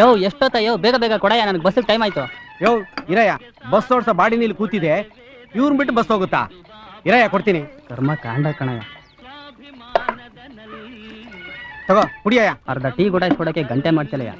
ಯೋ ಎಷ್ಟೊತ್ತಯ್ಯೋ ಬೇಗ ಬೇಗ ಕೊಡಯ್ಯ ನನಗೆ ಬಸ್ಸಿಗೆ ಟೈಮ್ ಆಯ್ತು. ಯೋ ಇರಯ್ಯ ಬಸ್ ಓಡಿಸೋ ಬಾಡಿ ನೀಲಿ ಕೂತಿದೆ ಇವ್ರನ್ನ ಬಿಟ್ಟು ಬಸ್ ಹೋಗುತ್ತಾ? ಇರಯ್ಯ ಕೊಡ್ತೀನಿ. ಕರ್ಮ ಕಾಂಡ ಕಣಯ್ಯ. ತಗೋ ಕುಡಿಯಯ್ಯ. ಅರ್ಧ ಟೀ ಕೂಡ ಕೊಡೋಕೆ ಗಂಟೆ ಮಾಡ್ತಿಲ್ಲಯ್ಯ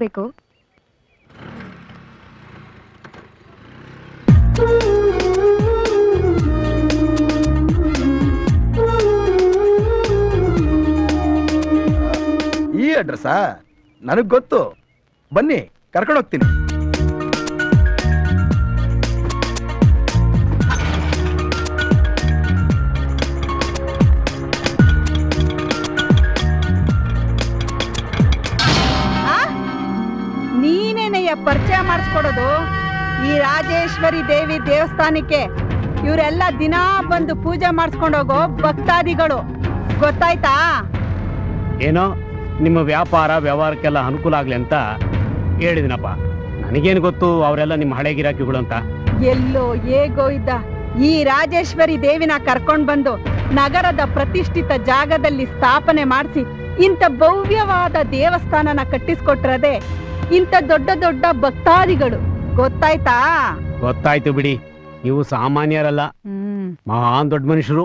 ಹೋಗ್ಬೇಕು. ಈ ಅಡ್ರೆಸ್ಸಾ? ನನಗ್ ಗೊತ್ತು. ಬನ್ನಿ ಕರ್ಕೊಂಡು ಹೋಗ್ತೀನಿ. ಮಾಡಿಸ್ಕೊಡೋದು ಈ ರಾಜೇಶ್ವರಿ ದೇವಿ ದೇವಸ್ಥಾನಕ್ಕೆ ಇವರೆಲ್ಲ ದಿನಾ ಬಂದು ಪೂಜೆ ಮಾಡಿಸ್ಕೊಂಡೋಗೋ ಭಕ್ತಾದಿಗಳು. ಗೊತ್ತಾಯ್ತಾ? ಏನೋ ನಿಮ್ಮ ವ್ಯಾಪಾರ ವ್ಯವಹಾರಕ್ಕೆಲ್ಲ ಅನುಕೂಲ ಆಗ್ಲಿ ಅಂತ ಹೇಳಿದಿನಪ್ಪ. ನನಗೇನು ಗೊತ್ತು ಅವರೆಲ್ಲ ನಿಮ್ಮ ಹಳೆ ಗಿರಾಕಿಗಳು ಅಂತ? ಎಲ್ಲೋ ಹೇಗೋ ಇದ್ದ. ಈ ರಾಜೇಶ್ವರಿ ದೇವಿನ ಕರ್ಕೊಂಡು ಬಂದು ನಗರದ ಪ್ರತಿಷ್ಠಿತ ಜಾಗದಲ್ಲಿ ಸ್ಥಾಪನೆ ಮಾಡಿಸಿ ಇಂಥ ಭವ್ಯವಾದ ದೇವಸ್ಥಾನನ ಕಟ್ಟಿಸ್ಕೊಟ್ರದೆ ಇಂಥ ದೊಡ್ಡ ದೊಡ್ಡ ಭಕ್ತಾದಿಗಳು. ಗೊತ್ತಾಯ್ತಾ? ಗೊತ್ತಾಯ್ತು ಬಿಡಿ. ನೀವು ಸಾಮಾನ್ಯರಲ್ಲ. ಮಹಾನ್ ದೊಡ್ಡ ಮನುಷ್ಯರು.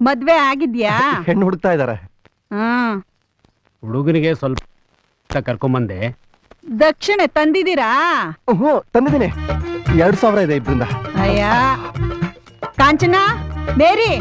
ಮದ್ವೆ ಆಗಿದ್ಯಾ? ಹೆಣ್ಣು ಹುಡುಕ್ತಾ ಇದಾರೆ ಹುಡುಗನಿಗೆ ಸ್ವಲ್ಪ ಕರ್ಕೊಂಬಂದೆ. ದಕ್ಷಿಣೆ ತಂದಿದ್ದೀರಾ? ಓಹೋ ತಂದಿದ್ದೀನಿ. ಎರಡ್ ಸಾವಿರ ಇದೆ ಇಬ್ಬರಿಂದ ಅಯ್ಯ. ಕಾಂಚನಾ ಮೇರಿ.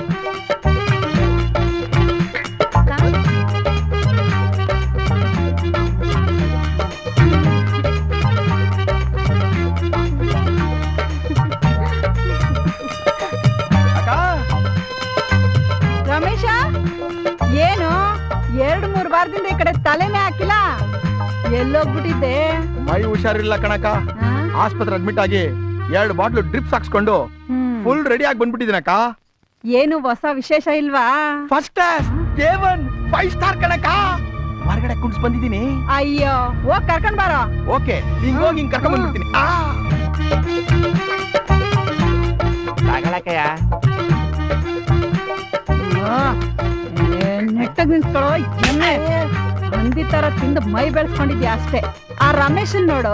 ಮೂರು ವಾರದಿಂದ ಈ ಕಡೆ ತಲೆನೇ ಹಾಕಿಲ್ಲ. ಎಲ್ಲೋಗ್ಬಿಟ್ಟಿದ್ದೆ. ಮೈ ಹುಷಾರಿಲ್ಲ ಕಣಕ. ಆಸ್ಪತ್ರೆ ಅಡ್ಮಿಟ್ ಆಗಿ ಎರಡು ಬಾಟ್ಲು ಡ್ರಿಪ್ಸ್ ಹಾಕ್ಸ್ಕೊಂಡು ಫುಲ್ ರೆಡಿ ಆಗಿ ಬಂದ್ಬಿಟ್ಟಿದ್ದೀನಕ್ಕ. ಏನು ಹೊಸ ವಿಶೇಷ ಇಲ್ವಾ? ಫಸ್ಟ್ ದೇವನ್ ಫೈವ್ ಸ್ಟಾರ್ ಕಣಕ. ಹೊರಗಡೆ ಕುಂಡ್ಸ್ ಬಂದಿದ್ದೀನಿ. ಅಯ್ಯೋ ಹೋಗ್ ಕರ್ಕೊಂಡ್ ಬಾರೋ. ಓಕೆ ಹಿಂಗ್ ಹೋಗಿ ಹಿಂಗ್ ಕರ್ಕೊಂಡ್ ಬಂದ್ಬಿಡ್ತೀನಿ. ಆ. ನೆಟ್ಟಗ್ ನಿಂತ್ಕೊಳ್ಳೋ ಎಮ್ಮೆ ಬಂದಿ ತರ ತಿಂದು ಮೈ ಬೆಳೆಸ್ಕೊಂಡಿದ್ಯಾ ಅಷ್ಟೇ. ಆ ರಮೇಶನ್ ನೋಡು,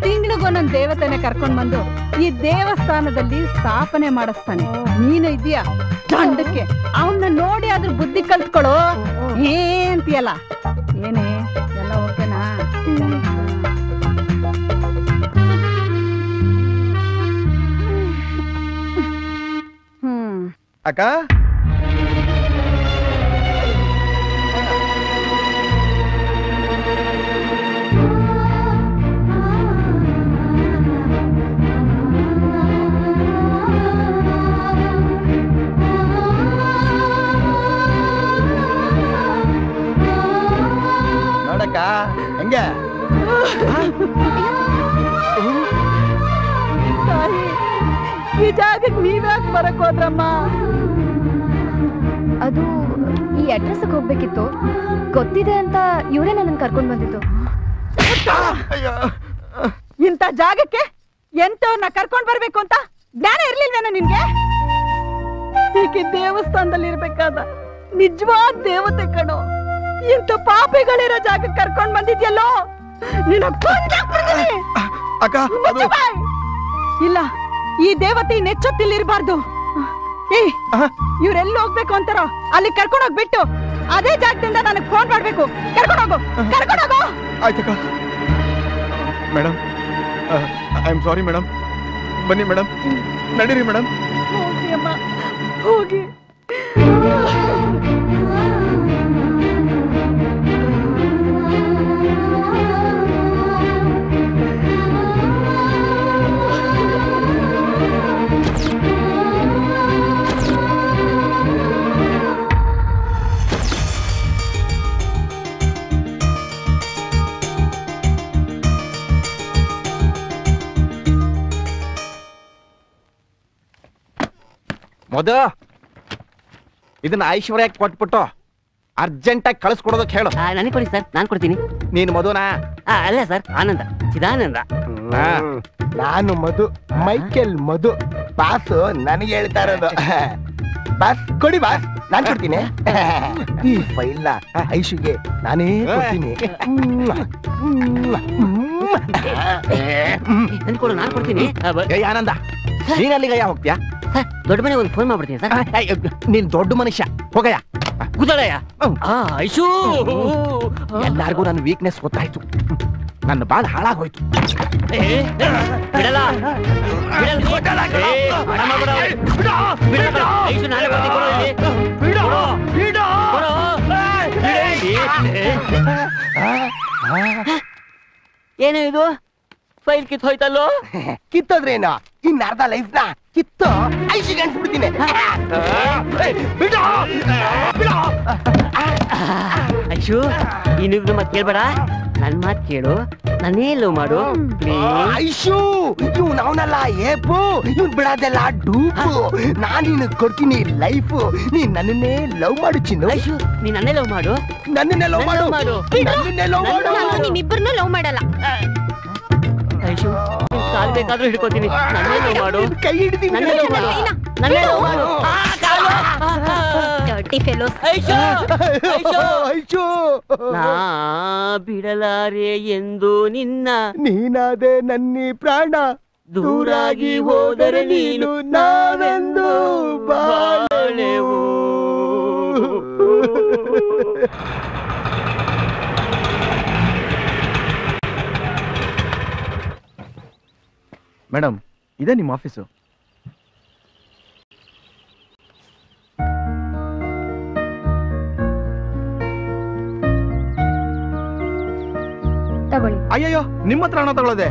ತಿಂಗಳಿಗೊಂದೊಂದ್ ದೇವತೆನೆ ಕರ್ಕೊಂಡ್ ಬಂದು ಈ ದೇವಸ್ಥಾನದಲ್ಲಿ ಸ್ಥಾಪನೆ ಮಾಡಿಸ್ತಾನೆ. ನೀನು ಇದೀಯಾ ದಂಡಕ್ಕೆ. ಅವನ್ನ ನೋಡಿ ಅದ್ರ ಬುದ್ಧಿ ಕಲ್ತ್ಕೊಳೋ. ಏಂತಿಯಲ್ಲ ಏನೇ? ಎಲ್ಲ ಓಕೆನಾ? ಹ್ಮ್. ಅಕ್ಕ? ಹಂಗೆ? ಈ ಜಾಗಕ್ಕೆ ನೀವ್ಯಾಕೆ ಬರಕ್ ಹೋದ್ರಮ್ಮ? ಅದು ಈ ಅಡ್ರೆಸ್ಗೆ ಹೋಗ್ಬೇಕಿತ್ತು. ಗೊತ್ತಿದೆ ಅಂತ ಇವರೇ ನನ್ನ ಕರ್ಕೊಂಡು ಬಂದಿತ್ತು ಇಂಥ ಜಾಗಕ್ಕೆ ಎಂತವ್ರನ್ನ ಕರ್ಕೊಂಡು ಬರ್ಬೇಕು ಅಂತ ಜ್ಞಾನ ಇರ್ಲಿಲ್ವೇನೋ ನಿನ್ಗೆ? ಹೀಗೆ ದೇವಸ್ಥಾನದಲ್ಲಿ ಇರ್ಬೇಕಾದ ನಿಜವಾದ ದೇವತೆ ಕಣೋ. ಇಂಥ ಪಾಪಿಗಳಿರೋ ಜಾಗಕ್ಕೆ ಕರ್ಕೊಂಡ್ ಬಂದಿದ್ಯಲ್ಲೋ? ನಿನ್ನ. ಅಕ್ಕ. ಇಲ್ಲ ಈ ದೇವತೆ ನೆಚ್ಚೊತ್ತಿಲ್ಲಿರ್ಬಾರ್ದು ಏಯ್ ಇವ್ರೆಲ್ಲ ಹೋಗ್ಬೇಕು ಅಂತಾರೋ? ಅಲ್ಲಿ ಕರ್ಕೊಂಡು ಹೋಗ್ಬಿಟ್ಟು ಅದೇ ಜಾಗದಿಂದ ನನಗೆ ಫೋನ್ ಮಾಡ್ಬೇಕು. ಕರ್ಕೊಂಡು ಹೋಗು ಕರ್ಕೊಂಡು ಹೋಗು. ಆಯ್ತಕ್ಕ. Madam I am sorry madam ಬನ್ನಿ ಮೇಡಮ್ ನಡೀರಿ ಮೇಡಮ್ ಹೋಗಿ ಅಮ್ಮ. ಹೋಗಿ ಮೊದ ಇದನ್ನ ಐಶ್ವರ್ಯಕ್ಕೆ ಕೊಟ್ಬಿಟ್ಟು ಅರ್ಜೆಂಟಾಗಿ ಕಳಿಸ್ಕೊಡೋದಕ್ಕೆ ಹೇಳು. ನನಗೆ ಕೊಡಿ ಸರ್ ನಾನು ಕೊಡ್ತೀನಿ. ನೀನು ಮಧುನಾ? ಆ, ಅಲ್ಲ ಸರ್ ಆನಂದ ಚಿದಾನಂದ. ಹಾ. ನಾನು ಮಧು ಮೈಕೆಲ್ ಮಧು. ಪಾಸು ನನಗೆ ಹೇಳ್ತಾ ಇರೋದು. ಬಾಸ್ ಕೊಡಿ ಬಾಸ್ ನಾನ್ ಕೊಡ್ತೀನಿ. ಈ ಫೈಲ್ನ ಐಶುಗೆ ನಾನೇ ಕೊಡ್ತೀನಿ. ನನ್ಗೆ ಕೊಡು ನಾನು ಕೊಡ್ತೀನಿ ಏಯ್ ಆನಂದ ನೀನ್ ಅಲ್ಲಿಗೆ ಹೋಗ್ತೀಯಾ? ದೊಡ್ಡ ಮನೆಗೆ ಒಂದು ಫೋನ್ ಮಾಡ್ಬಿಡ್ತೀನಿ ಸರ್. ಏಯ್, ನೀನ್ ದೊಡ್ಡ ಮನುಷ್ಯ ಹೋಗಯ್ಯ. ಕೂತಾಳಯ್ಯ. ಆ ಐಶೂ. ಎಲ್ಲಾರ್ಗೂ ನನ್ನ ವೀಕ್ನೆಸ್ ಗೊತ್ತಾಯ್ತು. ನನ್ನ ಬಾಳ ಹಾಳಾಗೋಯ್ತು. ಏನು ಇದು? ಫೈಲ್ ಕಿತ್ ಹೋಯ್ತಲ್ಲೋ? ಕಿತ್ತೋದ್ರೇನು? ಇನ್ ಅರ್ಧ ಲೈಫ್ನ ಕಿತ್ತು ಐಸಿಗೆ ಅನ್ಸ್ಬಿಡ್ತೀನಿ ಬಿಡು. ಐಶು ಇನ್ನಿಬ್ರು ಮಾತು ಕೇಳ್ಬೇಡ. ನನ್ ಮಾತು ಕೇಳು. ನನ್ನೇ ಲವ್ ಮಾಡು? ಐಶು ಇವ್ ನಾವ್ನಲ್ಲ ಏಪು ಇವ್ ಬಿಡೋದೆಲ್ಲ ಡೂಪು. ನಾನ್ ನಿನಗ್ ಕೊಡ್ತೀನಿ ಲೈಫ್. ನೀ ನನ್ನನ್ನೇ ಲವ್ ಮಾಡು ಚಿನ್ನು. ಐಶು ನೀನ್ ನನ್ನೇ ಲವ್ ಮಾಡು. ನನ್ನನ್ನೇ ಲವ್ ನನ್ನೇ ಮಾಡು. ನನ್ನನ್ನೇ ಲವ್ ಮಾಡು. ನಾನು ನಿಮ್ಮಿಬ್ಬರನ್ನೂ ಲವ್ ಮಾಡಲ್ಲ. ಕಾಲ್ ಬೇಕಾದ್ರೂ ಹಿಡ್ಕೋತೀನಿ. ನನ್ನೇನು ಮಾಡು. ಕೈ ಹಿಡ್ತೀನಿ ನನ್ನೇನು ಮಾಡು. ಕೈನ. ನನ್ನೇ ಮಾಡು. Dirty fellows Aishu! Aishu! Aishu! ನಾ ಬಿಡಲಾರೆ ಎಂದು ನಿನ್ನ ನೀನಾದೆ ನನ್ನಿ ಪ್ರಾಣ. ದೂರಾಗಿ ಹೋದರೆ ನೀನು ನಾವೆಂದು ಬಾಳೆವು. ಮೇಡಮ್ ಇದೆ ನಿಮ್ಮ ಆಫೀಸು. ತಗೊಳ್ಳಿ. ಅಯ್ಯಯ್ಯೋ ನಿಮ್ಮ ಹತ್ರ ಹಣ ತಗೊಳ್ಳೋದೆ?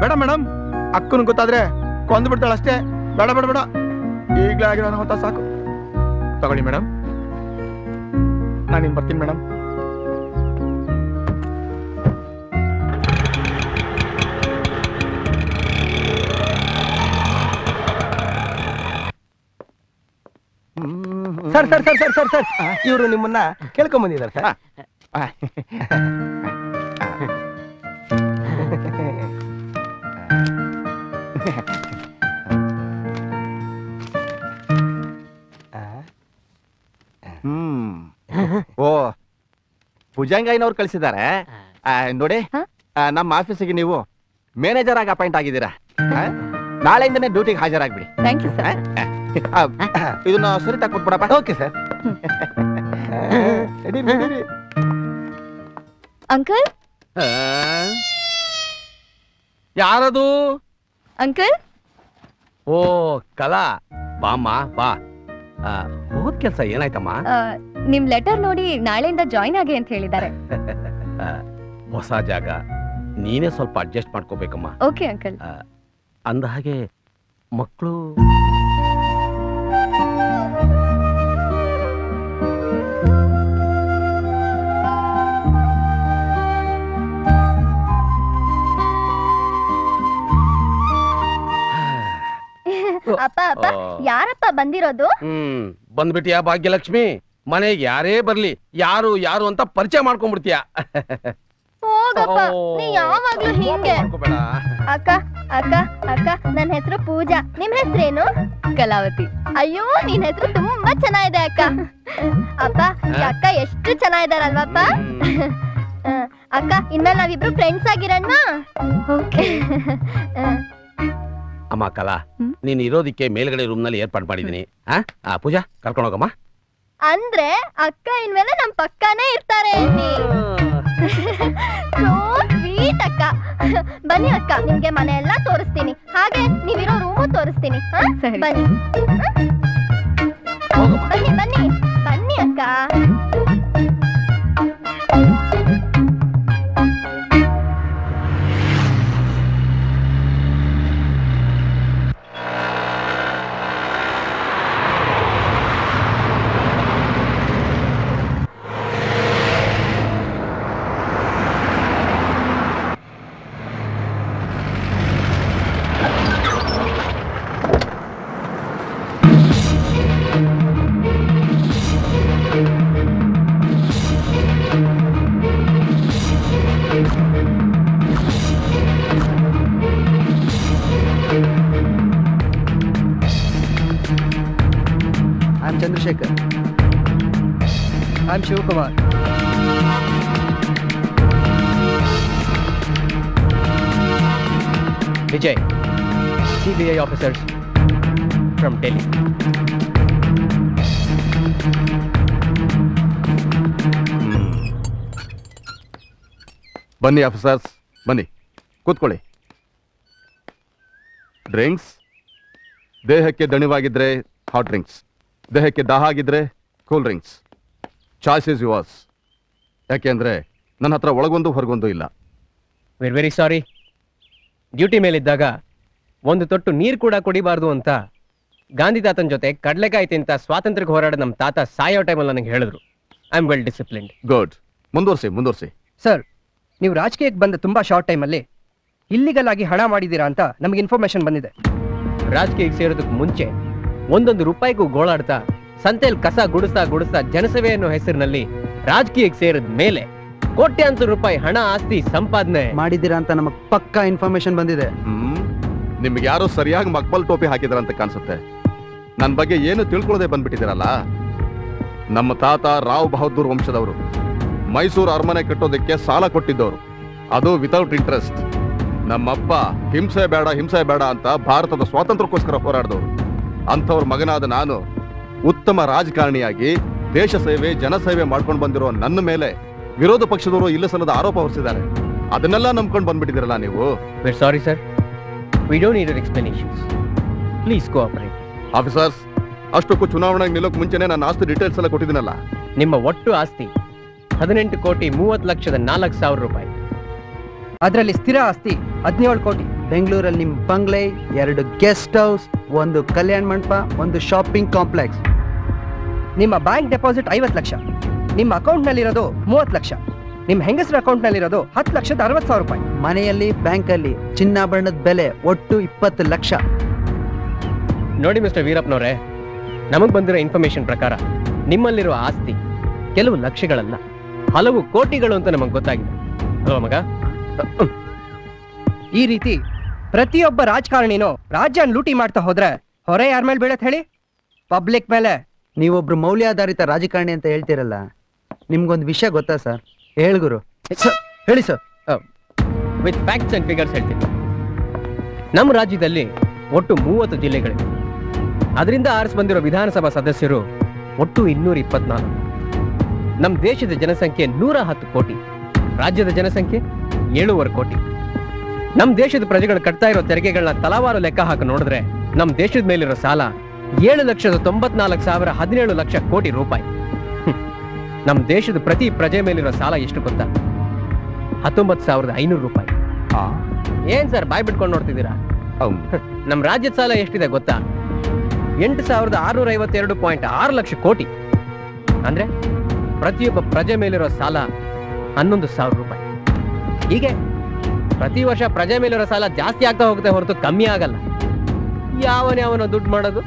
ಬೇಡ ಮೇಡಮ್ ಅಕ್ಕನ ಗೊತ್ತಾದ್ರೆ ಕೊಂದು ಬಿಡ್ತಾಳೆ ಅಷ್ಟೇ. ಬೇಡ ಬೇಡ ಬೇಡ. ಈಗಲೇ ಆಗಿರೋ ಹೊತ್ತ ಸಾಕು. ತಗೊಳ್ಳಿ ಮೇಡಮ್. ನಾನು ಇನ್ನು ಬರ್ತೀನಿ madam. Sir sir sir sir sir sir. ಇವರು ನಿಮ್ಮನ್ನ ಕೇಳ್ಕೊಂಡ್ ಬಂದಿದ್ದಾರೆ ಸರ್. ಹ್ಮ್. ಓ ಭುಜಂಗಾಯಿನವ್ರು ಕಳಿಸಿದ್ದಾರೆ. ನೋಡಿ ನಮ್ಮ ಆಫೀಸಿಗೆ ನೀವು ಮ್ಯಾನೇಜರ್ ಆಗಿ ಅಪಾಯಿಂಟ್ ಆಗಿದ್ದೀರಾ? ನಾಳೆಯಿಂದನೇ ಡ್ಯೂಟಿಗೆ ಹಾಜರಾಗ್ಬಿಡಿ. Thank you sir. ಇದನ್ನ ಸರಿ ಕೊಟ್ಬಿಡಪ್ಪ ಓಕೆ ಸರ್. ಅಂಕಲ್? ಯಾರದು? ಅಂಕಲ್? ಓ ಕಲಾ. ಬಾಮ್ಮ ಬಾ. ಆ, ಹೋದ್ ಕೆಲ್ಸ ಏನಾಯ್ತಮ್ಮ? ನಿಮ್ ಲೆಟರ್ ನೋಡಿ ನಾಳೆಯಿಂದ ಜಾಯಿನ್ ಆಗಿ ಅಂತ ಹೇಳಿದ್ದಾರೆ. ಆ, ಹೊಸ ಜಾಗ. ನೀನೇ ಸ್ವಲ್ಪ ಅಡ್ಜಸ್ಟ್ ಮಾಡ್ಕೋಬೇಕಮ್ಮ. Okay uncle. ಅಂದ ಹಾಗೆ ಮಕ್ಕಳು ಅಪ್ಪ ಅಪ್ಪ. ಯಾರಪ್ಪ ಬಂದಿರೋದು? ಹ್ಮ್ ಬಂದ್ಬಿಟ್ಟಿಯಾ ಭಾಗ್ಯಲಕ್ಷ್ಮಿ? ಮನೆಗೆ ಯಾರೇ ಬರ್ಲಿ ಯಾರು ಯಾರು ಅಂತ ಪರಿಚಯ ಮಾಡ್ಕೊಂಡ್ಬಿಡ್ತೀಯ? ಹೋಗಪ್ಪ ನೀ ಯಾವಾಗ್ಲೂ ಹಿಂಗೆ. ಅಕ್ಕ ಅಕ್ಕ ಅಕ್ಕ ನನ್ನ ಹೆಸರು ಪೂಜಾ. ನಿಮ್ ಹೆಸರೇನು? ಕಲಾವತಿ. ಅಯ್ಯೋ ನಿನ್ ಹೆಸರು ತುಂಬಾ ಚೆನ್ನಾಗಿದೆ ಅಕ್ಕ. ಅಪ್ಪ ಅಕ್ಕ ಎಷ್ಟು ಚೆನ್ನಾಗಿದಾರಲ್ವಪ್ಪ ಅಕ್ಕ ಇನ್ಮೇಲೆ ನಾವಿಬ್ರು ಫ್ರೆಂಡ್ಸ್ ಆಗಿರಣ್ವಾ? ಅಮ್ಮ ಕಲಾ ಹ್ಮ್. ನೀನ್ ಇರೋದಿಕ್ಕೆ ಮೇಲ್ಗಡೆ ರೂಮ್ನಲ್ಲಿ ಏರ್ಪಾಡು ಮಾಡಿದೀನಿ. ಆ? ಆ, ಪೂಜಾ ಕರ್ಕೊಂಡು ಹೋಗಮ್ಮ ಅಂದ್ರೆ ಅಕ್ಕ ಇನ್ಮೇಲೆ ನಮ್ ಪಕ್ಕಾನೇ ಇರ್ತಾರೆ. ಸೋ ಸ್ವೀಟ್ ಅಕ್ಕ. ಬನ್ನಿ ಅಕ್ಕ ನಿಮ್ಗೆ ಮನೆ ಎಲ್ಲಾ ತೋರಿಸ್ತೀನಿ. ಹಾಗೆ ನೀವಿರೋ ರೂಮು ತೋರಿಸ್ತೀನಿ. ಹಾ? ಬನ್ನಿ. ಹೋಗಮ್ಮ. ಬನ್ನಿ ಬನ್ನಿ. ಬನ್ನಿ ಅಕ್ಕ. Vijay, CBI officers from Delhi. ಬನ್ನಿ ಆಫೀಸರ್ಸ್ ಬನ್ನಿ. ಕೂತ್ಕೊಳ್ಳಿ. ಡ್ರಿಂಕ್ಸ್ ದೇಹಕ್ಕೆ ದಣಿವಾಗಿದ್ರೆ ಹಾಟ್ ಡ್ರಿಂಕ್ಸ್ ದೇಹಕ್ಕೆ ದಾಹ ಆಗಿದ್ರೆ cool drinks choice is yours ಯಾಕೆಂದ್ರೆ ನನ್ನ ಹತ್ರ ಒಳಗೊಂದು ಹೊರಗೊಂದು ಇಲ್ಲ. ವೆರಿ ವೆರಿ ಸಾರಿ ಡ್ಯೂಟಿ ಮೇಲಿದ್ದಾಗ ಒಂದು ತೊಟ್ಟು ನೀರು ಕೂಡ ಕುಡಿಬಾರ್ದು ಅಂತ ಗಾಂಧಿ ತಾತನ ಜೊತೆ ಕಡಲೆಕಾಯಿ ತಿಂತ ಸ್ವಾತಂತ್ರ್ಯಕ್ಕೆ ಹೋರಾಡ ನಮ್ಮ ತಾತ ಸಾಯೋ ಟೈಮಲ್ಲಿ ನನಗೆ ಹೇಳಿದ್ರು. I am well discipline good ಮುಂದುವರ್ಸಿ ಮುಂದುವರ್ಸಿ. ಸರ್ ನೀವು ರಾಜಕೀಯಕ್ಕೆ ಬಂದ ತುಂಬ ಶಾರ್ಟ್ ಟೈಮಲ್ಲಿ ಇಲ್ಲಿಗಲ್ ಆಗಿ ಹಣ ಮಾಡಿದ್ದೀರಾ ಅಂತ ನಮಗೆ ಇನ್ಫಾರ್ಮೇಶನ್ ಬಂದಿದೆ. ರಾಜಕೀಯಕ್ಕೆ ಸೇರೋದಕ್ಕೆ ಮುಂಚೆ ಒಂದೊಂದು ರೂಪಾಯಿಗೂ ಗೋಳಾಡ್ತಾ ಸಂತೆಯಲ್ಲಿ ಕಸ ಗುಡಿಸ್ತಾ ಗುಡಿಸ್ತಾ ಜನಸೇವೆ ಅನ್ನೋ ಹೆಸರಿನಲ್ಲಿ ರಾಜಕೀಯಕ್ಕೆ ಸೇರಿದ ಮೇಲೆ ಕೋಟ್ಯಾಂತರ ರೂಪಾಯಿ ಹಣ ಆಸ್ತಿ ಸಂಪಾದನೆ. ಮಾಡಿದ್ದೀರಾ ಅಂತ ನಮಗೆ ಪಕ್ಕಾ ಇನ್ಫಾರ್ಮೇಶನ್ ಬಂದಿದೆ. ಹ್ಮ್. ನಿಮ್ಗೆ ಯಾರೋ ಸರಿಯಾಗಿ ಮಕ್ಬಲ್ ಟೋಪಿ ಹಾಕಿದ್ರ ಅಂತ ಕಾಣಿಸುತ್ತೆ. ನನ್ನ ಬಗ್ಗೆ ಏನು ತಿಳ್ಕೊಳ್ಳದೆ ಬಂದ್ಬಿಟ್ಟಿದ್ದೀರಲ್ಲ? ನಮ್ಮ ತಾತ ರಾವ್ ಬಹದ್ದೂರ್ ವಂಶದವರು. ಮೈಸೂರು ಅರಮನೆ ಕಟ್ಟೋದಕ್ಕೆ ಸಾಲ ಕೊಟ್ಟಿದ್ದವರು. ಅದು ವಿತೌಟ್ ಇಂಟ್ರೆಸ್ಟ್ ನಮ್ಮಪ್ಪ ಹಿಂಸೆ ಬೇಡ ಹಿಂಸೆ ಬೇಡ ಅಂತ ಭಾರತದ ಸ್ವಾತಂತ್ರ್ಯಕ್ಕೋಸ್ಕರ ಹೋರಾಡಿದವರು. ಅಂಥವ್ರ ಮಗನಾದ ನಾನು ಉತ್ತಮ ರಾಜಕಾರಣಿಯಾಗಿ ದೇಶ ಸೇವೆ ಜನಸೇವೆ ಮಾಡ್ಕೊಂಡು ಬಂದಿರೋ ನನ್ನ ಮೇಲೆ ವಿರೋಧ ಪಕ್ಷದವರು ಇಲ್ಲ ಸಲ್ಲದ ಆರೋಪ ಹೊರಿಸಿದ್ದಾರೆ. ಅದನ್ನೆಲ್ಲ ನಂಬ್ಕೊಂಡು ಬಂದ್ಬಿಟ್ಟಿದ್ದೀರಲ್ಲ ನೀವು? Very sorry sir we don't need explanations please cooperate officers ಅಷ್ಟಕ್ಕೂ ಚುನಾವಣೆಗೆ ನಿಲ್ಲೋಕೆ ಮುಂಚೆನೆ ನಾನು ಆಸ್ತಿ ಡೀಟೇಲ್ಸ್ ಎಲ್ಲ ಕೊಟ್ಟಿದ್ದೀನಲ್ಲ. ನಿಮ್ಮ ಒಟ್ಟು ಆಸ್ತಿ ಹದಿನೆಂಟು ಕೋಟಿ ಮೂವತ್ತು ಲಕ್ಷದ ನಾಲ್ಕು ಸಾವಿರ ರೂಪಾಯಿ. ಅದರಲ್ಲಿ ಸ್ಥಿರ ಆಸ್ತಿ ಹದಿನೇಳು ಕೋಟಿ. ಬೆಂಗಳೂರಲ್ಲಿ ನಿಮ್ಮ ಬಂಗ್ಲೆ ಎರಡು ಗೆಸ್ಟ್ ಹೌಸ್ ಒಂದು ಕಲ್ಯಾಣ ಮಂಟಪ ಒಂದು ಶಾಪಿಂಗ್ ಕಾಂಪ್ಲೆಕ್ಸ್ ನಿಮ್ಮ ಬ್ಯಾಂಕ್ ಡೆಪಾಸಿಟ್ ಐವತ್ತು ಲಕ್ಷ. ನಿಮ್ಮ ಅಕೌಂಟ್ನಲ್ಲಿರೋದು ಮೂವತ್ತು ಲಕ್ಷ. ನಿಮ್ಮ ಹೆಂಗಸರ ಅಕೌಂಟ್ನಲ್ಲಿರೋದು ಹತ್ತು ಲಕ್ಷದ ಅರವತ್ತು ಸಾವಿರ ರೂಪಾಯಿ. ಮನೆಯಲ್ಲಿ ಬ್ಯಾಂಕಲ್ಲಿ ಚಿನ್ನಾಭರಣದ ಬೆಲೆ ಒಟ್ಟು ಇಪ್ಪತ್ತು ಲಕ್ಷ. ನೋಡಿ ಮಿಸ್ಟರ್ ವೀರಪ್ಪನವರೇ ನಮಗೆ ಬಂದಿರೋ ಇನ್ಫಾರ್ಮೇಶನ್ ಪ್ರಕಾರ ನಿಮ್ಮಲ್ಲಿರುವ ಆಸ್ತಿ ಕೆಲವು ಲಕ್ಷಗಳಲ್ಲ ಹಲವು ಕೋಟಿಗಳು ಅಂತ ನಮಗೆ ಗೊತ್ತಾಗಿದೆ. ಅಲ್ವಾ ಮಗ? ಈ ರೀತಿ ಪ್ರತಿಯೊಬ್ಬ ರಾಜಕಾರಣಿನೂ ರಾಜ್ಯ ಲೂಟಿ ಮಾಡ್ತಾ ಹೋದ್ರೆ ಹೊರೆ ಯಾರ ಮೇಲೆ ಬೀಳತ್ ಹೇಳಿ? ಪಬ್ಲಿಕ್ ಮೇಲೆ. ನೀವೊಬ್ರು ಮೌಲ್ಯಾಧಾರಿತ ರಾಜಕಾರಣಿ ಅಂತ ಹೇಳ್ತೀರಲ್ಲ ನಿಮ್ಗೊಂದು ವಿಷಯ ಗೊತ್ತಾ ಸರ್? ಹೇಳ್ಗುರು ಹೇಳಿ sir. With facts and figures ಹೇಳ್ತೀನಿ. ನಮ್ಮ ರಾಜ್ಯದಲ್ಲಿ ಒಟ್ಟು ಮೂವತ್ತು ಜಿಲ್ಲೆಗಳಿವೆ. ಅದರಿಂದ ಆರಿಸಿ ಬಂದಿರೋ ವಿಧಾನಸಭಾ ಸದಸ್ಯರು ಒಟ್ಟು ಇನ್ನೂರ ಇಪ್ಪತ್ನಾಲ್ಕು. ನಮ್ಮ ದೇಶದ ಜನಸಂಖ್ಯೆ ನೂರ ಹತ್ತು ಕೋಟಿ, ರಾಜ್ಯದ ಜನಸಂಖ್ಯೆ ಏಳೂವರೆ ಕೋಟಿ. ನಮ್ಮ ದೇಶದ ಪ್ರಜೆಗಳು ಕಟ್ತಾ ಇರೋ ತೆರಿಗೆಗಳನ್ನ ತಲಾವಾರು ಲೆಕ್ಕ ಹಾಕಿ ನೋಡಿದ್ರೆ ನಮ್ಮ ದೇಶದ ಮೇಲಿರೋ ಸಾಲ ಏಳು ಲಕ್ಷದ ತೊಂಬತ್ನಾಲ್ಕು ಸಾವಿರ ಹದಿನೇಳು ಲಕ್ಷ ಕೋಟಿ ರೂಪಾಯಿ. ನಮ್ಮ ದೇಶದ ಪ್ರತಿ ಪ್ರಜೆ ಮೇಲಿರೋ ಸಾಲ ಎಷ್ಟು ಗೊತ್ತಾ? ಹತ್ತೊಂಬತ್ತು ಸಾವಿರದ ಐನೂರು ರೂಪಾಯಿ. ಏನ್ ಸರ್ ಬಾಯ್ ಬಿಟ್ಕೊಂಡು ನೋಡ್ತಿದ್ದೀರಾ. ನಮ್ಮ ರಾಜ್ಯದ ಸಾಲ ಎಷ್ಟಿದೆ ಗೊತ್ತಾ? ಎಂಟು ಸಾವಿರದ ಆರುನೂರ ಐವತ್ತೆರಡು ಪಾಯಿಂಟ್ ಆರು ಲಕ್ಷ ಕೋಟಿ. ಅಂದ್ರೆ ಪ್ರತಿಯೊಬ್ಬ ಪ್ರಜೆ ಮೇಲಿರೋ ಸಾಲ ಹನ್ನೊಂದು ಸಾವಿರ ರೂಪಾಯಿ. ಹೀಗೆ ಪ್ರತಿ ವರ್ಷ ಪ್ರಜೆ ಮೇಲಿರೋ ಸಾಲ ಜಾಸ್ತಿ ಆಗ್ತಾ ಹೋಗುತ್ತೆ ಹೊರತು ಕಮ್ಮಿ ಆಗಲ್ಲ. ಯಾವನ ಅವನ ದುಡ್ಡು ಮಾಡೋದು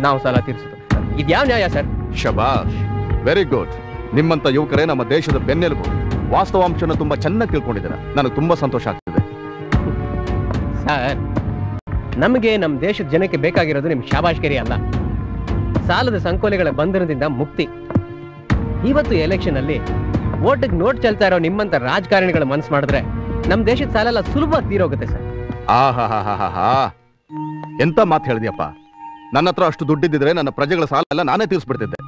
ನಾವು ಸಾಲ ತೀರಿಸೋದು. ಇದ್ಯಾವ ನ್ಯಾಯ ಸರ್? ಶಬಾಷ್. ವೆರಿ ಗುಡ್ ನಿಮ್ಮಂತ ಯುವಕರೇ ನಮ್ಮ ದೇಶದ ಬೆನ್ನೆಲುಬು. ವಾಸ್ತವಾಂಶನ ತುಂಬಾ ಚೆನ್ನಾಗಿ ತಿಳ್ಕೊಂಡಿದ್ದೀರಾ. ನನಗೆ ತುಂಬಾ ಸಂತೋಷ ಆಗ್ತಿದೆ. ಸರ್ ನಮಗೆ ನಮ್ಮ ದೇಶದ ಜನಕ್ಕೆ ಬೇಕಾಗಿರೋದು ನಿಮ್ ಶಾಬಾಷ್ಕೆರಿ ಅಲ್ಲ. ಸಾಲದ ಸಂಕೋಲೆಗಳ ಬಂಧನದಿಂದ ಮುಕ್ತಿ. ಇವತ್ತು ಎಲೆಕ್ಷನ್ ಅಲ್ಲಿ ಓಟಿಗೆ ನೋಟ್ ಚೆಲ್ತಾ ಇರೋ ನಿಮ್ಮಂತ ರಾಜಕಾರಣಿಗಳ ಮನಸ್ ಮಾಡಿದ್ರೆ ನಮ್ಮ ದೇಶದ ಸಾಲ ಎಲ್ಲ ಸುಲಭ ತೀರೋಗುತ್ತೆ ಸರ್ ಆಹಾಹಾಹಾಹಾ. ಎಂತ ಮಾತು ಹೇಳಿದ್ಯಪ್ಪ? ನನ್ನ ಹತ್ರ ಅಷ್ಟು ದುಡ್ಡಿದ್ದಿದ್ರೆ ನನ್ನ ಪ್ರಜೆಗಳ ಸಾಲ ಎಲ್ಲ ನಾನೇ ತೀರಿಸ್ಬಿಡ್ತಿದ್ದೆ.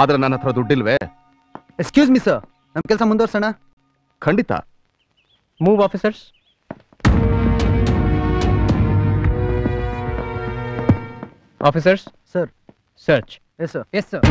ಆದ್ರೆ ನನ್ನ ಹತ್ರ ದುಡ್ಡಿಲ್ವೇ? ಎಕ್ಸ್ಕ್ಯೂಸ್ ಮಿ ಸರ್ ನಮ್ಮ ಕೆಲಸ ಮುಂದುವರ್ಸೋಣ? ಖಂಡಿತ. Move officers officers sir search yes sir yes sir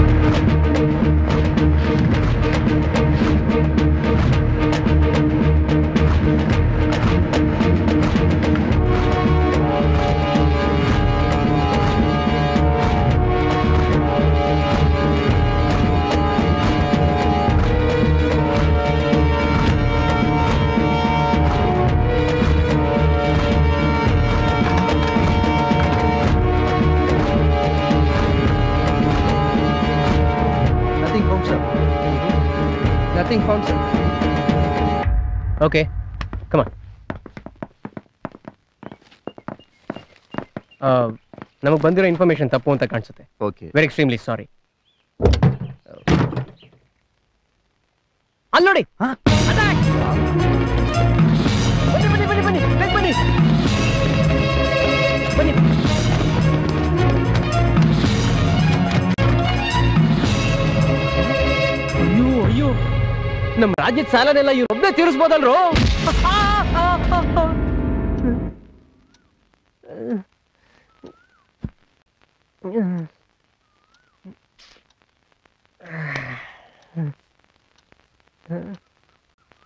nothing found Okay, come on. ನಮಗೆ ಬಂದಿರೋ ಇನ್ಫಾರ್ಮೇಶನ್ ತಪ್ಪು ಅಂತ ಕಾಣಿಸುತ್ತೆ. ಓಕೆ ವೆರಿ ಎಕ್ಸ್ಟ್ರೀಮ್ಲಿ ಸಾರಿ ಅಲ್ಲಿ ನೋಡಿ. Attack! ಬನ್ನಿ ಬನ್ನಿ ಬನ್ನಿ ಬನ್ನಿ ಬೇಗ ಬನ್ನಿ. ಬನ್ನಿ. ಅಯ್ಯೋ ಅಯ್ಯೋ. ನಮ್ಮ ರಾಜ್ಯದ ಸಾಲನೆಲ್ಲ ಇವ್ರು ಒಬ್ಬನೇ ತೀರಿಸ್ಬೋದಲ್ರು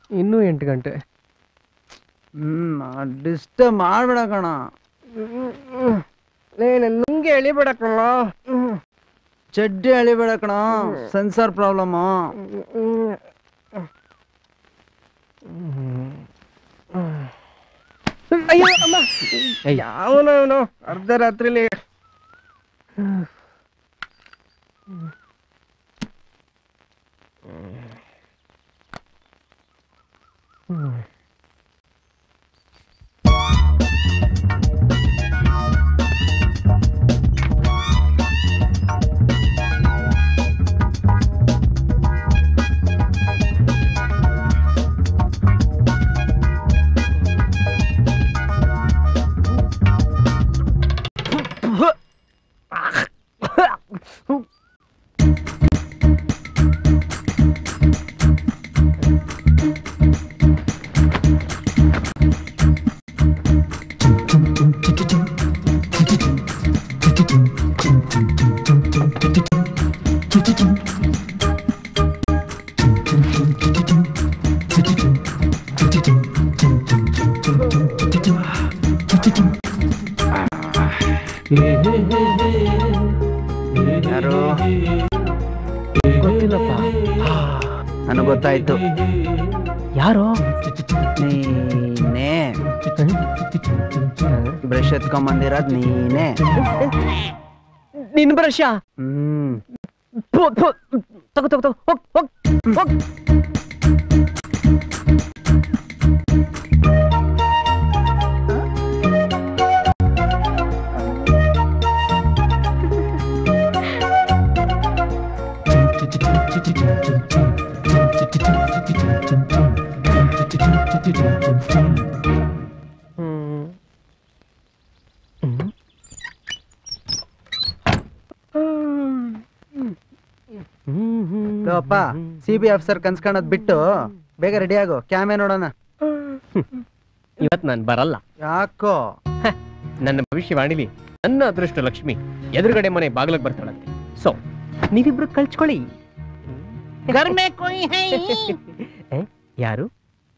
ಇನ್ನೂ ಎಂಟು ಗಂಟೆ ಹ್ಮ್ ಡಿಸ್ಟರ್ಬ್ ಮಾಡ್ಬೇಡ ಕಣ ನಂಗೆ ಎಳಿಬೇಡಕ್ಕಲ್ಲ ಚಡ್ಡಿ ಎಳಿಬೇಡ ಕಣ ಸೆನ್ಸರ್ ಪ್ರಾಬ್ಲಮ್ ಅಯ್ಯೋ ಅಮ್ಮ. ಯಾವನು ಅವನು ಅರ್ಧ ರಾತ್ರಿಲಿ. ಯಾರು? ಗೊತ್ತಿಲ್ಲಪ್ಪ. ನನಗೆ ಗೊತ್ತಾಯ್ತು. ಯಾರು? ನೀನೇ. ಬ್ರಷ್ ಎತ್ಕೊಂಬಂದಿರೋದ್ ನೀನೇ. ನಿನ್ ಬ್ರಷ ಹ್ಮ್. ತಗೋ ತಗೋ ತಗೋ. ಹೋಗ್ ಹೋಗ್ ಹೋಗ್. ಅಪ್ಪ ಸಿ ಬಿ ಆಫೀಸರ್ ಕನ್ಸ್ಕೊಳೋದ್ ಬಿಟ್ಟು ಬೇಗ ರೆಡಿ ಆಗು ಕ್ಯಾಮೆ ನೋಡೋಣ. ಇವತ್ ನಾನ್ ಬರಲ್ಲ. ಯಾಕೋ? ನನ್ನ ಭವಿಷ್ಯವಾಣಿಲಿ ನನ್ನ ಅದೃಷ್ಟ ಲಕ್ಷ್ಮಿ ಎದುರುಗಡೆ ಮನೆ ಬಾಗಿಲಕ್ಕೆ ಬರ್ತಾಳಂತೆ. ಸೊ ನೀವಿಬ್ರು ಕಳ್ಚ್ಕೊಳ್ಳಿ. ಏ, ಯಾರು?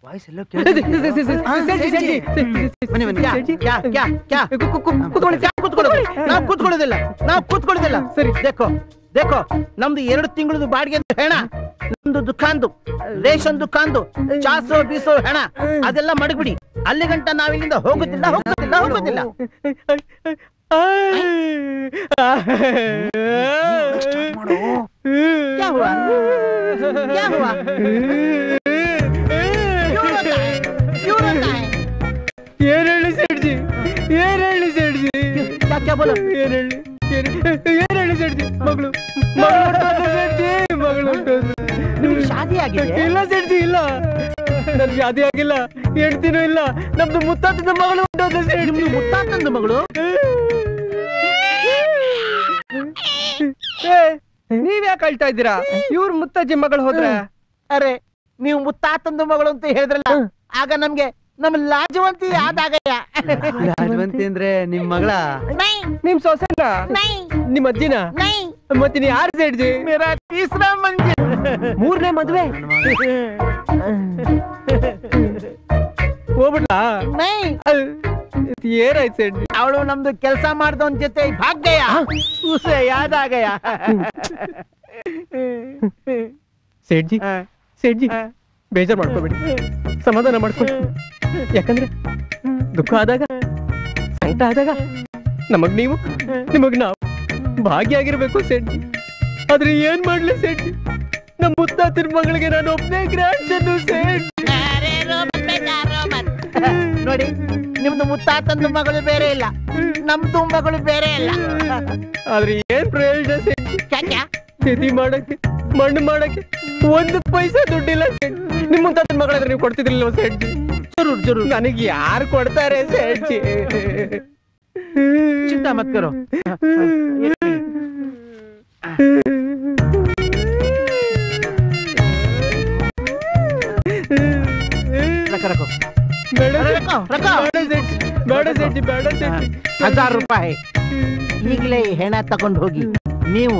ವಾಯ್ಸ್ ಎಲ್ಲೋ ಸೆಲ್ಫಿ, ಸೆಲ್ಫಿ, ಸೆಲ್ಫಿ. ಬನ್ನಿ ಬನ್ನಿ. ಕ್ಯಾ ಕ್ಯಾ ಕ್ಯಾ? ಕೂತ್ಕೊಳ್ಳಿ ಕೂತ್ಕೊಳ್ಳೋದು. ನಾವು ಕೂತ್ಕೊಳ್ಳೋದಿಲ್ಲ. ನಾವು ಕೂತ್ಕೊಳ್ಳೋದಿಲ್ಲ. ಸರಿ. ದೇಖೋ ದೇಖೋ ನಮ್ದು ಎರಡು ತಿಂಗಳದು ಬಾಡಿಗೆ ಅಂತ ಹೇಳ. ನಮ್ದು ದುಕಾನ್ದು ರೇಷನ್ ದುಕಾನ್ದು ಚಾಸೋ ಬೀಸೋ ಹೆಣ. ಅದೆಲ್ಲ ಮಡಗ್ಬಿಡಿ. ಅಲ್ಲಿ ಗಂಟ ನಾವಿಲ್ಲಿಂದ ಹೋಗುತ್ತಿಲ್ಲ ಹೋಗುತ್ತಿಲ್ಲ ಹೋಗುದಿಲ್ಲ क्या हुआ? क्या हुआ? क्यों रोता है क्यों रोता है ये रेडी सेठ जी ये रेडी सेठ जी। क्या क्या बोला? ये रेडी ಏನ್- ಏನ್ ಹೇಳಿ ಸೇಡ್ಜಿ ಮಗಳು. ಮಗಳು ನಿಮ್ಗೆ ಶಾದಿ ಆಗಿದೆ? ಇಲ್ಲ ಸೇಡ್ಜಿ ಇಲ್ಲ. ನನ್ ಶಾದಿ ಆಗಿಲ್ಲ. ಹೆಂಡ್ತಿನೂ ಇಲ್ಲ. ನಮ್ದು ಮುತ್ತಾತನ ಮಗಳು ನಿಮ್ದು ಮುತ್ತಾತಂದು ಮಗಳು? ನೀವ್ ಯಾಕೆ ಅಳ್ತಾ ಇದ್ದೀರಾ? ಇವ್ರ ಮುತ್ತಜ್ಜಿ ಮಗಳು ಹೋದ್ರೆ? ಅರೆ ನೀವು ಮುತ್ತಾತಂದು ಮಗಳು ಅಂತ ಹೇಳಿದ್ರಲ್ಲ ಆಗ ನಮ್ಗೆ ನಮ್ ಲಾಜವಂತಿ ಯಾದಾಗಯ್ಯ ರಾಜವಂತಿ ಅಂದ್ರೆ ನಿಮ್ ಮಗಳ? ನಿಮ್ ಸೊಸೆನ? ನಿಮ್ ಅಜ್ಜಿನ? ಮತ್ತಿನ ಯಾರು ಸೇಡ್ಜಿ ಮೇರಾ ತೀಸರಾ ಮಂಜಿ. ಮೂರನೇ ಮದ್ವೆ. ಹೋಗ್ಬಿಡ್ಲಾ ನೈ ಏನಾಯ್ತು ಸೇಡ್ಜಿ ಅವಳು ನಮ್ದು ಕೆಲಸ ಮಾಡ್ದವನ್ ಜೊತೆ ಭಾಗ್ಯಯ ಸೂಸೆ ಯಾದಾಗಯ್ಯ ಸೇಡ್ಜಿ ಸೇಡ್ಜಿ ಬೇಜಾರ್ ಮಾಡ್ಕೋಬೇಡಿ. ಸಮಾಧಾನ ಮಾಡ್ಕೊಳ್ಳಿ ಯಾಕಂದ್ರೆ ದುಃಖ ಆದಾಗ ಸಂಕಟ ಆದಾಗ ನಮಗ್ ನೀವು ನಿಮಗ್ ನಾವು ಭಾಗಿಯಾಗಿರ್ಬೇಕು ಸೇಡ್ಜಿ ಆದ್ರೆ ಏನ್ ಮಾಡ್ಲಿ ಸೇಡ್ಜಿ ನಮ್ಮ ಮುತ್ತಾತಿನ ಮಗಳಿಗೆ ನಾನು ಒಬ್ಬನೇ ಗ್ರ್ಯಾಂಡ್ ಸನ್ನು ಸೇಡ್ಜಿ ನೋಡಿ ನಿಮ್ದು ಮುತ್ತಾತಂದು ಮಗಳು ಬೇರೆ ಇಲ್ಲ ನಮ್ದು ಮಗಳು ಬೇರೆ ಇಲ್ಲ. ಆದ್ರೆ ಏನ್ ಪ್ರಯೋಜನ ಸೇಡ್ಜಿ ಕ್ಯಾ ತಿಥಿ ಮಾಡಕ್ಕೆ ಮಣ್ಣು ಮಾಡಕ್ಕೆ ಒಂದು ಪೈಸಾ ದುಡ್ಡಿಲ್ಲ ನಿಮ್ಮಂತ ಮಗಳಾದ್ರೆ ನೀವು ಕೊಡ್ತಿದ್ರಿಲ್ಲ ಸೇಡ್ಜಿ? ಜರೂರ್ ಜರೂರ್. ನನಗೆ ಯಾರು ಕೊಡ್ತಾರೆ ಸೇಡ್ಜಿ? ಚಿಂತಾ ಮತ್ ಕರೋ ಹಜಾರ್ ರೂಪಾಯಿ. ಈಗಲೇ ಹೆಣ ತಗೊಂಡು ಹೋಗಿ ನೀವು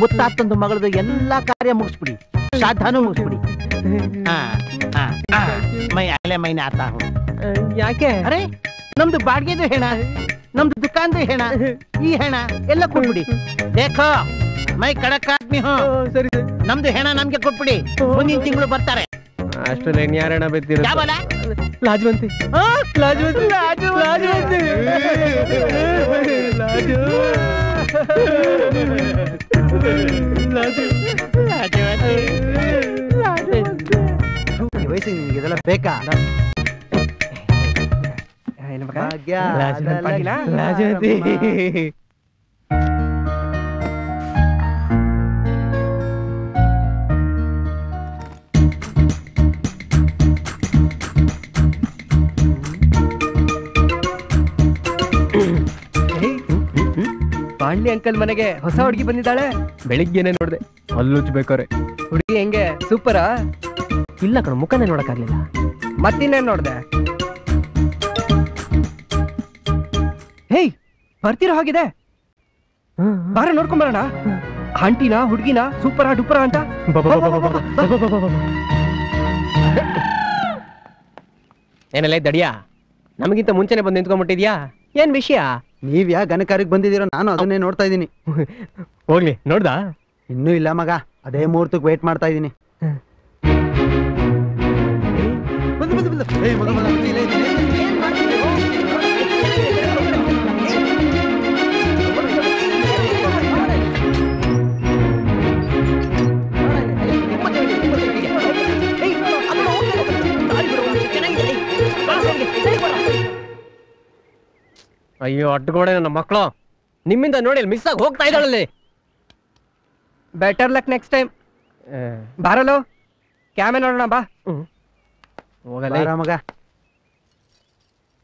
ಮುತ್ತಾತಂದು ಮಗಳದು ಎಲ್ಲಾ ಕಾರ್ಯ ಮುಗಿಸ್ಬಿಡಿ ಶ್ರಾದ್ದಾನು ಮುಗಿಸ್ಬಿಡಿ ಹಾ ಹಾ ಹಾ. ಮೈ ಅಲೆ ಮೈನೆ ಆತಾ ಹೂಂ. ಯಾಕೆ ಅರೆ ನಮ್ದು ಬಾಡಿಗೆದು ಹೆಣ ನಮ್ದು ದುಕಾನ್ದು ಹೆಣ ಈ ಹೆಣ ಎಲ್ಲ ಕೊಡ್ಬಿಡಿ ದೇಖೋ ಮೈ ಕಡಕ್ ಆದ್ಮಿ ಹೋ ಸರಿ ನಮ್ದು ಹೆಣ ನಮ್ಗೆ ಕೊಟ್ಬಿಡಿ ಮುಂದಿನ ತಿಂಗಳು ಬರ್ತಾರೆ ಅಷ್ಟು ನ್ಯಾರಣ ಯಾವ ಬಿದ್ದಿರೋ ಬಲ ಲಾಜವಂತಿ? ಲಾಜವಂತಿ ಲಾಜವಂತಿ ಲಾಜು ವಯಸ್ಸಿಗೆ ನಿಮ್ಗೆ ಇದೆಲ್ಲ ಬೇಕಾ ಭಾಗ್ಯ ಪಾಂಡ್ಲಿ ಅಂಕಲ್ ಮನೆಗೆ ಹೊಸ ಹುಡುಗಿ ಬಂದಿದ್ದಾಳೆ ಬೆಳಿಗ್ಗೆನೆ ನೋಡ್ದೆ ಅಲ್ಲುಚ್ಬೇಕಾರೆ ಹುಡುಗಿ ಹೆಂಗೆ ಸೂಪರಾ ಇಲ್ಲ ಕಣ ಮುಖನೇ ನೋಡಕ್ಕಾಗ್ಲಿಲ್ಲ ಮತ್ತಿನ್ನೇನ್ ನೋಡ್ದೆ ಹೇಯ್ ಬರ್ತಿರೋ ಹಾಗಿದೆ ಬಾರ ನೋಡ್ಕೊಂಬರೋಣ ಆಂಟಿನ ಹುಡುಗಿನ ಸೂಪರ ಡುಪರ ಅಂತ ಏನಲ್ಲೇ ದಡಿಯಾ ನಮಗಿಂತ ಮುಂಚೆನೆ ಬಂದು ನಿಂತ್ಕೊಂಡ್ಬಿಟ್ಟಿದ್ಯಾ ಏನ್ ವಿಷಯ ನೀವ್ ಯಾ ಘನಕಾರಿಗೆ ಬಂದಿದ್ದೀರೋ ನಾನು ಅದನ್ನೇ ನೋಡ್ತಾ ಇದ್ದೀನಿ. ಹೋಗ್ಲಿ ನೋಡ್ದಾ? ಇನ್ನೂ ಇಲ್ಲ ಮಗ ಅದೇ ಮುಹೂರ್ತಕ್ಕೆ ವೇಟ್ ಮಾಡ್ತಾ ಇದ್ದೀನಿ. ಬಂದು ಬಂದು ಬಂದು. ಏಯ್ ಮಗ ಮಗ ಇಲ್ಲಿ, ಇಲ್ಲಿ, ಇಲ್ಲಿ. ಅಯ್ಯೋ ಅಡ್ಗೋಡೆ ನನ್ನ ಮಕ್ಕಳು. ನಿಮ್ಮಿಂದ ನೋಡಿ ಮಿಸ್ ಆಗಿ ಹೋಗ್ತಾ ಇದ್ದಾಳಲ್ಲಿ ಬೆಟರ್ ಲಕ್ ನೆಕ್ಸ್ಟ್ ಟೈಮ್ ಬಾರಲೋ? ಕ್ಯಾಮೆ ನೋಡೋಣ ಬಾ. ಹೋಗಲ್ಲ ಬಾರ ಮಗ.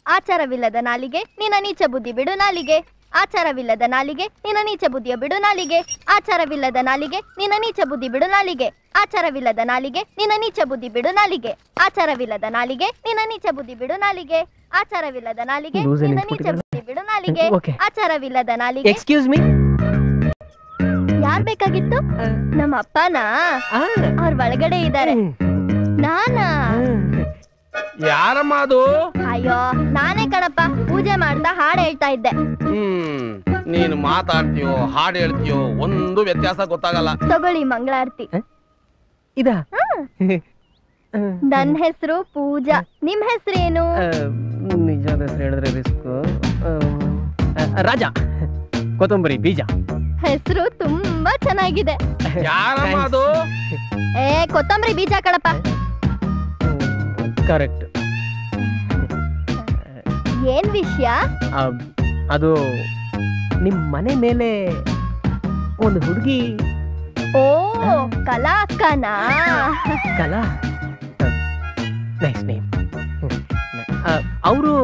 ಆಚಾರವಿಲ್ಲದ ನಾಲಿಗೆ ನಿನ್ನ ನೀಚ ಬುದ್ಧಿ ಬಿಡು ನಾಲಿಗೆ. ಆಚಾರವಿಲ್ಲದ ನಾಲಿಗೆ ನಿನ್ನ ನೀಚ ಬುದ್ಧಿಯ ಬಿಡು ನಾಲಿಗೆ. ಆಚಾರವಿಲ್ಲದ ನಾಲಿಗೆ ನಿನ್ನ ನೀಚ ಬುದ್ಧಿ ಬಿಡು ನಾಲಿಗೆ. ಆಚಾರವಿಲ್ಲದ ನಾಲಿಗೆ ನಿನ್ನ ನೀಚ ಬುದ್ಧಿ ಬಿಡು ನಾಲಿಗೆ. ಆಚಾರವಿಲ್ಲದ ನಾಲಿಗೆ ನಿನ್ನ ನೀಚ ಬುದ್ಧಿ ಬಿಡು ನಾಲಿಗೆ. ಆಚಾರವಿಲ್ಲದ ನಾಲಿಗೆ ನಿನ್ನ ನೀಚ. ಬುದ್ಧಿ ಬಿಡು ನಾಲಿಗೆ. ಆಚಾರವಿಲ್ಲದ ನಾಲಿಗೆ. ಎಕ್ಸ್ಕ್ಯೂಸ್ ಮೀ ಯಾರ್ ಬೇಕಾಗಿತ್ತು? ನಮ್ಮ ಅಪ್ಪನಾ ಅವ್ರ ಒಳಗಡೆ ಇದ್ದಾರೆ. ನಾನಾ? ಯಾರಮ್ಮ ಅದು ಅಯ್ಯೋ ನಾನೇ ಕಣಪ್ಪ ಪೂಜೆ ಮಾಡ್ತಾ ಹಾಡು ಹೇಳ್ತಾ ಇದ್ದೆ. ಹ್ಮ್ ನೀನು ಮಾತಾಡ್ತೀಯೋ ಹಾಡು ಹೇಳ್ತೀಯೋ ಒಂದು ವ್ಯತ್ಯಾಸ ಗೊತ್ತಾಗಲ್ಲ. ತಗೊಳ್ಳಿ ಮಂಗಳಾರತಿ. ಇದ? ನನ್ ಹೆಸರು ಪೂಜಾ. ನಿಮ್ ಹೆಸರೇನು? ನಿಜವಾದ ಹೆಸರು ಹೇಳಿದ್ರೆ ರಿಸ್ಕ್. ರಾಜ. ಕೊತ್ತಂಬರಿ ಬೀಜ. ಹೆಸರು ತುಂಬಾ ಚೆನ್ನಾಗಿದೆ. ಯಾರಮ್ಮ ಅದು ಏ ಕೊತ್ತಂಬರಿ ಬೀಜ ಕಳಪ್ಪ ಕರೆಕ್ಟ್. ಏನ್ ವಿಷಯ? ಅದು ನಿಮ್ ಮನೆ ಮೇಲೆ ಒಂದು ಹುಡುಗಿ. ಓ ಕಲಾ? ಅಕ್ಕನಾ ಕಲಾ ನೈಸ್ ನೇಮ್ ಅವರು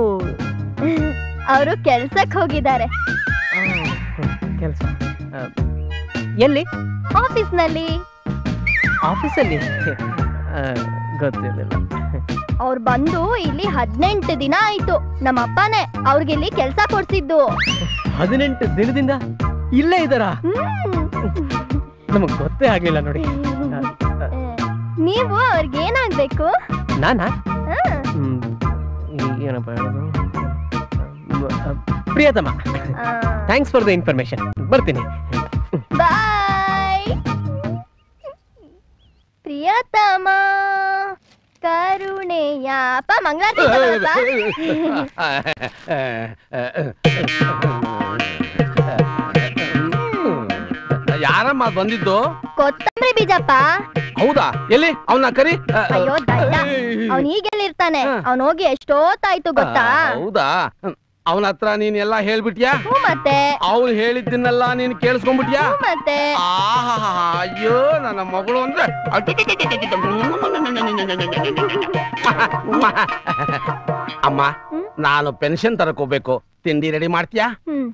ಅವರು ಕೆಲ್ಸಕ್ಕೆ ಹೋಗಿದ್ದಾರೆ. ಕೆಲಸ. ಎಲ್ಲಿ? ಆಫೀಸ್ನಲ್ಲಿ. ಆಫೀಸಲ್ಲಿ? ಗೊತ್ತಿರಲಿಲ್ಲ. ಅವ್ರು ಬಂದು ಇಲ್ಲಿ ಹದಿನೆಂಟು ದಿನ ಆಯ್ತು. ನಮ್ಮ ಅಪ್ಪನೇ ಅವ್ರಿಗೆ ಇಲ್ಲಿ ಕೆಲ್ಸ ಕೊಡ್ಸಿದ್ದು. ಹದಿನೆಂಟು ದಿನದಿಂದ ಇಲ್ಲೇ ಇದ್ದಾರಾ? ನಮಗ್ ಗೊತ್ತೇ ಆಗ್ಲಿಲ್ಲ ನೋಡಿ. ನೀವು ಅವ್ರಿಗೆ ಏನಾಗ್ಬೇಕು? ನಾನಾ? ಹಾ. ಹ್ಮ್, ಈ- ಏನಪ್ಪ ಹೇಳೋದು? ಮ್, ಅ, ಪ್ರಿಯತಮ ಥ್ಯಾಂಕ್ಸ್ ಫಾರ್ ದ ಇನ್ಫಾರ್ಮೇಶನ್ ಬರ್ತೀನಿ. ಬಾಯ್ ಪ್ರಿಯತಮ. ಕರುಣೆಯ ಅಪ್ಪ ಮಂಗಳಾರತಿ ತಗೊಳಪ್ಪ. ಯಾರಮ್ಮ ಬಂದಿದ್ದು ಕೊತ್ತಂಬರಿ ಬೀಜಪ್ಪ ಹೌದಾ ಎಲ್ಲಿ ಅವನ ಕರಿ ಅಯ್ಯೋ ದಡ್ಡ ಅವ್ನ್ ಈಗೆಲ್ಲಿರ್ತಾನೆ ಅವ್ನ್ ಹೋಗಿ ಎಷ್ಟೋತ್ತಾಯ್ತು ಗೊತ್ತಾ ಹೌದಾ ಅವನ ಹತ್ರ ನೀನ್ ಎಲ್ಲಾ ಹೇಳ್ಬಿಟ್ಯಾ? ಹ್ಞೂ ಮತ್ತೆ. ಅವ್ರು ಹೇಳಿದ್ದನ್ನೆಲ್ಲ ನೀನ್ ಕೇಳಿಸ್ಕೊಂಡ್ಬಿಟ್ಯಾ? ಹ್ಞೂ ಮತ್ತೆ. ಆಹಾ ಅಯ್ಯೋ ನನ್ನ ಮಗಳು ಅಂದ್ರೆ ಅಮ್ಮ ನಾನು ಪೆನ್ಷನ್ ತರಕೋಬೇಕು ತಿಂಡಿ ರೆಡಿ ಮಾಡ್ತೀಯಾ ಹ್ಮ್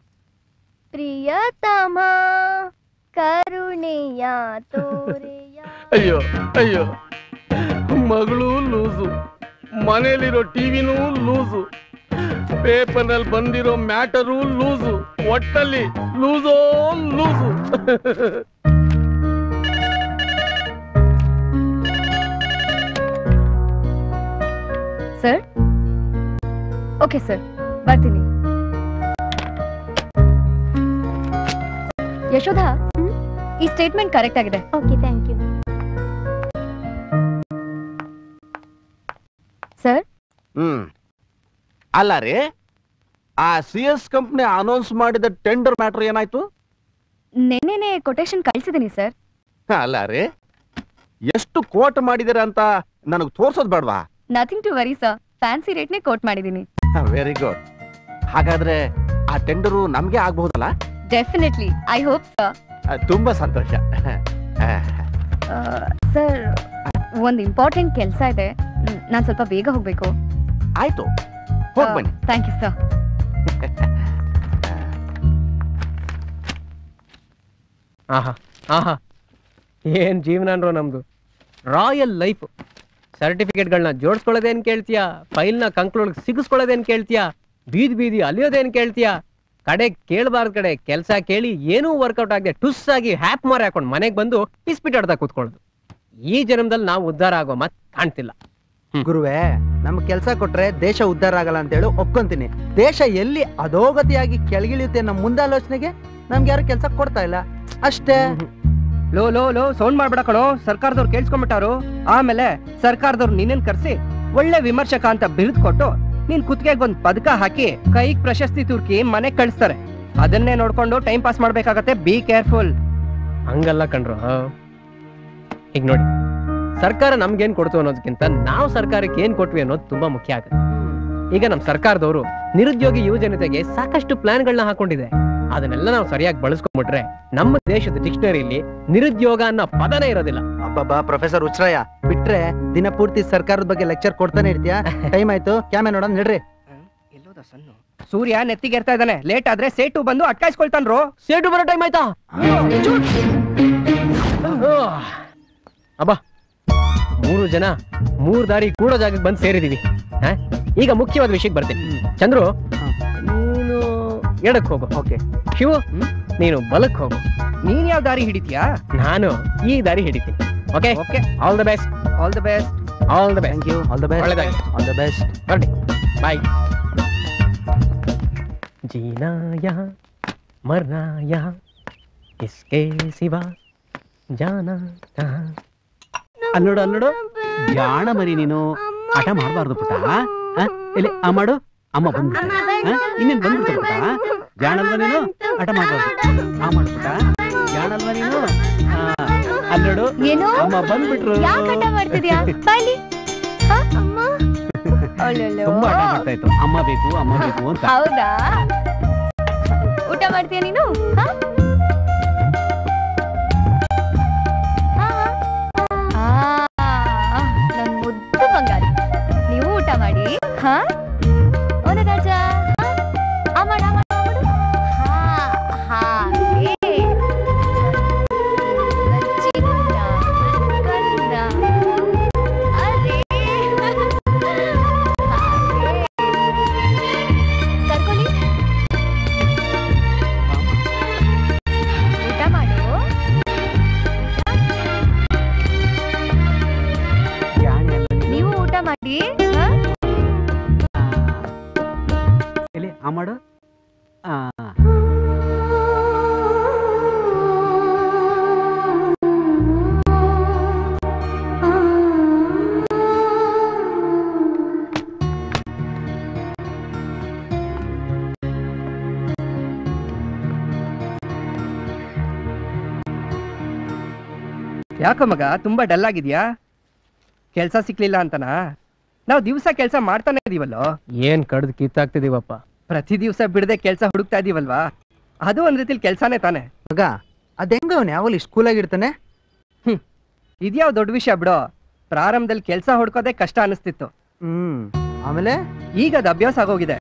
ಪ್ರಿಯತಮ ಕರುಣೆಯ ತೋರೆಯ ಅಯ್ಯೋ ಅಯ್ಯೋ ಮಗಳು ಲೂಸು ಮನೆಯಲ್ಲಿರೋ ಟಿವಿನೂ ಲೂಸು ಪೇಪರ್ನಲ್ಲಿ ಬಂದಿರೋ ಮ್ಯಾಟರು ಲೂಸು ಒಟ್ಟಲ್ಲಿ ಲೂಸೋ ಲೂಸು. ಸರ್? ಓಕೆ ಸರ್ ಬರ್ತೀನಿ. ಯಶೋಧ ಈ ಸ್ಟೇಟ್ಮೆಂಟ್ ಕರೆಕ್ಟ್ ಆಗಿದೆ. Okay thank you. ಸರ್? ಹ್ಮ್. ಅಲ್ಲ ರೀ ಆ ಸಿ ಎಸ್ ಕಂಪ್ನಿ ಅನೌನ್ಸ್ ಮಾಡಿದ ಟೆಂಡರ್ ಮ್ಯಾಟರ್ ಏನಾಯ್ತು? ನೆನ್ನೆನೆ ಕೊಟೇಶನ್ ಕಳ್ಸಿದ್ದೀನಿ ಸರ್. ಅಲ್ಲ ರೀ ಎಷ್ಟು ಕೋಟ್ ಮಾಡಿದಿರ ಅಂತ ನನಗೆ ತೋರ್ಸೋದ್ ಬೇಡವಾ? Nothing to worry sir fancy ರೇಟ್ನೇ quote ಮಾಡಿದ್ದೀನಿ ವೆರಿ ಗುಡ್ ಹಾಗಾದ್ರೆ ಆ ಟೆಂಡರು ನಮ್ಗೆ ಆಗ್ಬಹುದಲ್ಲ? ಡೆಫಿನೆಟ್ಲಿ ಐ ಹೋಪ್ ಸರ್ ಆ, ತುಂಬಾ ಸಂತೋಷ. ಸರ್ ಒಂದು ಇಂಪಾರ್ಟೆಂಟ್ ಕೆಲಸ ಇದೆ. ನಾನು ಸ್ವಲ್ಪ ಬೇಗ ಹೋಗ್ಬೇಕು. ಆಯ್ತು. ಹೋಗ್ ಬನ್ನಿ. ಥ್ಯಾಂಕ್ ಯು ಸರ್ ಆಹಾ ಆಹಾ. ಏನ್ ಜೀವನ ಅನ್ರೋ ನಮ್ದು? Royal life. ಸರ್ಟಿಫಿಕೇಟ್ಗಳನ್ನ ಜೋಡಿಸ್ಕೊಳ್ಳೋದೇನ್ ಕೇಳ್ತೀಯಾ? ಫೈಲ್ನ ಕಂಕ್ಲೂಡ್ ಸಿಗಿಸ್ಕೊಳ್ಳೋದೇನ್ ಕೇಳ್ತೀಯಾ? ಬೀದಿ ಬೀದಿ ಅಲಿಯೋದೇನ್ ಕೇಳ್ತೀಯಾ? ಕಡೆ ಕೇಳಬಾರ್ದು ಕಡೆ ಕೆಲಸ ಕೇಳಿ ಏನೂ ವರ್ಕೌಟ್ ಆಗದೆ ಟುಸ್ ಆಗಿ ಹ್ಯಾಪ್ ಮಾರಿ ಹಾಕೊಂಡು ಮನೆಗೆ ಬಂದು ಇಸ್ಪಿಟಾಡ್ದ ಕೂತ್ಕೊಳ್ಳೋದು. ಈ ಜನ್ಮದಲ್ಲಿ ನಾವು ಉದ್ಧಾರ ಆಗೋ ಮತ್ ಕಾಣ್ತಿಲ್ಲ. ಗುರುವೇ ನಮ್ಗೆ ಕೆಲಸ ಕೊಟ್ರೆ ದೇಶ ಉದ್ಧಾರ ಆಗಲ್ಲ ಅಂತ ಹೇಳಿ ಒಪ್ಕೊಂತೀನಿ. ದೇಶ ಎಲ್ಲಿ ಅಧೋಗತಿಯಾಗಿ ಕೆಳಗಿಳಿಯುತ್ತೆ ನಮ್ಮ ಮುಂದಾಲೋಚನೆಗೆ ನಮ್ಗೆ ಯಾರು ಕೆಲಸ ಕೊಡ್ತಾ ಇಲ್ಲ. ಅಷ್ಟೇ. ಲೋ ಲೋ ಲೋ ಸೌಂಡ್ ಮಾಡ್ಬೇಡ ಕಣೋ. ಸರ್ಕಾರದವ್ರು ಕೇಳಿಸ್ಕೊಂಡ್ಬಿಟ್ಟಾರು. ಆಮೇಲೆ ಸರ್ಕಾರದವ್ರು ನಿನ್ನನ್ ಕರೆಸಿ ಒಳ್ಳೆ ವಿಮರ್ಶಕ ಅಂತ ಬಿರುದು ಕೊಟ್ಟು ನೀನ್ ಕುತ್ತಿಗೆಗೆ ಒಂದ್ ಪದಕ ಹಾಕಿ ಕೈಗ್ ಪ್ರಶಸ್ತಿ ತುರ್ಕಿ ಮನೆಗ್ ಕಳಿಸ್ತಾರೆ. ಅದನ್ನೇ ನೋಡ್ಕೊಂಡು ಟೈಮ್ ಪಾಸ್ ಮಾಡ್ಬೇಕಾಗತ್ತೆ. Be careful. ಹಂಗಲ್ಲ ಕಣ್ರು ಈಗ ನೋಡಿ. ಸರ್ಕಾರ ನಮ್ಗೇನ್ ಕೊಡ್ತು ಅನ್ನೋದಕ್ಕಿಂತ ನಾವು ಸರ್ಕಾರಕ್ಕೆ ಏನ್ ಕೊಟ್ವಿ ಅನ್ನೋದು ತುಂಬಾ ಮುಖ್ಯ ಆಗುತ್ತೆ. ಈಗ ನಮ್ ಸರ್ಕಾರದವರು ನಿರುದ್ಯೋಗಿ ಯುವಜನತೆಗೆ ಸಾಕಷ್ಟು ಪ್ಲಾನ್ಗಳನ್ನ ಹಾಕೊಂಡಿದೆ. ಅದನ್ನೆಲ್ಲ ನಾವು ಸರಿಯಾಗಿ ಬಳಸ್ಕೊಂಡ್ಬಿಟ್ರೆ ನಮ್ಮ ದೇಶದ ಡಿಕ್ಷನರಿಯಲ್ಲಿ ನಿರುದ್ಯೋಗ ಅನ್ನೋ ಪದನೇ ಇರೋದಿಲ್ಲ. ಅಬ್ಬಬ್ಬಾ ಪ್ರೊಫೆಸರ್ ಉಚ್ರಯ್ಯ ಬಿಟ್ರೆ ದಿನ ಪೂರ್ತಿ ಸರ್ಕಾರದ ಬಗ್ಗೆ ಲೆಕ್ಚರ್ ಕೊಡ್ತಾನೆ ಇರ್ತೀಯಾ? ಟೈಮ್ ಆಯ್ತು ಕ್ಯಾಮೆ ನೋಡೋಣ ನಡ್ರಿ. ಸೂರ್ಯ ನೆತ್ತಿಗೆರ್ತಾ ಇದ್ದಾನೆ. ಲೇಟ್ ಆದ್ರೆ ಸೇಟು ಬಂದು ಅಟ್ಕಾಯಿಸ್ಕೊಳ್ತಾನ್ರು. ಸೇಟು ಬರೋ ಟೈಮ್ ಆಯ್ತಾ? ಅಬ್ಬಾ ಮೂರು ಜನ ಮೂರು ದಾರಿ ಕೂಡೋ ಜಾಗಕ್ಕೆ ಬಂದು ಸೇರಿದೀವಿ. ಹಾ? ಈಗ ಮುಖ್ಯವಾದ ವಿಷಯಕ್ಕೆ ಬರ್ತೀನಿ. ಚಂದ್ರು ನೀನು ಎಡಕ್ಕೆ ಹೋಗು. ಓಕೆ. ಶಿವು ನೀನು ಬಲಕ್ಕೆ ಹೋಗು. ನೀನ್ ಯಾವ ದಾರಿ ಹಿಡಿತೀಯಾ? ನಾನು ಈ ದಾರಿ ಹಿಡಿತೀನಿ. Okay? Okay. All the best all the best all the best thank you all the best ಒಳ್ಳೆದಾಗ್ಲಿ. All the best birdie ಬಾಯ್ ಜೀನಾಯ ಮರ್ನಾಯ ಇಸ್ಕೆ ಸಿವಾ ಜಾನಾ ಕಹಾ ಅಲ್ಲೋಡು ಅಲ್ಲೋಡು ಜಾಣ ಮರಿ ನೀನು. ಹಠ ಮಾಡಬಾರ್ದು ಪುಟ್ಟ. ಇಲ್ಲಿ ಎಲ್ಲಿ? ಆ ಮಾಡು. ಅಮ್ಮ ಬಂದ್ ಇನ್ನೇನ್ ಬಂದ್ಬಿಟ್ಟು ಪುಟ್ಟ? ಯಾಣಲ್ವ ನೀನು? ಹಠ ಮಾಡಬಾರ್ದು. ಆ ಮಾಡು ಪುಟ್ಟ. ಯಾಣಲ್ವ ನೀನು? ಅಲ್ಲೋಡು ಏನು? ಅಮ್ಮ ಬಂದ್ಬಿಟ್ರು. ಯಾಕೆ ಹಠ ಮಾಡ್ತಿದ್ಯಾ? ಬಾಯ್ಲಿ. ಅಮ್ಮ. ತುಂಬಾ ಹಠ ಮಾಡ್ತಾ ಇತ್ತು ಅಮ್ಮ ಬೇಕು ಅಮ್ಮ ಬೇಕು ಅಂತ. ಹೌದಾ? ಊಟ ಮಾಡ್ತೀಯ ನೀನು? ಹಾ? ಮಾಡಿ ಹಾ ಓನ ರಾಜ ಹಾ? ಆ ಮಾಡು, ಮಾಡು. ಆ. ಯಾಕೋ ಮಗ ತುಂಬಾ ಡಲ್ ಆಗಿದ್ಯಾ? ಕೆಲ್ಸ ಸಿಕ್ಲಿಲ್ಲ ಅಂತನಾ? ನಾವು ದಿವಸ ಕೆಲಸ ಮಾಡ್ತಾನೆ ಇದೀವಲ್ಲೋ? ಏನ್ ಕಡ್ದು ಕಿತ್ತಾಕ್ತಿದೀವಪ್ಪ. ಪ್ರತಿ ದಿವಸ ಬಿಡದೆ ಕೆಲಸ ಹುಡುಕ್ತಾ ಇದೀವಲ್ವಾ? ಅದು ಒಂದ್ ರೀತಿಲಿ ಕೆಲ್ಸಾನೇ ತಾನೆ. ಮಗ ಅದ್ ಹೆಂಗ ಸ್ಕೂಲ್ ಯಾವಲ್ಲಿ ಹ್ಮ್. ಇದ್ಯಾವ್ ದೊಡ್ಡ ವಿಷಯ ಬಿಡು? ಪ್ರಾರಂಭದಲ್ಲಿ ಕೆಲಸ ಹುಡ್ಕೋದೇ ಕಷ್ಟ ಅನಿಸ್ತಿತ್ತು. ಹ್ಮ್. ಆಮೇಲೆ? ಈಗ ಅದು ಅಭ್ಯಾಸ ಆಗೋಗಿದೆ.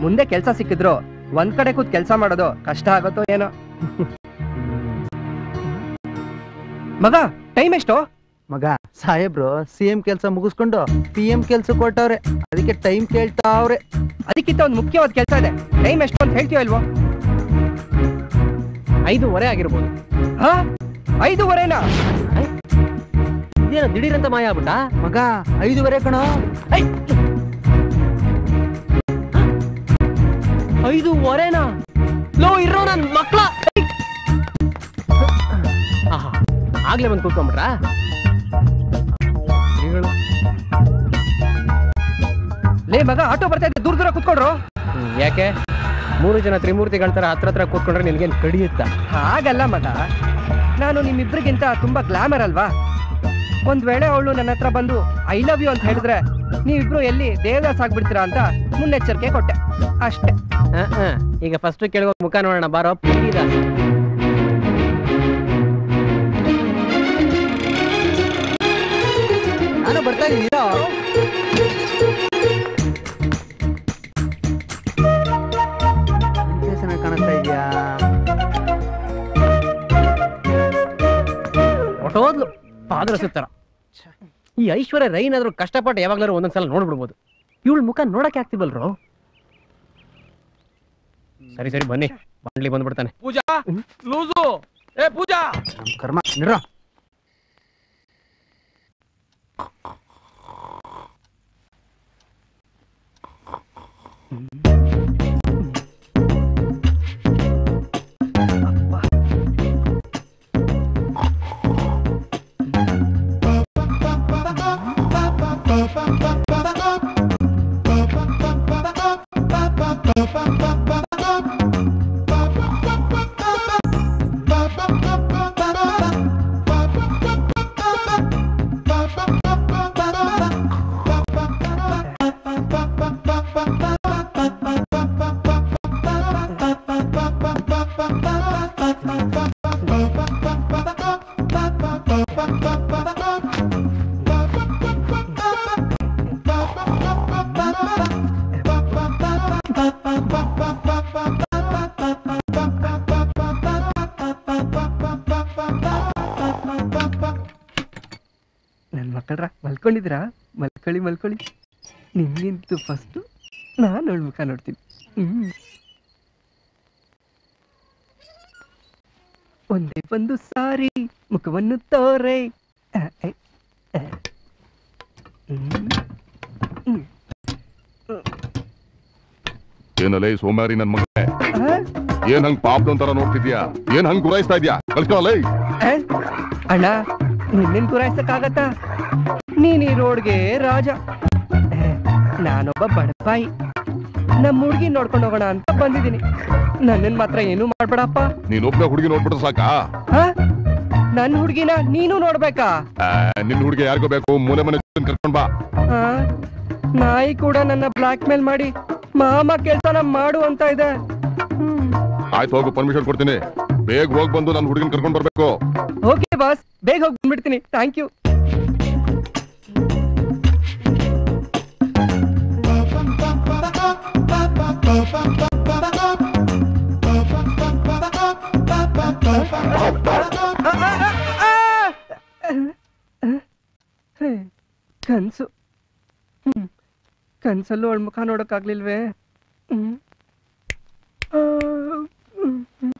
ಮುಂದೆ ಕೆಲಸ ಸಿಕ್ಕಿದ್ರು ಒಂದ್ ಕಡೆ ಕೂತ್ ಕೆಲಸ ಮಾಡೋದು ಕಷ್ಟ ಆಗುತ್ತೋ ಏನೋ. ಮಗ ಟೈಮ್ ಎಷ್ಟು? ಮಗ ಸಾಹೇಬ್ರು ಸಿ ಎಂ ಕೆಲ್ಸ ಮುಗಿಸ್ಕೊಂಡು ಪಿ ಎಂ ಕೆಲ್ಸ ಕೊಟ್ಟವ್ರೆ. ಅದಕ್ಕೆ ಟೈಮ್ ಕೇಳ್ತಾ ಅವ್ರೆ ಅದಕ್ಕಿಂತ ಒಂದು ಮುಖ್ಯವಾದ ಕೆಲಸ ಇದೆ. ಟೈಮ್ ಎಷ್ಟು ಅಂತ ಹೇಳ್ತೀವ ಇಲ್ವೋ? ಐದೂವರೆ ಆಗಿರ್ಬೋದು. ಹಾ? ಐದೂವರೆನಾ? ಇದೇನೋ ದಿಢೀರಂತ ಮಾಯ ಆಗ್ಬಿಟ್ಟ? ಮಗ ಐದುವರೆ ಕಣೋ. ಐದೂವರೆನಾ? ಲೋ ಇರೋ ನನ್ ಮಕ್ಳ. ಆಹಾ, ಆಗ್ಲೇ ಬಂದು ಕೂತ್ಕೊಂಡ್ಬಿಟ್ರಾ. ಲೇ ಮಗ ಆಟೋ ಬರ್ತಾ ಇದೆ ದೂರ ದೂರ ಕುತ್ಕೊಂಡ್ರು. ಯಾಕೆ? ಮೂರು ಜನ ತ್ರಿಮೂರ್ತಿಗಳ ತರ ಹತ್ರ ಹತ್ರ ಕೂತ್ಕೊಂಡ್ರೆ ನಿನ್ಗೇನ್ ಕಡಿಯುತ್ತಾ? ಹಾಗಲ್ಲ ಮಗ ನಾನು ನಿಮ್ಮಿಬ್ರಿಗಿಂತ ತುಂಬಾ ಗ್ಲಾಮರ್ ಅಲ್ವಾ? ಒಂದ್ ವೇಳೆ ಅವಳು ನನ್ನ ಹತ್ರ ಬಂದು ಐ ಲವ್ ಯು ಅಂತ ಹೇಳಿದ್ರೆ ನೀವಿಬ್ರು ಎಲ್ಲಿ ದೇವದಾಸ್ ಆಗ್ಬಿಡ್ತೀರಾ ಅಂತ ಮುನ್ನೆಚ್ಚರಿಕೆ ಕೊಟ್ಟೆ. ಅಷ್ಟೇ. ಈಗ ಫಸ್ಟ್ ಕೇಳುವ ಮುಖ ನೋಡೋಣ ಬಾರೋ. ಪ್ಲೀಸ್ ನಾನು ಬರ್ತಾ ಇದ್ದೀರಾ? ಚೆನ್ನಾಗಿ ಕಾಣಿಸ್ತಾ ಇದೆಯಾ? ಹೊಟ್ಟೋದ್ಲು ಪಾದ್ರ ಸುತ್ತರ. ಈ ಐಶ್ವರ್ಯ ರೈನ್ ಆದ್ರೂ ಕಷ್ಟಪಟ್ಟು ಯಾವಾಗ್ಲಾದ್ರು ಒಂದೊಂದ್ಸಲ ನೋಡ್ಬಿಡ್ಬೋದು. ಇವಳ ಮುಖ ನೋಡಕ್ಕೆ ಆಗ್ತಿವಲ್ರು? ಸರಿ ಸರಿ ಬನ್ನಿ. ಬಾಂಡ್ಲಿ ಬಂದ್ಬಿಡ್ತಾನೆ. ಪೂಜಾ ಲೂಸು. ಏ ಪೂಜಾ. ಕರ್ಮ ನಿಡ್ರ. ನನ್ ಮಲ್ಕೊಳ್ಳಿ ಮಲ್ಕೊಳ್ಳಿ. ನಿಮ್ಗಿಂತು ಫಸ್ಟ್ ನಾನು ಅವಳ ಮುಖ ನೋಡ್ತೀನಿ. ಒಂದೇ ಒಂದು ಸಾರಿ ಮುಖವನ್ನು ತೋರೆ. ಏನಲ್ಲೇ ಸೋಮಾರಿ ನನ್ ಮಗ? ಏನ್ ಹಂಗ್ ಪಾಪ್ದೊಂದ್ ತರ ನೋಡ್ತಿದ್ಯಾ? ಏನ್ ಹಂಗ್ ಗುರಾಯಿಸ್ತಾ ಇದ್ಯಾ? ಅಣ್ಣ ನಿನ್ನಿನ್ ಪೂರೈಸಕ್ಕಾಗತ್ತಾ ನೀನ್ ಈ ರೋಡ್ಗೆ ರಾಜ. ನಾನೊಬ್ಬ ಬಡಪಾಯಿ ನಮ್ಮ ಹುಡುಗಿ ನೋಡ್ಕೊಂಡು ಹೋಗೋಣ ಅಂತ ಬಂದಿದ್ದೀನಿ. ನನ್ನನ್ ಮಾತ್ರ ಏನೂ ಮಾಡ್ಬೇಡಪ್ಪ. ನೀನೊಬ್ಬ ಹುಡುಗಿ ನೋಡ್ಬಿಟ್ರೆ ಸಾಕಾ? ಹ? ನನ್ ಹುಡುಗಿನ ನೀನು ನೋಡ್ಬೇಕಾ? ನಿನ್ ಹುಡುಗಿ ಯಾರಿಗೋ ಬೇಕು ಮೂಲೆ ಮನೆ ಕರ್ಕೊಂಡ್ ಬಾ. ಹ? ನಾಯಿ ಕೂಡ ನನ್ನ ಬ್ಲಾಕ್ ಮೇಲ್ ಮಾಡಿ ಮಾಮ ಕೆಲ್ಸನ ಮಾಡು ಅಂತ ಇದೆ. ಆಯ್ತು ಹೋಗು ಪರ್ಮಿಷನ್ ಕೊಡ್ತೀನಿ. ಬೇಗ ಹೋಗ್ ಬಂದು ನನ್ನ ಹುಡುಗಿನ ಕರ್ಕೊಂಡ್ ಬರ್ಬೇಕು. ಓಕೆ ಬಾಸ್ ಬೇಗ ಹೋಗಿ ಬಂದ್ಬಿಡ್ತೀನಿ. ಥ್ಯಾಂಕ್ ಯು ಕನ್ಸು. ಕನ್ಸಲ್ಲೂ ಅವಳ ಮುಖ ನೋಡಕ್ಕಾಗ್ಲಿಲ್ವೇ? ಹ್ಮ್. ಆ, ಹ್ಮ್, ಹ್ಮ್, ಹ್ಮ್, ಹ್ಮ್.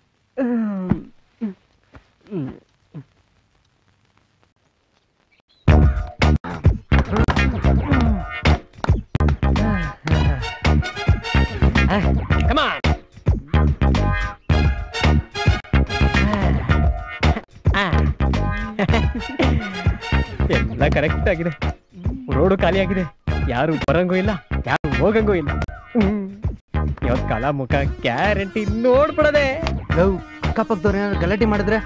ಎಲ್ಲ ಕರೆಕ್ಟ್ ಆಗಿದೆ ರೋಡು ಖಾಲಿ ಆಗಿದೆ ಯಾರು ಬರಂಗೂ ಇಲ್ಲ ಯಾರು ಹೋಗಂಗೂ ಇಲ್ಲ ಯಾವತ್ ಕಲಾ ಮುಖ ಗ್ಯಾರಂಟಿ ನೋಡ್ಬಿಡದೆ. ಲವ್ ಅಕ್ಕಪಕ್ಕದವ್ರು ಏನಾದ್ರು ಗಲಾಟೆ ಮಾಡಿದ್ರೆ?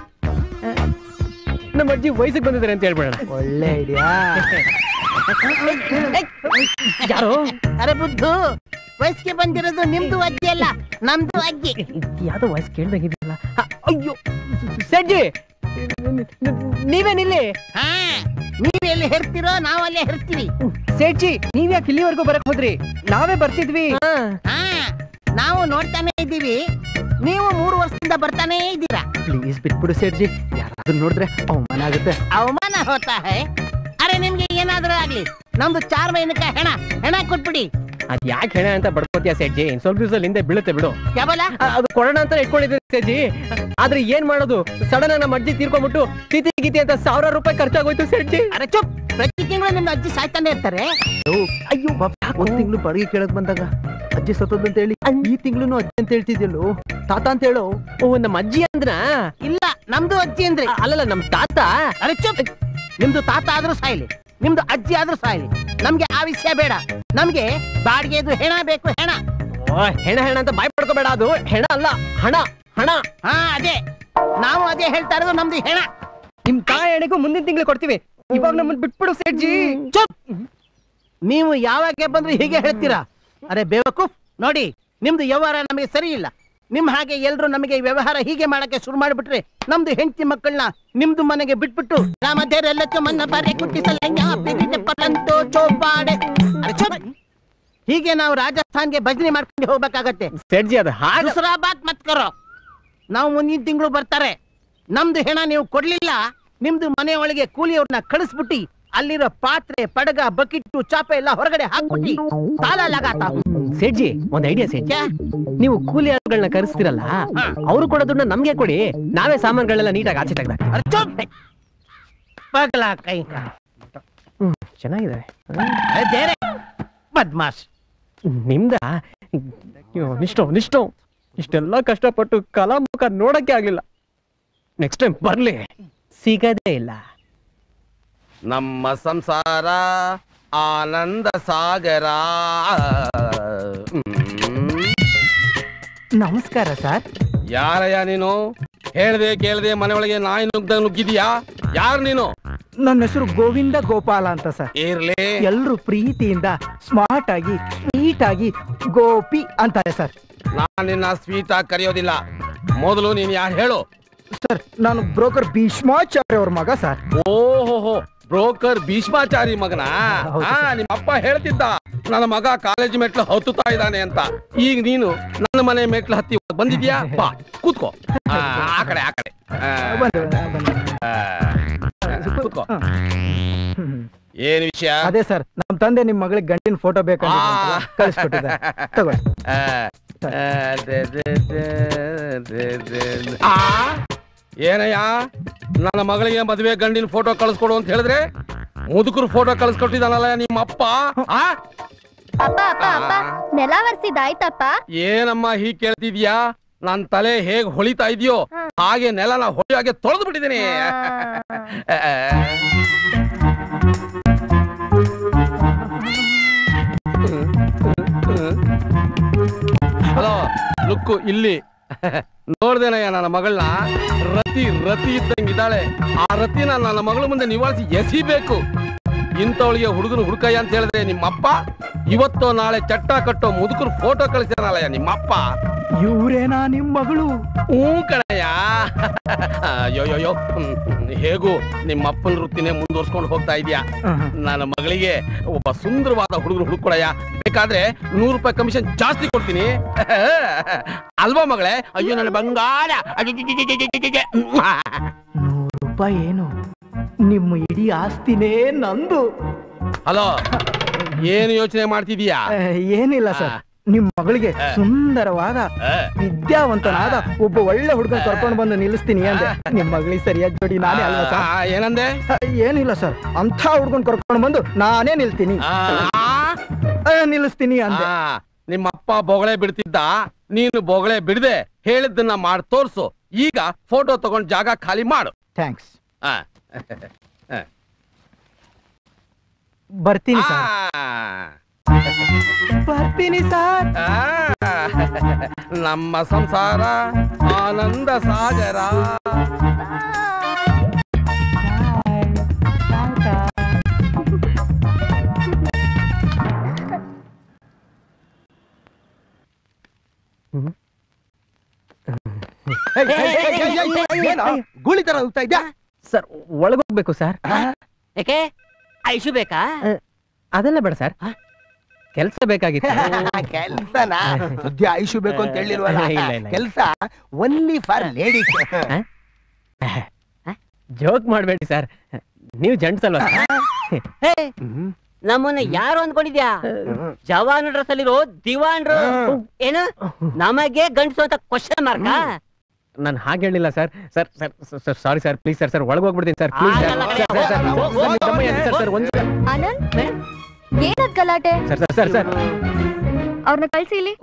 ನಮ್ಮ ಅಜ್ಜಿ ವಯಸ್ಸಿಗೆ ಬಂದಿದ್ದಾರೆ ಅಂತ ಹೇಳ್ಬಿಡೋಣ. ಒಳ್ಳೆ ಐಡಿಯಾ ಯಾರು? ಅರೆ ಬುದ್ಧು ವಯಸ್ಸಿಗೆ ಬಂದಿರೋದು ನಿಮ್ದು ಅಜ್ಜಿ ಅಲ್ಲ ನಮ್ದು ಅಜ್ಜಿ. ಯಾವ್ದೋ ವಯಸ್ಸು ಕೇಳ್ಬೇಕಿದ್ರಲ್ಲ ಅಯ್ಯೋ ಸಜ್ಜಿ ನೀವೇ ನಿಲ್ಲಿ ಹಾ ನೀವ್ ಎಲ್ಲಿ ಹೆರ್ತಿರೋ ನಾವ್ ಅಲ್ಲೇ ಹೆರ್ತೀವಿ. ಸೇಠ್ಜಿ ನೀವ್ ಯಾಕೆ ಇಲ್ಲಿವರೆಗೂ ಬರಕ್ ಹೋದ್ರಿ? ನಾವೇ ಬರ್ತಿದ್ವಿ. ಹಾ ನಾವು ನೋಡ್ತಾನೆ ಇದ್ದೀವಿ. ನೀವು ಮೂರು ವರ್ಷದಿಂದ ಬರ್ತಾನೆ ಇದ್ದೀರಾ. ಪ್ಲೀಸ್ ಬಿಟ್ಬಿಡು ಸೇರ್ಜಿ ಯಾರಾದ್ರೂ ನೋಡಿದ್ರೆ ಅವಮಾನ ಆಗುತ್ತೆ. ಅವಮಾನ ಹೋತಾ ಹೇ? ಅರೆ ನಿಮ್ಗೆ ಏನಾದ್ರೂ ಆಗ್ಲಿ. ನಮ್ದು ಚಾರ್ ಮೈನಕ ಹೆಣ. ಹೆಣ ಕೊಟ್ಬಿಡಿ. ಅದ್ ಯಾಕೆ ಹೆಣ ಅಂತ ಬಡ್ಕೋತಿಯ ಸೇಠ್ಜಿ? ಇನ್ ಸ್ವಲ್ಪ ದಿವಸ ಹಿಂದೆ ಬೀಳುತ್ತೆ ಬಿಡು. ಯಾವಲ್ಲ? ಅದು ಕೊಡೋಣ ಅಂತ ಇಟ್ಕೊಂಡಿದ್ದೆ ಸೇಠ್ಜಿ. ಆದ್ರೆ ಏನ್ ಮಾಡೋದು? ಸಡನ್ ಆಗಿ ನಮ್ಮ ಅಜ್ಜಿ ತೀರ್ಕೊಂಡ್ಬಿಟ್ಟು ತಿತಿ ಗೀತಿ ಅಂತ ಸಾವಿರ ರೂಪಾಯಿ ಖರ್ಚಾಗೋಯ್ತು ಸೆಡ್ಜಿ ಅರೆ ಚುಪ್! ಪ್ರತಿ ತಿಂಗಳು ನಿಮ್ಮ ಅಜ್ಜಿ ಸಾಯ್ತಾನೆ ಇರ್ತಾರೆ. ಅಯ್ಯೋ ಒಂದ್ ತಿಂಗಳು ಬಾಡಿಗೆ ಕೇಳಕ್ ಬಂದಾಗ ಅಜ್ಜಿ ಸತ್ತೋದ್ ಅಂತ ಹೇಳಿ ಈ ತಿಂಗಳು ಅಜ್ಜಿ ಅಂತ ಹೇಳ್ತಿದ್ಯಲ್ಲೋ? ತಾತ ಅಂತ ಹೇಳು? ಓ ನಮ್ಮ ಅಜ್ಜಿ ಅಂದ್ರ ಇಲ್ಲ ನಮ್ದು ಅಜ್ಜಿ ಅಂದ್ರೆ. ಅಲ್ಲಲ್ಲ ನಮ್ ತಾತ? ಅರೆ ಚುಪ್! ನಿಮ್ದು ತಾತ ಆದ್ರೂ ಸಾಯ್ಲಿ. ನಿಮ್ದು ಅಜ್ಜಿ ಆದ್ರೂ ಸಾಯ್ಲಿ. ನಮ್ಗೆ ಆ ವಿಷಯ ಬೇಡ. ನಮ್ಗೆ ಬಾಡಿಗೆದು ಹೆಣ ಬೇಕು ಹೆಣ. ಹೆಣ ಹೆಣ ಅಂತ ಬಾಯ್ ಪಡ್ಕೋಬೇಡ ಅದು. ಹೆಣ ಅಲ್ಲ ಹಣ. ಹಣ. ಹಾ ಅದೇ. ನಾವು ಅದೇ ಹೇಳ್ತಾ ಇರೋದು ನಮ್ದು ಹೆಣ. ನಿಮ್ ತಾಯಿ ಎಣೆಗೂ ಮುಂದಿನ ತಿಂಗಳು ಕೊಡ್ತೀವಿ. ಇವಾಗ ನಮ್ಮನ್ನ ಬಿಟ್ಬಿಡು ಚುಪ್. ನೀವು ಯಾವಾಗ ಬಂದ್ರೆ ಹೀಗೆ ಹೇಳ್ತೀರಾ? ಅರೆ ಬೇವಕೂಫ್ ನೋಡಿ ನಿಮ್ದು ವ್ಯವಹಾರ ನಮಗೆ ಸರಿ ಇಲ್ಲ. ನಿಮ್ ಹಾಗೆ ಎಲ್ರು ನಮಗೆ ವ್ಯವಹಾರ ಹೀಗೆ ಮಾಡಕ್ಕೆ ಶುರು ಮಾಡಿಬಿಟ್ರೆ ನಮ್ದು ಹೆಂಡತಿ ಮಕ್ಕಳನ್ನ ನಿಮ್ದು ಮನೆಗೆ ಬಿಟ್ಬಿಟ್ಟು. ಹೀಗೆ ನಾವು ರಾಜಸ್ಥಾನ್ಗೆ ಭಜನೆ ಮಾಡ್ಕೊಂಡು ಹೋಗ್ಬೇಕಾಗತ್ತೆ. ನಾವು ಮುಂದಿನ ತಿಂಗಳು ಬರ್ತಾರೆ. ನಮ್ದು ಹೆಣ ನೀವು ಕೊಡ್ಲಿಲ್ಲ ನಿಮ್ದು ಮನೆ ಒಳಗೆ ಕೂಲಿಯವ್ರನ್ನ ಕಳಿಸ್ಬಿಟ್ಟಿ ಅಲ್ಲಿರೋ ಪಾತ್ರೆ ಪಡಗ ಬಕಿಟ್ಟು ಚಾಪೆ ಎಲ್ಲ ಹೊರಗಡೆ ಹಾಕ್ಬಿಟ್ಟಿ ತಾಲ ಲಗಾತ. ಸೇಠ್ಜಿ ಒಂದ್ ಐಡಿಯಾ ಸೇಠ್ ನೀವು ಕೂಲಿ ಆಳುಗಳನ್ನ ಕರೆಸ್ತಿರಲ್ಲ ಅವ್ರು ಕೊಡೋ ದುಡ್ಡನ್ನ ನಮ್ಗೆ ಕೊಡಿ. ನಾವೇ ಸಾಮಾನುಗಳೆಲ್ಲ ನೀಟಾಗಿ ಆಚೆ ತೆಗ್ದ. ಪಗಲ ಕೈ ಚೆನ್ನಾಗಿದೆ. ಬದ್ಮಾಶ್. ನಿಮ್ದ? ನಿಷ್ಠ ನಿಷ್ಠ. ಇಷ್ಟೆಲ್ಲ ಕಷ್ಟಪಟ್ಟು ಕಲಾಮುಖ ನೋಡಕ್ಕೆ ಆಗ್ಲಿಲ್ಲ. ನೆಕ್ಸ್ಟ್ ಟೈಮ್ ಬರ್ಲಿ. ಸಿಗದೇ ಇಲ್ಲ. ನಮ್ಮ ಸಂಸಾರ ಆನಂದ ಸಾಗರ. ನಮಸ್ಕಾರ ಸರ್. ಯಾರಯ್ಯ ನೀನು? ಹೇಳ್ದೆ ಕೇಳ್ದೆ ಮನೆ ಒಳಗೆ ನಾಯಿ ನುಗ್ದ ನುಗ್ಗಿದ್ಯಾ? ಯಾರು ನೀನು? ನನ್ನ ಹೆಸರು ಗೋವಿಂದ ಗೋಪಾಲ ಅಂತ ಸರ್. ಇರ್ಲಿ. ಎಲ್ರು ಪ್ರೀತಿಯಿಂದ ಸ್ಮಾರ್ಟ್ ಆಗಿ ಸ್ವೀಟ್ ಆಗಿ ಗೋಪಿ ಅಂತಾರೆ ಸರ್. ನಾನ್ ನಿನ್ನ ಸ್ವೀಟ್ ಆಗಿ ಕರೆಯೋದಿಲ್ಲ. ಮೊದಲು ನೀನು ಯಾರು ಹೇಳು. ಸರ್ ನಾನು ಬ್ರೋಕರ್ ಭೀಷ್ಮಾಚಾರ್ಯ ಅವ್ರ ಮಗ ಸರ್. ಓಹೋಹೋ ಬ್ರೋಕರ್ ಭೀಷ್ಮಾಚಾರಿ ಮಗನ? ಹೌದು ಹಾ ನಿಮ್ಮ ಅಪ್ಪ ಹೇಳ್ತಿದ್ದ. ನನ್ನ ಮಗ ಕಾಲೇಜ್ ಮೆಟ್ಲು ಹತ್ತುತ್ತಾ ಇದ್ದಾನೆ ಅಂತ. ಈಗ ನೀನು ನನ್ನ ಮನೆ ಮೆಟ್ಲು ಹತ್ತಿ ಬಂದಿದ್ಯಾ? ಬಾ ಕೂತ್ಕೋ. ಆ, ಆ ಕಡೆ ಆ ಕಡೆ. ಆ, ಬಂದೆ, ಬಂದೆ. ಆ, ಕೂತ್ಕೋ. ಏನ್ ವಿಷಯ? ಅದೇ ಸರ್ ನಮ್ ತಂದೆ ನಿಮ್ ಮಗಳಿಗೆ ಗಂಡಿನ ಫೋಟೋ ಬೇಕು ಕಳಿಸ್ಕೊಟ್ಟಿದ್ದಾರೆ. ತಗೊಳ್ಳಿ. ಆ, ಆ, ಏನಯ್ಯ? ನನ್ನ ಮಗಳಿಗೆ ಮದುವೆ ಗಂಡಿನ ಫೋಟೋ ಕಳಿಸ್ಕೊಡು ಅಂತ ಹೇಳಿದ್ರೆ ಮುದುಕರು ಫೋಟೋ ಕಳಿಸ್ಕೊಟ್ಟಿದ್ದಾನಲ್ಲ ನಿಮ್ಮ ಅಪ್ಪ? ಆ? ಅಪ್ಪ ಅಪ್ಪ ಅಪ್ಪ ನೆಲ ಒರ್ಸಿದಾಯ್ತಪ್ಪ ಏನಮ್ಮ ಹೀಗ್ ಕೇಳ್ತಿದ್ಯಾ? ನನ್ ತಲೆ ಹೇಗ್ ಹೊಳಿತಾ ಇದೆಯೋ? ಹಾಗೆ ನೆಲನ ಹೊಳಿಯಾಗೆ ತೊಳೆದು ಬಿಟ್ಟಿದ್ದೀನಿ ಹಲೋ, ಲುಕ್ಕು, ಇಲ್ಲಿ. ನೋಡ್ದೇನಯ್ಯ, ನನ್ನ ಮಗಳನ್ನ? ರತಿ ರತಿ ಇದ್ದಂಗಿದ್ದಾಳೆ ಆ ರತಿನ ನನ್ನ ಮಗಳ ಮುಂದೆ ನಿವಾಳಿಸಿ ಎಸಿಬೇಕು. ಇಂಥವಳಿಗೆ ಹುಡುಗನ ಹುಡುಕಯ್ಯ ಅಂತ ಹೇಳಿದ್ರೆ ನಿಮ್ಮಪ್ಪ ಇವತ್ತು ನಾಳೆ ಚಟ್ಟ ಕಟ್ಟೋ ಮುದುಕರು ಫೋಟೋ ಕಳಿಸಿರಲ್ಲ ನಿಮ್ಮಪ್ಪ. ಇವರೇನಾ ನಿಮ್ ಮಗಳು? ಹ್ಞೂ ಕಣಯ್ಯ. ಅಯ್ಯೋಯ್ಯೋ ಹೇಗೂ ನಿಮ್ಮಪ್ಪನ ವೃತ್ತಿನೇ ಮುಂದುವರ್ಸ್ಕೊಂಡು ಹೋಗ್ತಾ ಇದೀಯಾ? ನನ್ನ ಮಗಳಿಗೆ ಒಬ್ಬ ಸುಂದರವಾದ ಹುಡುಗರು ಹುಡುಕೊಳಯ್ಯ. ಬೇಕಾದ್ರೆ ನೂರು ರೂಪಾಯಿ ಕಮಿಷನ್ ಜಾಸ್ತಿ ಕೊಡ್ತೀನಿ. ಅಲ್ವಾ ಮಗಳೇ? ಅಯ್ಯೋ ನನ್ನ ಬಂಗಾರ. ರೂಪಾಯಿ ಏನು? ನಿಮ್ಮ ಇಡೀ ಆಸ್ತಿನೇ ನಂದು. ಹಲೋ ಏನು ಯೋಚನೆ ಮಾಡ್ತಿದೀಯಾ ಏನಿಲ್ಲ ಸರ್. ನಿಮ್ ಮಗಳಿಗೆ ಸುಂದರವಾದ ವಿದ್ಯಾವಂತನಾದ ಒಬ್ಬ ಒಳ್ಳೆ ಹುಡುಗ ಕರ್ಕೊಂಡು ಬಂದು ನಿಲ್ಲಿಸ್ತೀನಿ ಅಂದೆ. ನಿಮ್ ಮಗಳಿಗೆ ಸರಿಯಾದ ಜೋಡಿ ನಾನೇ ಅಲ್ವಾ ಏನಂದೆ? ಏನಿಲ್ಲ ಸರ್. ಅಂತ ಹುಡ್ಗನ್ ಕರ್ಕೊಂಡು ಬಂದು ನಾನೇ ನಿಲ್ತೀನಿ. ಆ, ನಿಲ್ಲಿಸ್ತೀನಿ ಅಂದೆ. ನಿಮ್ಮ ಅಪ್ಪ ಬೊಗಳೆ ಬಿಡ್ತಿದ್ದ ನೀನು ಬೊಗಳೆ ಬಿಡದೆ ಹೇಳಿದ್ದನ್ನ ಮಾಡಿ ತೋರ್ಸು. ಈಗ ಫೋಟೋ ತಗೊಂಡ್ ಜಾಗ ಖಾಲಿ ಮಾಡು. ಥ್ಯಾಂಕ್ಸ್. ಬರ್ತೀನಿ ಸರ್ ಬರ್ತೀನಿ ಸರ್ ನಮ್ಮ ಸಂಸಾರ ಆನಂದ ಸಾಗರ ಗುಳಿ ತರ ಹೋಗ್ತಾ ಇದ್ಯಾ ಸರ್ ಒಳಗೋಗ್ಬೇಕು ಸರ್. ಯಾಕೆ ಐಶು ಬೇಕಾ? ಅದೆಲ್ಲ ಬೇಡ ಸರ್. ಕೆಲಸ ಬೇಕಾಗಿತ್ತು. ಕೆಲ್ಸನಾ? ಸುದ್ದಿ ಐಶು ಬೇಕು ಅಂತ ಹೇಳಿಲ್ವಲ್ಲ? ಇಲ್ಲ, ಇಲ್ಲ. ಕೆಲ್ಸ ಒನ್ಲಿ ಫಾರ್ ಲೇಡೀಸ್ ಜೋಕ್ ಮಾಡಬೇಡಿ ಸರ್. ನೀವು ಜಂಟ್ಸ್ ಅಲ್ವಾ? ಹೇ, ನಮ್ಮನ್ನ ಯಾರು ಅನ್ಕೊಂಡಿದ್ಯಾ ಜವಾನ್ ಡ್ರೆಸ್. ಅಲ್ಲಿರೋ ದಿವಾನ್ರು ಏನು? ನಮಗೆ ಗಂಡಸು ಅಂತ ಕ್ವಶನ್ ಮಾರ್ಕ ನಾನು ಹಾಗೆ ಹೇಳಿಲ್ಲ sir sir sir sir sorry sir please sir sir ಒಳಗೆ ಹೋಗ್ಬಿಡ್ತೀನಿ sir please sir sir sir sir ಒಂದು ಆನಂದ್ ಏನದ್ ಗಲಾಟೆ ಸರ್ ಸರ್ ಸರ್ ಸರ್ ಅವ್ರನ್ನ ಕಳ್ಸಿ ಇಲ್ಲಿ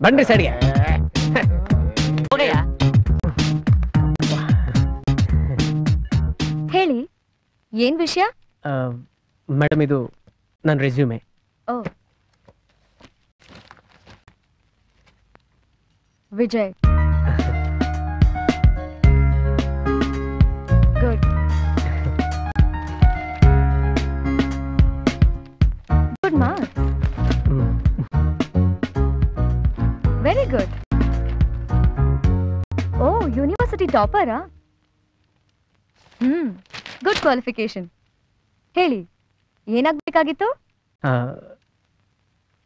ಬನ್ರಿ ಸೈಡ್ಗೆ ಹೋಗಯ್ಯ ಹೇಳಿ ಏನ್ ವಿಷಯ ಮೇಡಮ್ ಇದು ನನ್ನ ರೆಸ್ಯೂಮೆ ಓ Vijay. Good good marks very good ಓ ಯೂನಿವರ್ಸಿಟಿ ಟಾಪರಾ ಹ್ಮ್ ಗುಡ್ ಕ್ವಾಲಿಫಿಕೇಶನ್ ಹೇಳಿ ಏನಾಗ್ಬೇಕಾಗಿತ್ತು?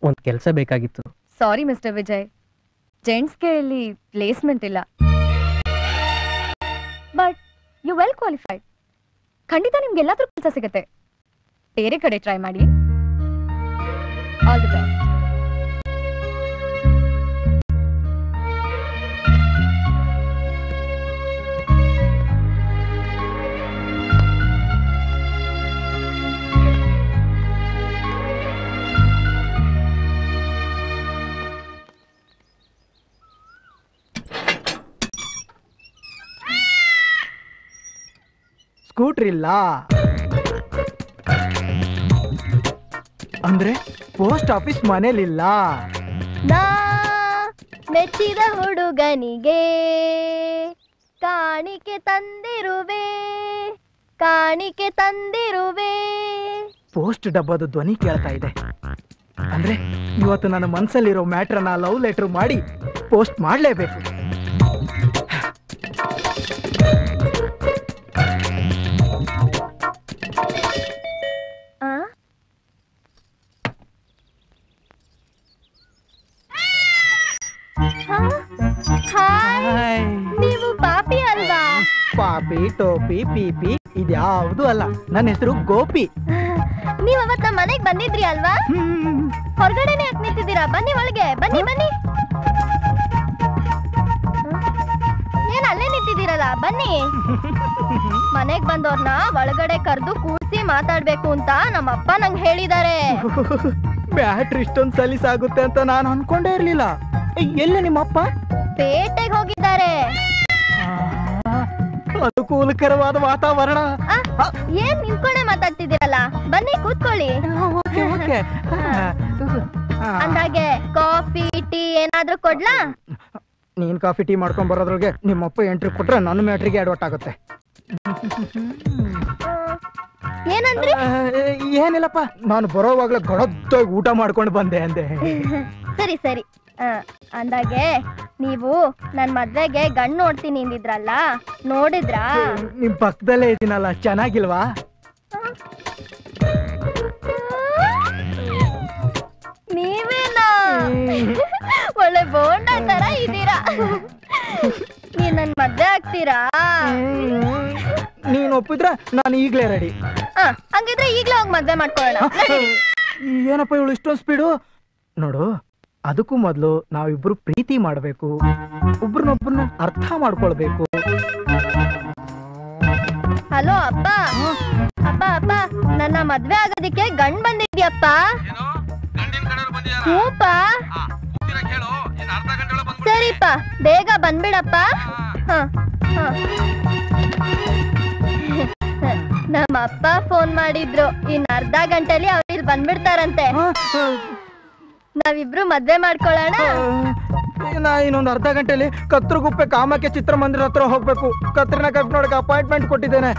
ಒಂದು ಕೆಲಸ ಬೇಕಾಗಿತ್ತು. ಸಾರಿ ಮಿಸ್ಟರ್ ವಿಜಯ್ ಜೆಂಟ್ಸ್ಗೆ ಇಲ್ಲಿ ಪ್ಲೇಸ್ಮೆಂಟ್ ಇಲ್ಲ. ಬಟ್ ಯು ವೆಲ್ ಕ್ವಾಲಿಫೈಡ್ ಖಂಡಿತ ನಿಮ್ಗೆ ಎಲ್ಲಾದ್ರೂ ಕೆಲಸ ಸಿಗುತ್ತೆ. ಬೇರೆ ಕಡೆ ಟ್ರೈ ಮಾಡಿ. ಆಲ್ ದಿ ಬೆಸ್ಟ್ ಸ್ಕೂಟರ್ ಇಲ್ಲ. ಅಂದ್ರೆ ಪೋಸ್ಟ್ ಆಫೀಸ್ ಮನೇಲಿಲ್ಲ ನಾ ಮೆಚ್ಚಿದ ಹುಡುಗನಿಗೆ ಕಾಣಿಕೆ ತಂದಿರುವೆ. ಕಾಣಿಕೆ ತಂದಿರುವೆ. ಪೋಸ್ಟ್ ಡಬ್ಬದ ಧ್ವನಿ ಕೇಳ್ತಾ ಇದೆ. ಅಂದ್ರೆ ಇವತ್ತು ನನ್ನ ಮನ್ಸಲ್ಲಿರೋ ಮ್ಯಾಟ್ರನ್ನ ಲವ್ ಲೆಟರ್ ಮಾಡಿ ಪೋಸ್ಟ್ ಮಾಡ್ಲೇಬೇಕು. ನೀವು ಪಾಪಿ ಅಲ್ವಾ? ಪಾಪಿ ಟೋಪಿ ಪಿಪಿ ಇದ್ಯಾವುದು ಅಲ್ಲ. ನನ್ನ ಹೆಸರು ಗೋಪಿ. ನೀವ್ ಅವತ್ ನಮ್ಮ ಮನೆಗ್ ಬಂದಿದ್ರಿ ಅಲ್ವಾ? ಹೊರಗಡೆನೆ ಯಾಕೆ ನಿಂತಿದ್ದೀರಾ? ಬನ್ನಿ ಒಳಗೆ ಬನ್ನಿ ಬನ್ನಿ. ಏನ್ ಅಲ್ಲೇ ನಿಂತಿದ್ದೀರಲ್ಲ? ಬನ್ನಿ. ಮನೆಗ್ ಬಂದವ್ರನ್ನ ಒಳಗಡೆ ಕರೆದು ಕೂರ್ಸಿ ಮಾತಾಡ್ಬೇಕು ಅಂತ ನಮ್ಮಪ್ಪ ನಂಗ್ ಹೇಳಿದ್ದಾರೆ ಬ್ಯಾಟ್ರಿ ಇಷ್ಟೊಂದು ಸಲೀಸಾಗುತ್ತೆ ಅಂತ ನಾನು ಅನ್ಕೊಂಡೇ ಇರ್ಲಿಲ್ಲ. ಎಲ್ಲ ನಿಮ್ಮಪ್ಪ? ಪೇಟೆಗೆ ಹೋಗಿದ್ದಾರೆ. ಅನುಕೂಲಕರವಾದ ವಾತಾವರಣ. ಆ, ಏನ್ ನಿಂತ್ಕೊಂಡೆ ಮಾತಾಡ್ತಿದ್ದೀರಲ್ಲ? ಬನ್ನಿ ಕೂತ್ಕೊಳ್ಳಿ. Okay okay. ಅಂದಾಗೆ ಕಾಫಿ ಟೀ ಏನಾದ್ರೂ ಕೊಡ್ಲಾ? ನೀನ್ ಕಾಫಿ ಟೀ ಮಾಡ್ಕೊಂಡ್ ಬರೋದ್ರೊಳಗೆ ನಿಮ್ಮಪ್ಪ ಎಂಟ್ರಿ ಕೊಟ್ರೆ ನನ್ನ ಮ್ಯಾಟ್ರಿಗೆ ಅಡ್ವಟ್ ಆಗುತ್ತೆ. ಏನಂದ್ರಿ? ಆ, ಏನಿಲ್ಲಪ್ಪ. ನಾನು ಬರೋವಾಗ್ಲೇ ಗಡದ್ದಾಗಿ ಊಟ ಮಾಡ್ಕೊಂಡು ಬಂದೆ ಅಂದೆ. ಸರಿ ಸರಿ. ಅಂದಾಗೆ ನೀವು ನನ್ ಮದ್ವೆಗೆ ಗಂಡ್ ನೋಡ್ತೀನಿ ಅಂದಿದ್ರಲ್ಲ ನೋಡಿದ್ರಾ? ನಿಮ್ ಪಕ್ಕದಲ್ಲೇ ಇದೀನಲ್ಲ ಚೆನ್ನಾಗಿಲ್ವಾ? ನೀವೇನಾ? ಒಳ್ಳೆ ಬೋಂಡ ತರ ಇದ್ದೀರಾ. ನೀವ್ ನನ್ ಮದ್ವೆ ಆಗ್ತೀರಾ? ನೀನ್ ಒಪ್ಪಿದ್ರೆ ನಾನು ಈಗ್ಲೇ ರೆಡಿ ಆ, ಹಂಗಿದ್ರೆ ಈಗ್ಲೇ ಹೋಗಿ ಮದ್ವೆ ಮಾಡ್ಕೊಳ್ಳೋಣ. ಏನಪ್ಪ ಇವಳು ಇಷ್ಟೊಂದು ಸ್ಪೀಡು ನೋಡು ಅದಕ್ಕೂ ಮೊದಲು ನಾವಿಬ್ರು ಪ್ರೀತಿ ಮಾಡಬೇಕು. ಒಬ್ರನ್ನೊಬ್ರನ್ನ ಅರ್ಥ ಮಾಡ್ಕೊಳ್ಬೇಕು. ಹಲೋ ಅಪ್ಪ. ಅಪ್ಪ ಅಪ್ಪ ನನ್ನ ಮದ್ವೆ ಆಗೋದಿಕ್ಕೆ ಗಂಡ್ ಬಂದಿದ್ಯಪ್ಪ. ಸರಿಪ್ಪ ಬೇಗ ಬಂದ್ಬಿಡಪ್ಪ. ಹ, ಹ. ನಮ್ಮ ಅಪ್ಪ ಫೋನ್ ಮಾಡಿದ್ರು. ಇನ್ ಅರ್ಧ ಗಂಟೆಲಿ ಅವ್ರು ಇಲ್ಲಿ ಬಂದ್ಬಿಡ್ತಾರಂತೆ. ನಾವಿಬ್ರು ಮದ್ವೆ ಮಾಡ್ಕೊಳ್ಳೋಣ ನಾ ಇನ್ನೊಂದು ಅರ್ಧ ಗಂಟೆಲಿ ಕತ್ರಗುಪ್ಪೆ ಕಾಮಕ್ಕೆ ಚಿತ್ರಮಂದಿರ ಹತ್ರ ಹೋಗ್ಬೇಕು. ಕತ್ರನ ಕಟ್ ನೋಡಕ್ಕೆ ಅಪಾಯಿಂಟ್ಮೆಂಟ್ ಕೊಟ್ಟಿದ್ದೇನೆ.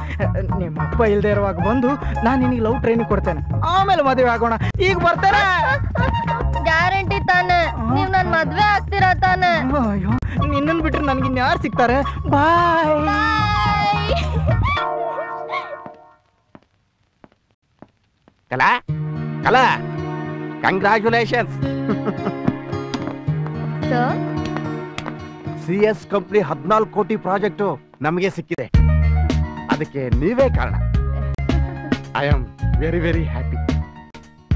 ನಿಮ್ಮ ಅಪ್ಪ ಇಲ್ದೇ ಇರುವಾಗ ಬಂದು ನಾನು ನಿನಗೆ ಲವ್ ಟ್ರೈನಿಂಗ್ ಕೊಡ್ತೇನೆ. ಆಮೇಲೆ ಮದುವೆ ಆಗೋಣ. ಈಗ ಬರ್ತಾರೆ ಗ್ಯಾರಂಟಿ ತಾನೆ. ನೀವ್ ನನ್ ಮದ್ವೆ ಆಗ್ತೀರಾ ತಾನೆ. ಅಯ್ಯೋ ನಿನ್ನ ಬಿಟ್ರೆ ನನ್ಗೆ ಇನ್ಯಾರು ಸಿಗ್ತಾರೆ? Bye Kala? Kala? Congratulations sir C S company ಹದಿನಾಲ್ಕು ಕೋಟಿ ಪ್ರಾಜೆಕ್ಟು ನಮಗೆ ಸಿಕ್ಕಿದೆ. ಅದಕ್ಕೆ ನೀವೇ ಕಾರಣ. I am very very happy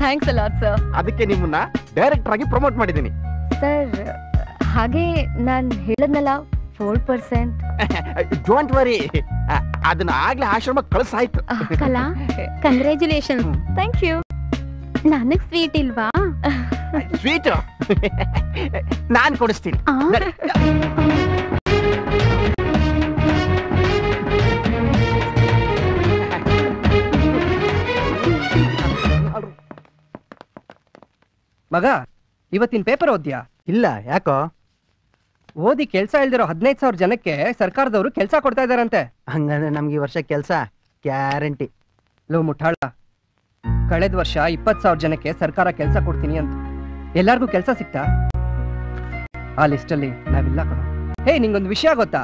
thanks a lot sir ಅದಕ್ಕೆ ನಿಮ್ಮನ್ನ ಡೈರೆಕ್ಟರ್ ಆಗಿ ಪ್ರಮೋಟ್ ಮಾಡಿದ್ದೀನಿ. ಸರ್ ಹಾಗೆ ನಾನು ಹೇಳದ್ನಲ್ಲ ಫೋರ್ ಪರ್ಸೆಂಟ್ ಡೋಂಟ್ ವರಿ ಅದನ್ನ ಆಗ್ಲೇ ಆಶ್ರಮಕ್ಕೆ ಕಳಿಸಾಯ್ತು. ಕಲಾ? ಕಂಗ್ರ್ಯಾಚುಲೇಷನ್ ಥ್ಯಾಂಕ್ ಯು ನನಗ್ ಸ್ವೀಟ್ ಇಲ್ವಾ? ಸ್ವೀಟ್ ನಾನ್ ಕೊಡಿಸ್ತೀನಿ. ಆ? ಮಗ ಇವತ್ತಿನ ಪೇಪರ್ ಓದ್ಯಾ? ಇಲ್ಲ ಯಾಕೋ? ಓದಿ ಕೆಲ್ಸ ಇಲ್ದಿರೋ ಹದಿನೈದು ಸಾವಿರ ಜನಕ್ಕೆ ಸರ್ಕಾರದವರು ಕೆಲಸ ಕೊಡ್ತಾ ಇದಾರಂತೆ. ಹಂಗಂದ್ರೆ ನಮ್ಗೆ ಈ ವರ್ಷ ಕೆಲಸ ಗ್ಯಾರಂಟಿ. ಲೋ ಮುಠಾಳ ಕಳೆದ ವರ್ಷ ಇಪ್ಪತ್ ಸಾವಿರ ಜನಕ್ಕೆ ಸರ್ಕಾರ ಕೆಲಸ ಕೊಡ್ತೀನಿ ಅಂತ. ಎಲ್ಲಾರ್ಗೂ ಕೆಲಸ ಸಿಕ್ತಾ? ಆ ಲಿಸ್ಟಲ್ಲಿ ನಾವಿಲ್ಲ ಕಣ. ಹೇ ನಿಂಗೊಂದು ವಿಷಯ ಗೊತ್ತಾ?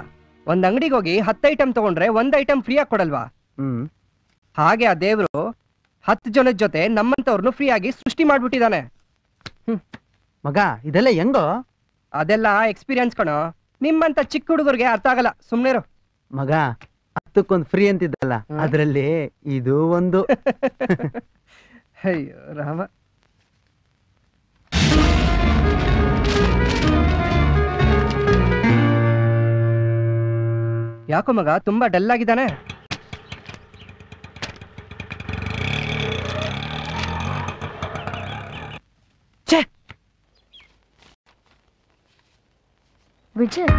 ಒಂದ್ ಅಂಗಡಿಗೆ ಹೋಗಿ ಹತ್ತು ಐಟಮ್ ತಗೊಂಡ್ರೆ ಒಂದ್ ಐಟಮ್ ಫ್ರೀ ಆಗಿ ಕೊಡಲ್ವಾ? ಹಾಗೆ ಆ ದೇವರು ಹತ್ತು ಜನದ ಜೊತೆ ನಮ್ಮಂತವ್ರನ್ನು ಫ್ರೀ ಆಗಿ ಸೃಷ್ಟಿ ಮಾಡ್ಬಿಟ್ಟಿದಾನೆ. ಮಗ ಇದೆಲ್ಲ ಹೆಂಗೋ? ಅದೆಲ್ಲ ಎಕ್ಸ್ಪೀರಿಯನ್ಸ್ ಕಣೋ. ನಿಮ್ಮಂತ ಚಿಕ್ಕ ಹುಡುಗರಿಗೆ ಅರ್ಥ ಆಗಲ್ಲ. ಸುಮ್ನೆರು. ಮಗ ಹತ್ತಕ್ಕೊಂದು ಫ್ರೀ ಅಂತಿದ್ದಲ್ಲ ಅದರಲ್ಲಿ ಇದು ಒಂದು. ಅಯ್ಯೋ ರಾಮ. ಯಾಕೋ ಮಗ ತುಂಬಾ ಡಲ್ ಆಗಿದ್ದಾನೆ. ವಿಜಯ್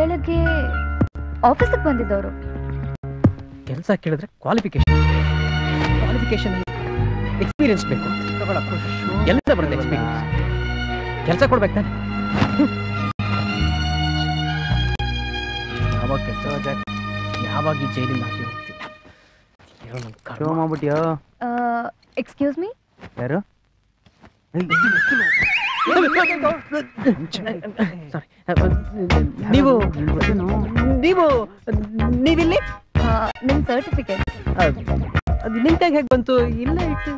ಬೆಳಗ್ಗೆ ಆಫೀಸಿಗೆ ಬಂದಿದ್ದವರು. ಕೆಲಸ ಕೇಳಿದ್ರೆ ಕ್ವಾಲಿಫಿಕೇಶನ್ ಕ್ವಾಲಿಫಿಕೇಶನ್ ಎಕ್ಸ್ಪೀರಿಯನ್ಸ್ ಬೇಕು ಎಲ್ಲ ಬರುತ್ತೆ ಎಕ್ಸ್ಪೀರಿಯನ್ಸ್ ಕೆಲಸ ಕೊಡ್ಬೇಕು ತಾನೆ. ಯಾವಾಗ ಕೆಲಸ ಯಾವಾಗ ಈ ಜೈಲಿಂದ ಆಚೆ ಹೋಗ್ತೀವಿ? ಮಾಡ್ಬಿಟ್ಯೋ? ಎಕ್ಸ್ಕ್ಯೂಸ್ ಮೀ ಯಾರು? ನೀವು ನೀವು ನೀವಿಲ್ಲಿ? ನಿಮ್ ಸರ್ಟಿಫಿಕೇಟ್ ಅದು ನಿಮ್ ಕೈಗೆ ಹೇಗೆ ಬಂತು? ಇಲ್ಲ ಇಟ್ಟು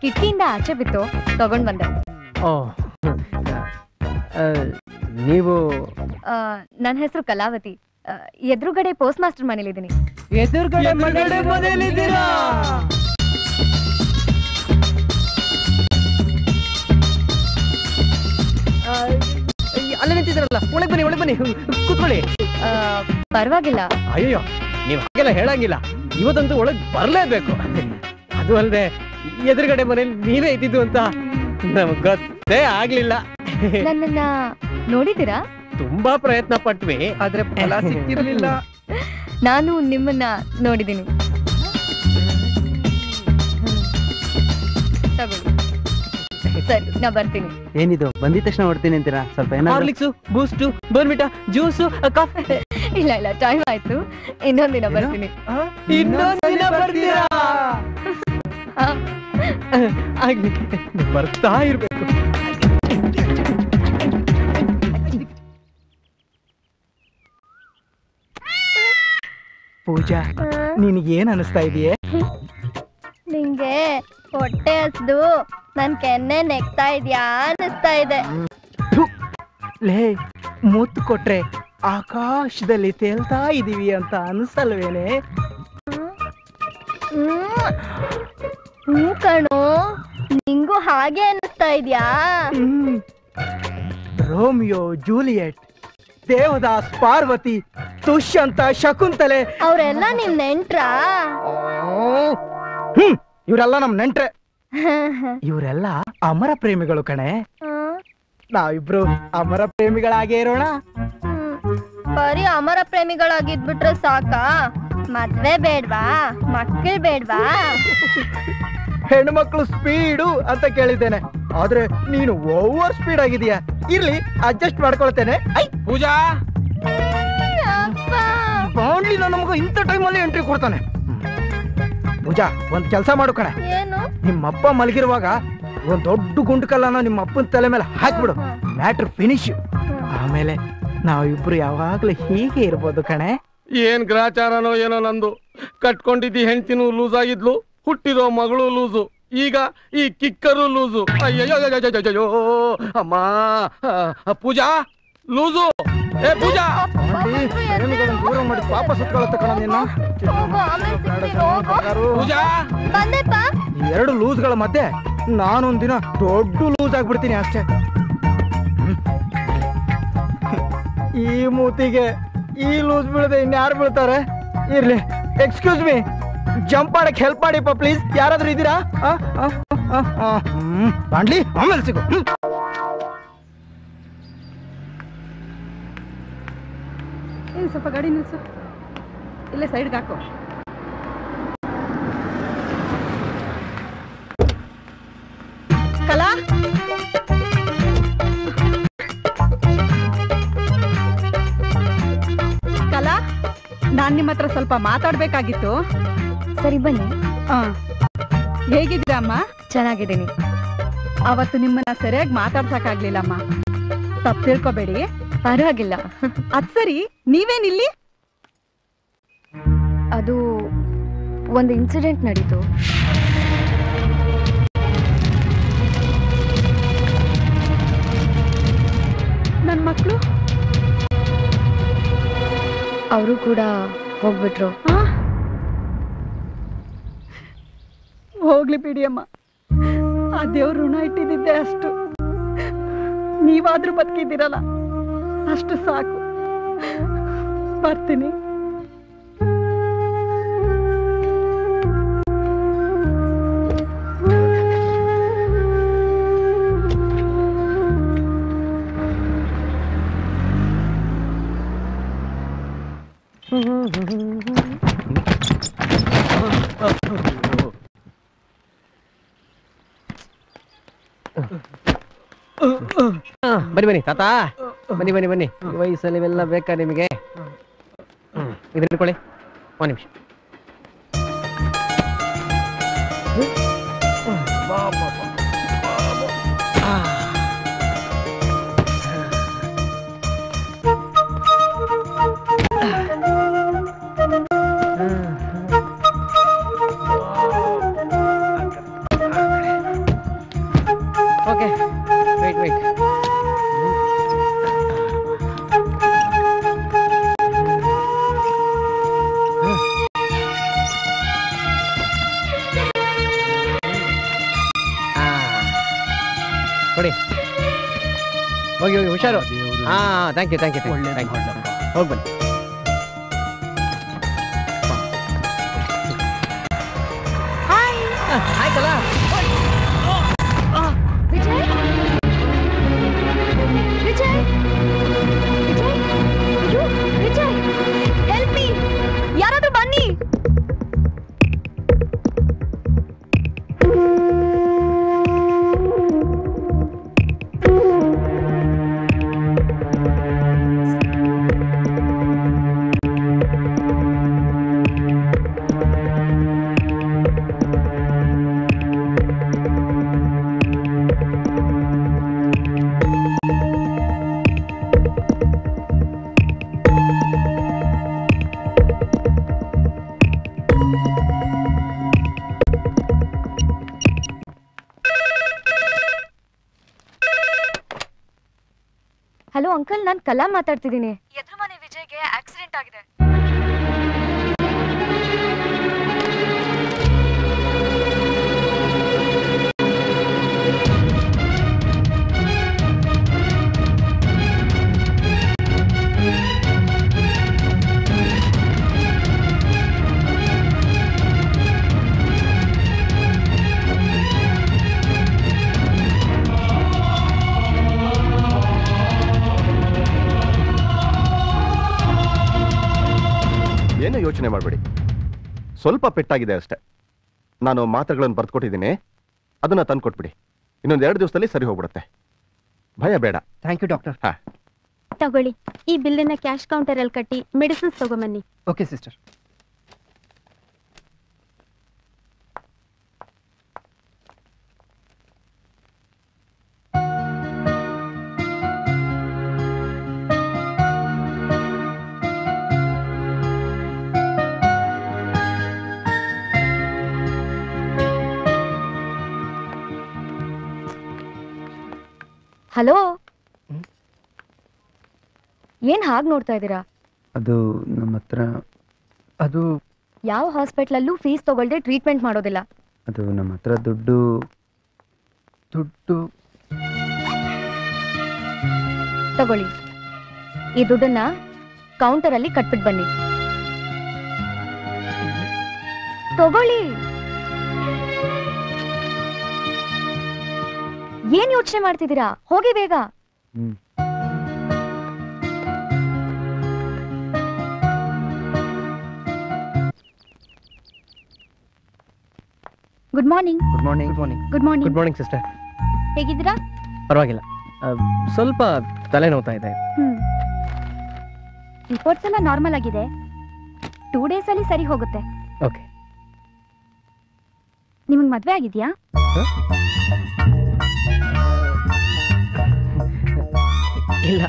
ಕಿಟಕಿಯಿಂದ ಆಚೆ ಬಿತ್ತು ತಗೊಂಡ್ ಬಂದೆ. ಓ ಆ, ನೀವು ನನ್ನ ಹೆಸರು ಕಲಾವತಿ. ಆ, ಎದುರುಗಡೆ ಪೋಸ್ಟ್ ಮಾಸ್ಟರ್ ಮನೇಲಿದ್ದೀನಿ ಎದುರುಗಡೆ ಮನೆಯಲ್ಲಿದ್ದೀರಾ? ಅಲ್ಲೇ ನಿಂತಿದ್ರಲ್ಲ ಒಳಗೆ ಬನ್ನಿ ಒಳಗೆ ಬನ್ನಿ ಕೂತ್ಕೊಳ್ಳಿ. ಪರವಾಗಿಲ್ಲ. ಅಯ್ಯೋ ನೀವು ಹಾಗೆಲ್ಲ ಹೇಳಂಗಿಲ್ಲ. ಇವತ್ತಂತೂ ಒಳಗೆ ಬರಲೇಬೇಕು. ಅದು ಅಲ್ಲದೆ ಎದುರುಗಡೆ ಮನೇಲಿ ನೀವೇ ಇದ್ದಿದ್ದು ಅಂತ ನಮ್ ಗೊತ್ತೇ ಆಗ್ಲಿಲ್ಲ. ನನ್ನನ್ನ ನೋಡಿದಿರಾ ತುಂಬಾ ಪ್ರಯತ್ನ ಪಟ್ವಿ ಆದ್ರೆ ಫಲ ಸಿಕ್ಕಿರ್ಲಿಲ್ಲ. ನಾನು ನಿಮ್ಮನ್ನ ನೋಡಿದೀನಿ ತಗೊಳ್ಳಿ. ಸರಿ ನಾ ಬರ್ತೀನಿ. ಏನಿದು? ಬಂದಿದ ತಕ್ಷಣ ಹೊಡ್ತೀನಿ ಅಂತೀರಾ? ಸ್ವಲ್ಪ ಏನಾದ್ರು? Horlicks Boost Bournvita juice coffee ಇಲ್ಲ ಇಲ್ಲ ಟೈಮ್ ಆಯ್ತು. ಇನ್ನೊಂದಿನ ಬರ್ತೀನಿ. ಇನ್ನೊಂದಿನ ಬರ್ತೀರಾ? ಆಗ್ಲಿ. ಬರ್ತಾ ಇರ್ಬೇಕು. ಪೂಜಾ ನಿನಗೇನ್ ಅನಿಸ್ತಾ ಇದೆಯೇ? ನಿಂಗೆ ಹೊಟ್ಟೆ ಹಸ್ದು. ನನ್ ಕೆನ್ನೆ ನೆಗ್ತಾ ಇದ್ಯಾ ಅನಿಸ್ತಾ ಇದೆ. ಲೇ ಮುತ್ತು ಕೊಟ್ರೆ ಆಕಾಶದಲ್ಲಿ ತೇಲ್ತಾ ಇದೀವಿ ಅಂತ ಅನ್ಸಲ್ವೇನೆ? ಹ್ಮ್ ಹ್ಮ್ ಕಣೋ ನಿಂಗೂ ಹಾಗೆ ಅನಿಸ್ತಾ ಇದ್ಯಾ? Romeo Juliet Devdas Parvati Dushyanta Shakuntala. ಅವರೆಲ್ಲ ನಿಮ್ ನೆಂಟ್ರಾ? ಹ್ಮ್ ಇವರೆಲ್ಲ ನಮ್ ನೆಂಟ್ರೆ. ಇವರೆಲ್ಲ ಅಮರ ಪ್ರೇಮಿಗಳು ಕಣೆ. ನಾವಿಬ್ರು ಅಮರ ಪ್ರೇಮಿಗಳಾಗೇ ಇರೋಣ. ಬರೀ ಅಮರ ಪ್ರೇಮಿಗಳಾಗಿದ್ಬಿಟ್ರೆ ಸಾಕಾ? ಮದ್ವೆ ಬೇಡ್ವಾ? ಮಕ್ಕಳು ಬೇಡ್ವಾ? ಹೆಣ್ಮಕ್ಳು ಸ್ಪೀಡು ಅಂತ ಕೇಳಿದ್ದೇನೆ. ಆದ್ರೆ ನೀನು ಓವರ್ ಸ್ಪೀಡ್ ಆಗಿದೀಯ ಇರ್ಲಿ ಅಡ್ಜಸ್ಟ್ ಮಾಡ್ಕೊಳ್ತೇನೆ. ಐ! ಪೂಜಾ! ಬಾಂಡ್ಲಿ ನಮಗೂ ಇಂಥ ಟೈಮಲ್ಲಿ ಎಂಟ್ರಿ ಕೊಡ್ತಾನೆ. ಪೂಜಾ ಒಂದ್ ಕೆಲಸ ಮಾಡು ಕಣೆ. ಏನು? ನಿಮ್ಮಪ್ಪ ಮಲಗಿರುವಾಗ ಒಂದ್ ದೊಡ್ಡ ಗುಂಡು ನಿಮ್ಮಪ್ಪನ ನಿಮ್ಮ ಅಪ್ಪನ ತಲೆ ಮೇಲೆ ಹಾಕ್ಬಿಡು. ಮ್ಯಾಟ್ರ್ ಫಿನಿಶ್ ಆಮೇಲೆ ನಾವಿಬ್ರು ಯಾವಾಗ್ಲೂ ಹೀಗೆ ಇರ್ಬೋದು ಕಣೆ. ಏನ್ ಗ್ರಾಚಾರನೋ ಏನೋ ನಂದು. ಕಟ್ಕೊಂಡಿದ್ದಿ ಹೆಂಡ್ತಿನೂ ಲೂಸ್ ಆಗಿದ್ಲು ಹುಟ್ಟಿರೋ ಮಗಳು ಲೂಸು ಈಗ ಈ ಕಿಕ್ಕರು ಲೂಸು ಅಯ್ಯೋ ಅಮ್ಮ ಪೂಜಾ ಲೂಸು ಏ ಪೂಜಾ! ದೂರ ಮಾಡಿ ಲೂಸ್ಗಳ ಮಧ್ಯೆ ನಾನೊಂದಿನ ದೊಡ್ಡ ಲೂಸ್ ಆಗ್ಬಿಡ್ತೀನಿ ಅಷ್ಟೇ. ಈ ಮೂತಿಗೆ ಈ ಲೂಸ್ ಬೀಳದೆ ಇನ್ಯಾರು ಬೀಳ್ತಾರೆ? ಇರ್ಲಿ ಎಕ್ಸ್ಕ್ಯೂಸ್ ಮೀ ಜಂಪ್ ಮಾಡಕ್ ಹೆಲ್ಪ್ ಮಾಡಿಪ್ಪ ಪ್ಲೀಸ್ ಯಾರಾದ್ರೂ ಇದ್ದೀರಾ? ಬಾಂಡ್ಲಿ ಆಮೇಲೆ ಸಿಗು. ಹ್ಮ್. ಏ ಸ್ವಲ್ಪ ಗಾಡಿ ನಿಲ್ಸು. ಇಲ್ಲೇ ಸೈಡ್ಗೆ ಹಾಕು. ಕಲಾ? ಕಲಾ ನಾನು ನಿಮ್ಮ ಹತ್ರ ಸ್ವಲ್ಪ ಮಾತಾಡ್ಬೇಕಾಗಿತ್ತು. ಸರಿ ಬನ್ನಿ. ಆ. ಹೇಗಿದ್ದೀರಾ ಅಮ್ಮ? ಚೆನ್ನಾಗಿದ್ದೀನಿ. ಅವತ್ತು ನಿಮ್ಮನ್ನ ಸರಿಯಾಗಿ ಮಾತಾಡ್ಸಕ್ಕಾಗ್ಲಿಲ್ಲಮ್ಮ ತಪ್ಪು ತಿಳ್ಕೊಬೇಡಿ. ಪರವಾಗಿಲ್ಲ. ಅದ್ ಸರಿ ನೀವೇನಿಲ್ಲಿ ಅದು ಒಂದು ಇನ್ಸಿಡೆಂಟ್ ನಡೀತು. ನನ್ನ ಮಕ್ಳು? ಅವರು ಕೂಡ ಹೋಗ್ಬಿಟ್ರು. ಹೋಗ್ಲಿ ಬಿಡಿ ಅಮ್ಮ ಆ ದೇವ್ರ ಋಣ ಇಟ್ಟಿದ್ದೆ ಅಷ್ಟು. ನೀವಾದ್ರೂ ಬದುಕಿದ್ದೀರಲ್ಲ. ಅಷ್ಟು ಸಾಕು. ಬರ್ತೀನಿ. ಆ, ಬನ್ನಿ ಬನ್ನಿ ತಾತ ಬನ್ನಿ ಬನ್ನಿ ಬನ್ನಿ ಈ ವಯಸ್ಸಲ್ಲಿ ಇವೆಲ್ಲ ಬೇಕಾ ನಿಮಗೆ ಇದನ್ನ ಇಟ್ಕೊಳ್ಳಿ ಒಂದು ನಿಮಿಷ ಓಕೆ ಹೋಗಿ ಹೋಗಿ ಹುಷಾರು. ಹಾ thank you thank you thank you ಹೋಗಿ ಬನ್ನಿ. ಅಂಕಲ್ ನಾನ್ ಕಲಾ ಮಾತಾಡ್ತಿದ್ದೀನಿ. ಸ್ವಲ್ಪ ಪೆಟ್ಟಾಗಿದೆ ಅಷ್ಟೇ. ನಾನು ಮಾತ್ರೆಗಳನ್ನು ಬರೆದುಕೊಟ್ಟಿದ್ದೀನಿ. ಅದನ್ನ ತಂದು ಕೊಟ್ಬಿಡಿ ಇನ್ನೊಂದು ಎರಡು ದಿವಸದಲ್ಲಿ ಸರಿ ಹೋಗ್ಬಿಡುತ್ತೆ. ಭಯ ಬೇಡ. ಥ್ಯಾಂಕ್ ಯು ಡಾಕ್ಟರ್ ಹಾ. ತಗೊಳ್ಳಿ. ಈ ಬಿಲ್ಲನ್ನ ಕ್ಯಾಶ್ ಕೌಂಟರ್ ಅಲ್ಲಿ ಕಟ್ಟಿ ಮೆಡಿಸಿನ್ಸ್ ತಗೊಂಬನ್ನಿ. Okay sister hello? ಏನ್ ಹಾಗ್ ನೋಡ್ತಾ ಇದ್ದೀರಾ? ಅದು ನಮ್ಮ ಹತ್ರ ಅದು ಯಾವ ಹಾಸ್ಪಿಟ್ಲಲ್ಲೂ ಫೀಸ್ ತಗೊಳ್ದೆ ಟ್ರೀಟ್ಮೆಂಟ್ ಮಾಡೋದಿಲ್ಲ. ಅದು ನಮ್ಮ ಹತ್ರ ದುಡ್ಡು ದುಡ್ಡು. ತಗೊಳ್ಳಿ. ಈ ದುಡ್ಡನ್ನ ಕೌಂಟರ್ ಅಲ್ಲಿ ಕಟ್ಬಿಟ್ ಬನ್ನಿ. ತಗೊಳ್ಳಿ. ಏನ್ ಯೋಚನೆ ಮಾಡ್ತಿದ್ದೀರಾ? ಹೋಗಿ ಬೇಗ. ಹ್ಮ್. Good morning good morning good morning good morning good morning sister ಹೇಗಿದ್ದೀರಾ? ಪರವಾಗಿಲ್ಲ. ಆ, ಸ್ವಲ್ಪ ನೋತಾ ಇದೆ. ಹ್ಮ್. ರಿಪೋರ್ಟ್ಸ್ ಎಲ್ಲ ನಾರ್ಮಲ್ ಆಗಿದೆ. ಟೂ ಡೇಸ್ ಅಲ್ಲಿ ಸರಿ ಹೋಗುತ್ತೆ. ಓಕೆ ನಿಮಗೆ ಮದ್ವೆ ಆಗಿದ್ಯಾ? ಇಲ್ಲ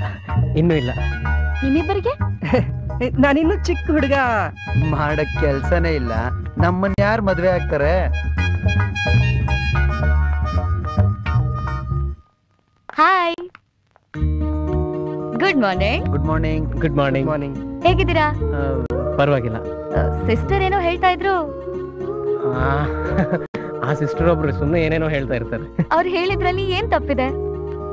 ಇನ್ನೂ ಇಲ್ಲ. ನಿಮ್ಮಿಬ್ಬರಿಗೆ? ನಾನಿನ್ನು ಚಿಕ್ಕ ಹುಡುಗ. ಮಾಡಕ್ ಕೆಲ್ಸನೇ ಇಲ್ಲ. ನಮ್ಮನ್ ಯಾರು ಮದ್ವೆ ಆಗ್ತಾರೆ? Hi good morning good morning good morning morning ಹೇಗಿದ್ದೀರಾ? ಪರವಾಗಿಲ್ಲ. ಸಿಸ್ಟರ್ ಏನೋ ಹೇಳ್ತಾ ಇದ್ರು? ಆ, ಆ ಸಿಸ್ಟರ್ ಒಬ್ರು ಸುಮ್ಮನೆ ಏನೇನೋ ಹೇಳ್ತಾ ಇರ್ತಾರೆ. ಅವ್ರು ಹೇಳಿದ್ರಲ್ಲಿ ಏನ್ ತಪ್ಪಿದೆ?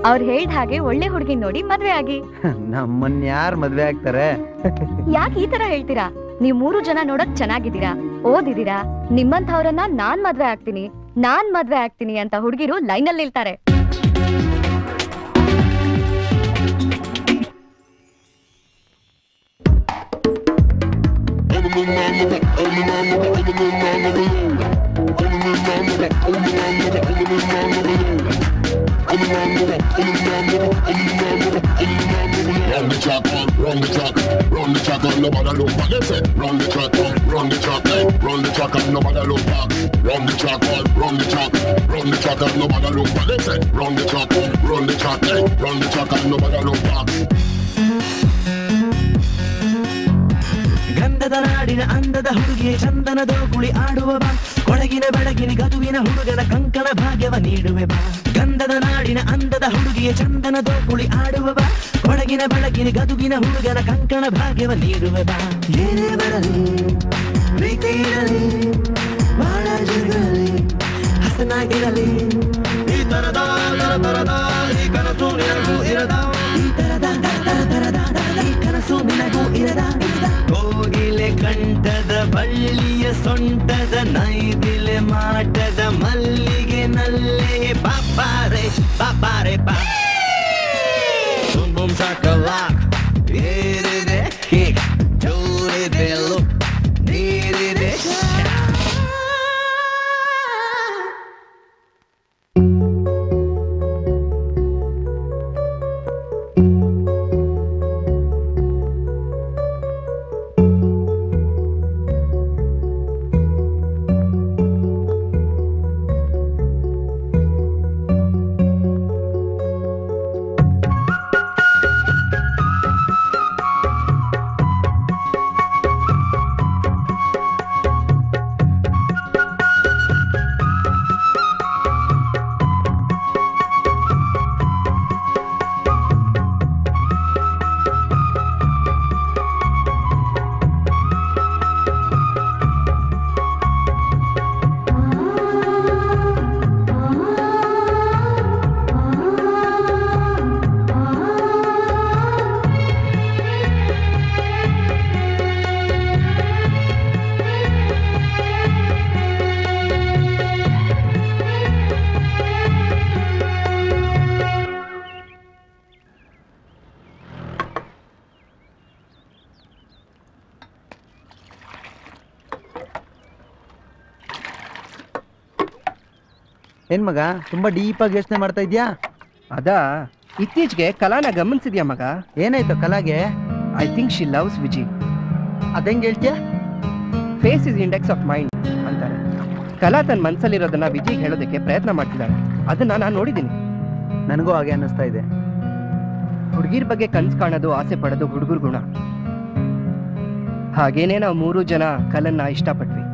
ಅವ್ರು ಹೇಳ್ದ ಹಾಗೆ ಒಳ್ಳೆ ಹುಡುಗಿ ನೋಡಿ ಮದ್ವೆ ಆಗಿ. ನಮ್ಮನ್ ಯಾರ್ ಮದ್ವೆ ಆಗ್ತಾರೆ? ಯಾಕೆ ಈ ತರ ಹೇಳ್ತೀರಾ? ನೀವ್ ಮೂರು ಜನ ನೋಡಕ್ ಚೆನ್ನಾಗಿದ್ದೀರಾ? ಓದಿದೀರಾ ನಿಮ್ಮಂಥವ್ರನ್ನ ನಾನ್ ಮದ್ವೆ ಆಗ್ತೀನಿ ನಾನ್ ಮದ್ವೆ ಆಗ್ತೀನಿ ಅಂತ ಹುಡುಗಿರು ಲೈನ್ ಅಲ್ಲಿ Run the track, man, round the track, run the track, and nobody look back. They say, round the track, man, round the track, man, the track, and nobody look back. Round the track, man, round the track, round the track, and nobody look back. They say, round the track, round the track, man, the track, and nobody look back. ಗಂಧದ ನಾಡಿನ ಅಂದದ ಹುಡುಗಿಯ ಚಂದನ ದೋಗುಳಿ ಆಡುವ ಬಾ. ಕೊಡಗಿನ ಬೆಳಗಿನ ಗದುವಿನ ಹುಡುಗನ ಕಂಕಣ ಭಾಗ್ಯವ ನೀಡುವೆ ಬಾ. ಗಂಧದ ನಾಡಿನ ಅಂದದ ಹುಡುಗಿಯ ಚಂದನ ದೋಗುಳಿ ಆಡುವ ಬಾ. ಕೊಡಗಿನ ಬೆಳಗಿನ ಗದುವಿನ ಹುಡುಗನ ಕಂಕಣ ಭಾಗ್ಯವ ನೀಡುವೆ ಬಾ. ಹಸನಾಗಿರಲಿ. ಈ ತರದ ಕೋಗಿಲೆ ಕಂಠದ ಬಳ್ಳಿಯ ಸೊಂಟದ ನೈದಿಲೆ ಮಾಟದ ಮಲ್ಲಿಗೆ ನಲ್ಲೆ ಪಾಪಾರೆ ಪಾಪಾರೆ ಪಾ ಬುಮ್ ಬುಮ್ ಶಾಕಲಾಕ್ ಏರಿದೆ ಏನ್ ಮಗ ತುಂಬಾ ಡೀಪ್ ಆಗಿ ಯೋಚನೆ ಮಾಡ್ತಾ ಇದ್ಯಾ? ಅದ? ಇತ್ತೀಚೆಗೆ ಕಲಾನ ಗಮನಿಸಿದ್ಯಾ ಮಗ? ಏನಾಯ್ತು ಕಲಾಗೆ? I think she loves Viji ಅದಂಗ ಹೇಳ್ತೀಯ? Face is index of mind ಅಂತಾರೆ. ಕಲಾ ತನ್ನ ಮನಸ್ಸಲ್ಲಿರೋದನ್ನ ವಿಜಿ ಹೇಳೋದಕ್ಕೆ ಪ್ರಯತ್ನ ಮಾಡ್ತಿದ್ದಾಳೆ. ಅದನ್ನ ನಾನು ನೋಡಿದ್ದೀನಿ. ನನಗೂ ಹಾಗೆ ಅನ್ನಿಸ್ತಾ ಇದೆ. ಹುಡುಗಿರ್ ಬಗ್ಗೆ ಕನ್ಸ್ ಕಾಣೋದು ಆಸೆ ಪಡೋದು ಹುಡುಗರ ಗುಣ. ಹಾಗೇನೆ ನಾವು ಮೂರು ಜನ ಕಲನ್ನ ಇಷ್ಟಪಟ್ವಿ.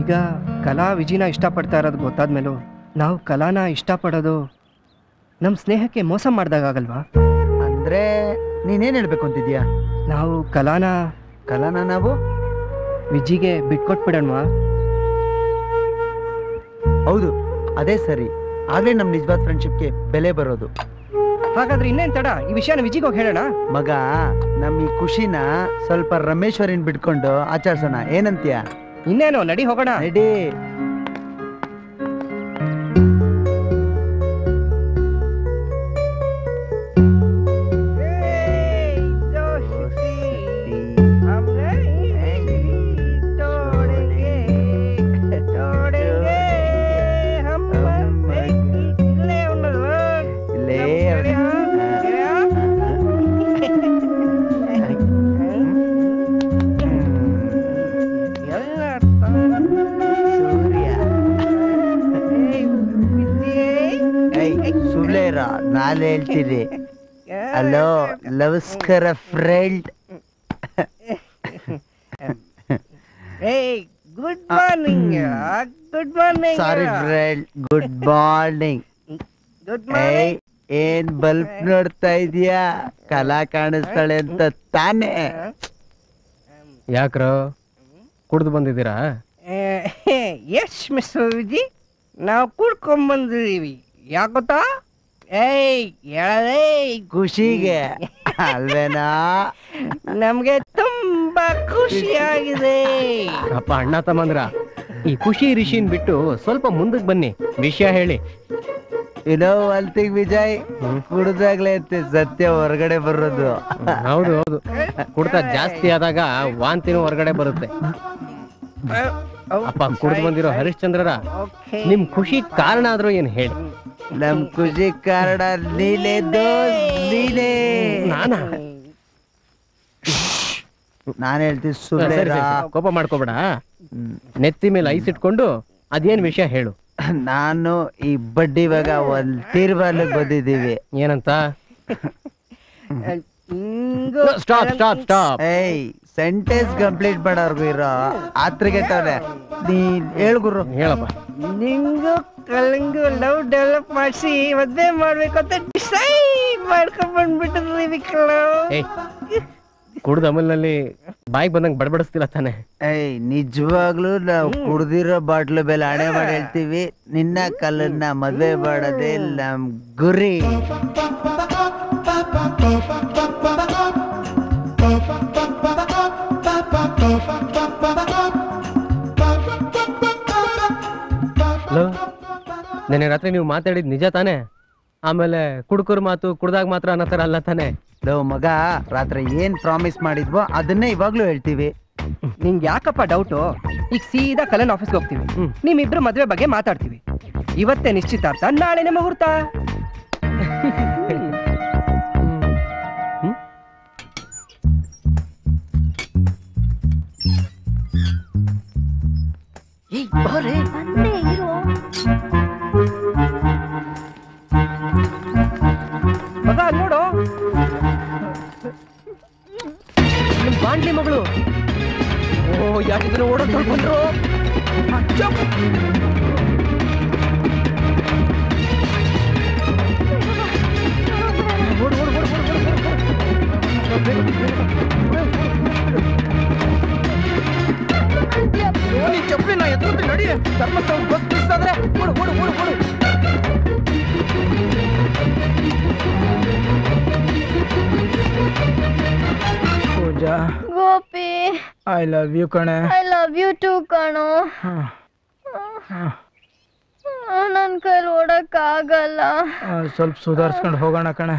ಈಗ ಕಲಾ ವಿಜಿನ ಇಷ್ಟಪಡ್ತಾ ಇರೋದು ಗೊತ್ತಾದ್ಮೇಲೂ ನಾವು ಕಲಾನ ಇಷ್ಟಪಡೋದು ನಮ್ಮ ಸ್ನೇಹಕ್ಕೆ ಮೋಸ ಮಾಡ್ದಾಗಲ್ವಾ ಅಂದ್ರೆ ನೀನೇನು ಹೇಳ್ಬೇಕು ಅಂತಿದ್ಯಾ ನಾವು ಕಲಾನ ಕಲಾನ ನಾವು? ವಿಜಿಗೆ ಬಿಟ್ಕೊಟ್ಬಿಡೋಣವಾ? ಹೌದು ಅದೇ ಸರಿ. ಆಗಲೇ ನಮ್ಮ ನಿಜವಾದ ಫ್ರೆಂಡ್ಶಿಪ್ಗೆ ಬೆಲೆ ಬರೋದು. ಹಾಗಾದ್ರೆ ಇನ್ನೇನ್ ತಡ? ಈ ವಿಷಯನ ವಿಜಿಗೆ ಹೋಗಿ ಹೇಳೋಣ. ಮಗ ನಮ್ಮ ಈ ಖುಷಿನ ಸ್ವಲ್ಪ ರಮೇಶ್ವರಿನ ಬಿಟ್ಕೊಂಡು ಆಚರಿಸೋಣ. ಏನಂತೀಯ? ಇನ್ನೇನು ನಡಿ ಹೋಗೋಣ. ನಡಿ. ನಮಸ್ಕಾರ friend good morning good morning sorry friend good morning good ಏಯ್ ಏನ್ ಬಲ್ಪ್ ನೋಡ್ತಾ ಇದೀಯಾ? ಕಲಾ ಕಾಣಿಸ್ತಾಳೆ ಅಂತ ತಾನೇ. ಯಾಕ್ರೋ? ಕುಡ್ದು ಬಂದಿದ್ದೀರಾ? ಎಸ್ ಮಿಸ್ಟರ್ ವಿಜಿ ನಾವು ಕುಡ್ಕೊಂಬಂದಿದೀವಿ ಯಾಕೊತ್ತಾ? ಏಯ್ ಹೇಳದೇ ಖುಷಿಗೆ. ಅಲ್ವೇನಾ? ನಮ್ಗೆ ತುಂಬಾ ಖುಷಿಯಾಗಿದೆ. ಅಪ್ಪ ಅಣ್ಣ ತಮ್ಮಂದ್ರ ಈ ಖುಷಿ ರಿಷಿನ್ ಬಿಟ್ಟು ಸ್ವಲ್ಪ ಮುಂದಕ್ಕೆ ಬನ್ನಿ. ವಿಷಯ ಹೇಳಿ. ಏನೋ ಅಲ್ತಿಗ್ ವಿಜಯ್ ಕುಡ್ದಾಗ್ಲೇ ಐತೆ ಸತ್ಯ ಹೊರಗಡೆ ಬರೋದು. ಹೌದು ಹೌದು. ಕುಡ್ತಾ ಜಾಸ್ತಿ ಆದಾಗ ವಾಂತಿನೂ ಹೊರಗಡೆ ಬರುತ್ತೆ. ಅಪ್ಪ ಕುಡ್ದು ಬಂದಿರೋ ಹರಿಶ್ಚಂದ್ರರ ನಿಮ್ ಖುಷಿ ಕಾರಣ ಆದ್ರೂ ಏನ್ ಹೇಳಿ? ನಮ್ ಖುಷಿ ಕಾರಣ ನೀಲೆ ದೋಸ್ ನೀಲೆ ನಾನಾ? ನಾನ್ ಹೇಳ್ತೀನಿ ಸುಳ್ಳೆ. ಕೋಪ ಮಾಡ್ಕೋಬೇಡ. ನೆತ್ತಿ ಮೇಲೆ ಐಸ್ ಇಟ್ಕೊಂಡು ಅದೇನ್ ವಿಷಯ ಹೇಳು. ನಾನು ಈ ಬಡ್ಡಿ ಇವಾಗ ಒಂದ್ ತೀರ್ಮಾನಕ್ಕೆ ಬಂದಿದ್ದೀವಿ. ಏನಂತ? ಸ್ಟಾಪ್ ಸ್ಟಾಪ್ ಸ್ಟಾಪ್ ಏಯ್ ಸೆಂಟೆನ್ಸ್ ಕಂಪ್ಲೀಟ್ ಮಾಡೋರ್ಗು ಇರೋ ಆತ್ರಿಗೆಟ್ಟವ್ರೆ ನೀನ್ ಹೇಳ್ಗುರು ಹೇಳಪ್ಪ ನಿಂಗು ಕಲಂಗು ಲವ್ ಡೆವಲಪ್ ಮಾಡಿಸಿ ಮದ್ವೆ ಮಾಡ್ಬೇಕು ಅಂತ ಡಿಸೈಡ್ ಮಾಡ್ಕೊಂಡ್ ಬಂದ್ಬಿಟ್ಟಿದ್ರಿ ಏಯ್ ಕುಡ್ದ ಅಮಲ್ನಲ್ಲಿ ಬಾಯಿಗೆ ಬಂದಂಗೆ ಬಡಬಡಿಸ್ತಿಲ್ಲ ತಾನೆ ಏಯ್ ನಿಜವಾಗ್ಲೂ ನಾವು ಕುಡ್ದಿರೋ ಬಾಟ್ಲು ಬೆಲೆ ಹಣೆ ಮಾಡಿ ಹೇಳ್ತೀವಿ ನಿನ್ನ ಕಲ್ಲನ್ನ ಮದ್ವೆ ಮಾಡೋದೇ ನಮ್ ಗುರಿ ಹಲೋ? ನಿನ್ನೆ ರಾತ್ರಿ ನೀವು ಮಾತಾಡಿದ ನಿಜ ತಾನೆ? ಆಮೇಲೆ ಕುಡ್ಕರ್ ಮಾತು ಕುಡ್ದಾಗ ಮಾತ್ರ ಅನ್ನೋ ಥರ ಅಲ್ಲ ತಾನೆ? ಲೋ ಮಗ ರಾತ್ರಿ ಏನ್ ಪ್ರಾಮಿಸ್ ಮಾಡಿದ್ವೋ ಅದನ್ನೇ ಇವಾಗ್ಲೂ ಹೇಳ್ತೀವಿ. ನಿಂಗೆ ಯಾಕಪ್ಪ ಡೌಟು ಈಗ ಸೀದಾ ಕಲನ್ ಆಫೀಸ್ಗೆ ಹೋಗ್ತೀವಿ. ನಿಮ್ಮಿಬ್ರು ಮದ್ವೆ ಬಗ್ಗೆ ಮಾತಾಡ್ತೀವಿ. ಇವತ್ತೇ ನಿಶ್ಚಿತಾರ್ಥ ನಾಳೆನೇ ಮುಹೂರ್ತ. ಮಗ ಅಲ್ಲ್ ನೋಡು. ನಿಮ್ ಬಾಂಡ್ಲಿ ಮಗಳು. ಓ ಯಾಕಿದ್ರು ಓಡೋದ್ ಬಂದ್ರು? ಚಪ್ಪಲಿ ನಾ ಎತ್ಕೊತೀನಿ ನಡಿ. ಧರ್ಮಸ್ಥಳ ಬಸ್ ಮಿಸ್ ಆದ್ರೆ ಓಡು ಓಡು ಓಡು ಓಡು. Pooja Gopi I love you ಕಣೆ. ಐ ಲವ್ ಯು ಟು ಕಣೋ. ನನ್ ಕೈಲಿ ಓಡಕ್ ಆಗಲ್ಲ. ಆ, ಸ್ವಲ್ಪ ಸುಧಾರಿಸ್ಕೊಂಡು ಹೋಗೋಣ ಕಣೆ.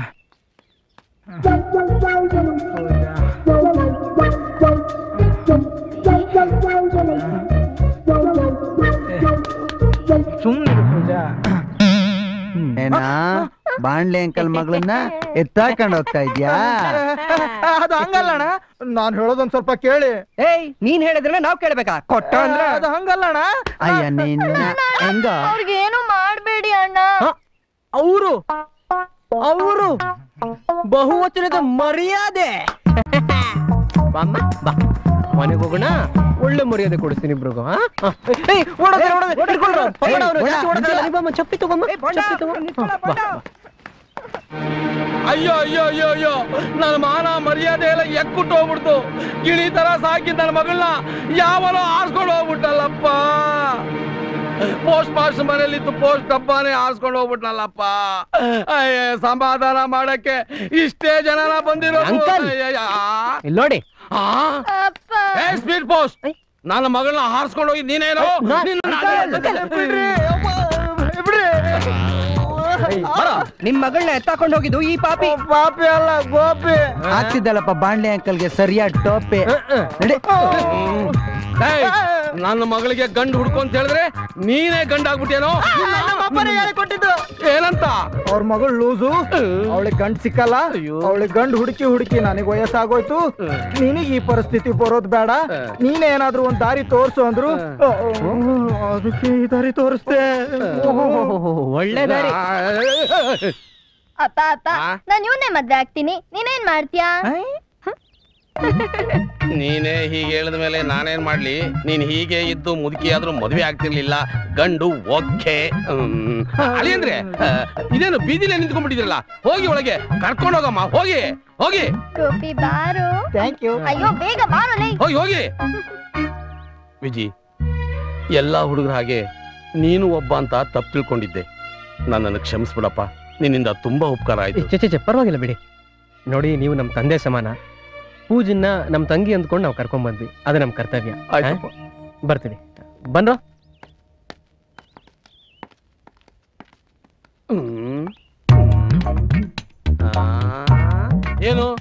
ಸುಮ್ಮನೆ ಏನ? ಬಾಣ್ಲೆ ಅಂಕಲ್ ಮಗಳನ್ನ ಎತ್ತಾಕೊಂಡ್ ಹೋಗ್ತಾ ಇದ್ಯಾ? ಅದು ಹಂಗಲ್ಲ ಅಣ್ಣ. ನಾನ್ ಹೇಳೋದೊಂದ್ ಸ್ವಲ್ಪ ಕೇಳಿ. ಏಯ್ ನೀನ್ ಹೇಳಿದ್ರೆ ನಾವ್ ಕೇಳ್ಬೇಕಾ? ಕೊಟ್ಟ ಅಂದ್ರೆ? ಅದು ಹಂಗಲ್ಲ ಅಣ್ಣ. ಅಯ್ಯ ನಿನ್ನ ಹೆಂಗ? ಅವ್ರಿಗೇನು ಮಾಡ್ಬೇಡಿ ಅಣ್ಣ. ಅವರು ಅವರು ಬಹುವಚನದ ಮರ್ಯಾದೆ. ಬಾಮ್ಮ ಬಾ. ಮನೆಗೆ ಹೋಗೋಣ ಒಳ್ಳೆ ಮರ್ಯಾದೆ ಕೊಡಿಸ್ತೀನಿ ಇಬ್ರಿಗೂ ಹಾ? ಹಾ. ಏಯ್, ಓಡೋದೆ, ಓಡೋದೆ, ಹಿಡ್ಕೊಳ್ರು. ಪಕಡ ಅವ್ರು, ಜಾಸ್ತಿ ಓಡೋದಲ್ಲ. ನೀ ಬಾಮ್ಮ, ಚಪ್ಪಲಿ ತಗೊಂಬ ಚಪ್ಪಲಿ ತಗೊಂಬ ಹಾ, ಬಾ, ಬಾ. ಅಯ್ಯೋ ಅಯ್ಯೋ ಅಯ್ಯೋ ಅಯ್ಯೋ ನನ್ನ ಮಾನ ಮರ್ಯಾದೆ ಎಲ್ಲ ಎಕ್ಕುಟ್ಟು ಹೋಗ್ಬಿಡ್ತು ಗಿಳಿ ತರ ಸಾಕಿ ನನ್ನ ಮಗಳನ್ನ ಯಾವನೋ ಆರ್ಸ್ಕೊಂಡು ಹೋಗ್ಬಿಟ್ಟಲ್ಲಪ್ಪ ಪೋಸ್ಟ್ ಮಾಸ್ಟರ್ ಮನೇಲಿತ್ತು ಪೋಸ್ಟ್ ಡಬ್ಬಾನೇ ಆರ್ಸ್ಕೊಂಡು ಹೋಗ್ಬಿಟ್ನಲ್ಲಪ್ಪ ಅಯ್ಯ ಸಮಾಧಾನ ಮಾಡಕ್ಕೆ ಇಷ್ಟೇ ಜನನ ಬಂದಿರೋ ಅಂಕಲ್. ಇಲ್ಲಿ ನೋಡಿ ಏ ಸ್ಪೀಡ್ ಪೋಸ್ಟ್ ನನ್ನ ಮಗಳನ್ನ ಹಾರಿಸ್ಕೊಂಡು ಹೋಗಿ ನೀನೇನೋ ನಿಮ್ ಮಗಳನ್ನ ಎತ್ತಾಕೊಂಡು ಹೋಗಿದ್ದು ಈ ಪಾಪಿ. ಪಾಪಿ ಅಲ್ಲ ಗೋಪಿ. ಆಗ್ತಿದ್ದಲ್ಲಪ್ಪ ಬಾಣ್ಲೆ ಅಂಕಲ್ಗೆ ಸರಿಯಾದ ಟೋಪೆ. ನಡಿ. ನನ್ನ ಮಗಳಿಗೆ ಗಂಡು ಹುಡ್ಕು ಅಂತ ಹೇಳಿದ್ರೆ ನೀನೇ ಗಂಡ ಆಗ್ಬಿಟ್ಟೇನೋ ಕೊಟ್ಟಿದ್ದು ಏನಂತ? ಅವ್ರ ಮಗಳು ಲೂಸು. ಅವಳಿಗೆ ಗಂಡ್ ಸಿಕ್ಕಲ್ಲ. ಅವಳಿಗೆ ಗಂಡು ಹುಡುಕಿ ಹುಡುಕಿ ನನಗೆ ವಯಸ್ಸಾಗೋಯ್ತು. ನಿನಗೆ ಈ ಪರಿಸ್ಥಿತಿ ಬರೋದ್ ಬೇಡ. ನೀನೇ ಏನಾದ್ರೂ ಒಂದ್ ದಾರಿ ತೋರ್ಸು ಅಂದ್ರು. ಅದಕ್ಕೆ ಈ ದಾರಿ ತೋರಿಸ್ದೆ. ಒಳ್ಳೆ ದಾರಿ. ಅಪ್ಪ ಅಪ್ಪ ನಾನು ಇವನ್ನೇ ಮದ್ವೆ ಆಗ್ತೀನಿ. ನೀನೇನ್ ಮಾಡ್ತೀಯಾ? ನೀನೇ ಹೀಗೆ ಹೇಳಿದ ಮೇಲೆ ನಾನೇನ್ ಮಾಡ್ಲಿ? ನೀನ್ ಹೀಗೆ ಇದ್ದು ಮುದುಕಿ ಆದ್ರೂ ಮದ್ವೆ ಆಗ್ತಿರ್ಲಿಲ್ಲ. ಗಂಡು ಓಕೆ. ಅಲ್ಲಿ ಅಂದ್ರೆ ಇದೇನು ಬೀದಿಲೇ ನಿಂತ್ಕೊಂಡ್ಬಿಟ್ಟಿದ್ರಲ್ಲ? ಹೋಗಿ ಒಳಗೆ ಕರ್ಕೊಂಡು ಹೋಗಮ್ಮ ಹೋಗಿ ಹೋಗಿ. ಬಾರು. ಥ್ಯಾಂಕ್ ಯು ಅಯ್ಯೋ ಬೇಗ ಬಾರು ಲೈ. ಹೋಗಿ ಹೋಗಿ. ವಿಜಿ ಎಲ್ಲಾ ಹುಡುಗರ ಹಾಗೆ ನೀನು ಒಬ್ಬ ಅಂತ ತಪ್ಪು ತಿಳ್ಕೊಂಡಿದ್ದೆ. ನನ್ನನ್ನು ಕ್ಷಮಿಸ್ಬಿಡಪ್ಪ. ನಿನ್ನಿಂದ ತುಂಬಾ ಉಪಕಾರ ಆಯ್ತು. ಚೆ ಚೆ, ಚೆ ಪರವಾಗಿಲ್ಲ ಬಿಡಿ. ನೋಡಿ ನೀವು ನಮ್ಮ ತಂದೆ ಸಮಾನ. ಪೂಜನ್ನ ನಮ್ಮ ತಂಗಿ ಅಂದ್ಕೊಂಡು ನಾವು ಕರ್ಕೊಂಡ್ ಬಂದ್ವಿ ಅದು ನಮ್ಮ ಕರ್ತವ್ಯ. ಆಯ್ತಪ್ಪ. ಬರ್ತೀವಿ. ಬನ್ರೋ ಹ್ಮ್. ಆ, ಏನು?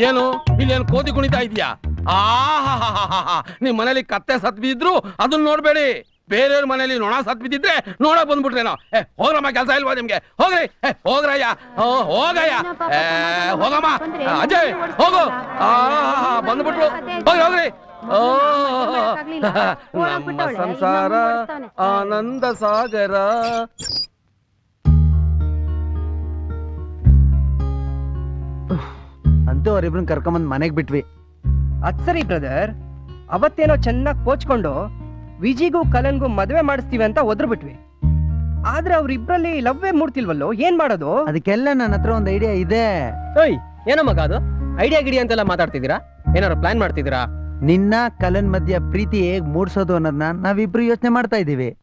ಏನು? ಇಲ್ಲೇನು ಕೋತಿ ಕುಣಿತಾ ಇದೀಯಾ ಹಾ ನಿಮ್ ಮನೇಲಿ ಕತ್ತೆ ಸತ್ ಬಿದ್ರು ಅದನ್ನ ನೋಡ್ಬೇಡಿ. ಬೇರೆಯವ್ರ ಮನೇಲಿ ನೋಣ ಸತ್ ಬಿದ್ದಿದ್ರೆ ನೋಡ ಬಂದ್ಬಿಟ್ರೇನೋ ಏ ಹೋಗ್ರಮ್ಮ ಕೆಲಸ ಇಲ್ವಾ ನಿಮ್ಗೆ ಹೋಗ್ರಿ ಏ ಹೋಗ್ರಯ್ಯ ಓ, ಹೋಗಯ್ಯ ಏ ಹೋಗಮ್ಮ ಅಜಯ್ ಹೋಗು ಆ ಬಂದ್ಬಿಟ್ರು ಹೋಗ್ರಿ ಹೋಗ್ರಿ ಓ ನಮ್ಮ ಸಂಸಾರ ಆನಂದ ಸಾಗರ ಅಂತೂ ಅವರಿಬ್ರನ್ನ ಕರ್ಕೊಂಬಂದ್ ಮನೆಗ್ ಬಿಟ್ವಿ ಅದ್ ಸರಿ ಬ್ರದರ್ ಅವತ್ತೇನೋ ಚೆನ್ನಾಗಿ ಕೋಚ್ಕೊಂಡು ವಿಜಿಗೂ ಕಲನ್ಗೂ ಮದುವೆ ಮಾಡಿಸ್ತೀವಿ ಅಂತ ಒದ್ರು ಬಿಟ್ವಿ. ಆದ್ರೆ ಅವ್ರಿಬ್ರಲ್ಲಿ ಲವ್ವೇ ಮೂಡ್ತಿಲ್ವಲ್ಲೋ ಏನ್ ಮಾಡೋದು? ಅದಕ್ಕೆಲ್ಲ ನನ್ನ ಹತ್ರ ಒಂದು ಐಡಿಯಾ ಇದೆ. ಏಯ್ ಏನೋ ಮಗ ಅದು? ಐಡಿಯಾ ಗಿಡಿ ಅಂತೆಲ್ಲ ಮಾತಾಡ್ತಿದ್ದೀರಾ? ಏನಾರು ಪ್ಲಾನ್ ಮಾಡ್ತಿದ್ದೀರಾ? ನಿನ್ನ ಕಲನ್ ಮಧ್ಯ ಪ್ರೀತಿ ಹೇಗ್ ಮೂಡ್ಸೋದು ಅನ್ನೋದನ್ನ ನಾವಿಬ್ರು ಯೋಚನೆ ಮಾಡ್ತಾ ಇದೀವಿ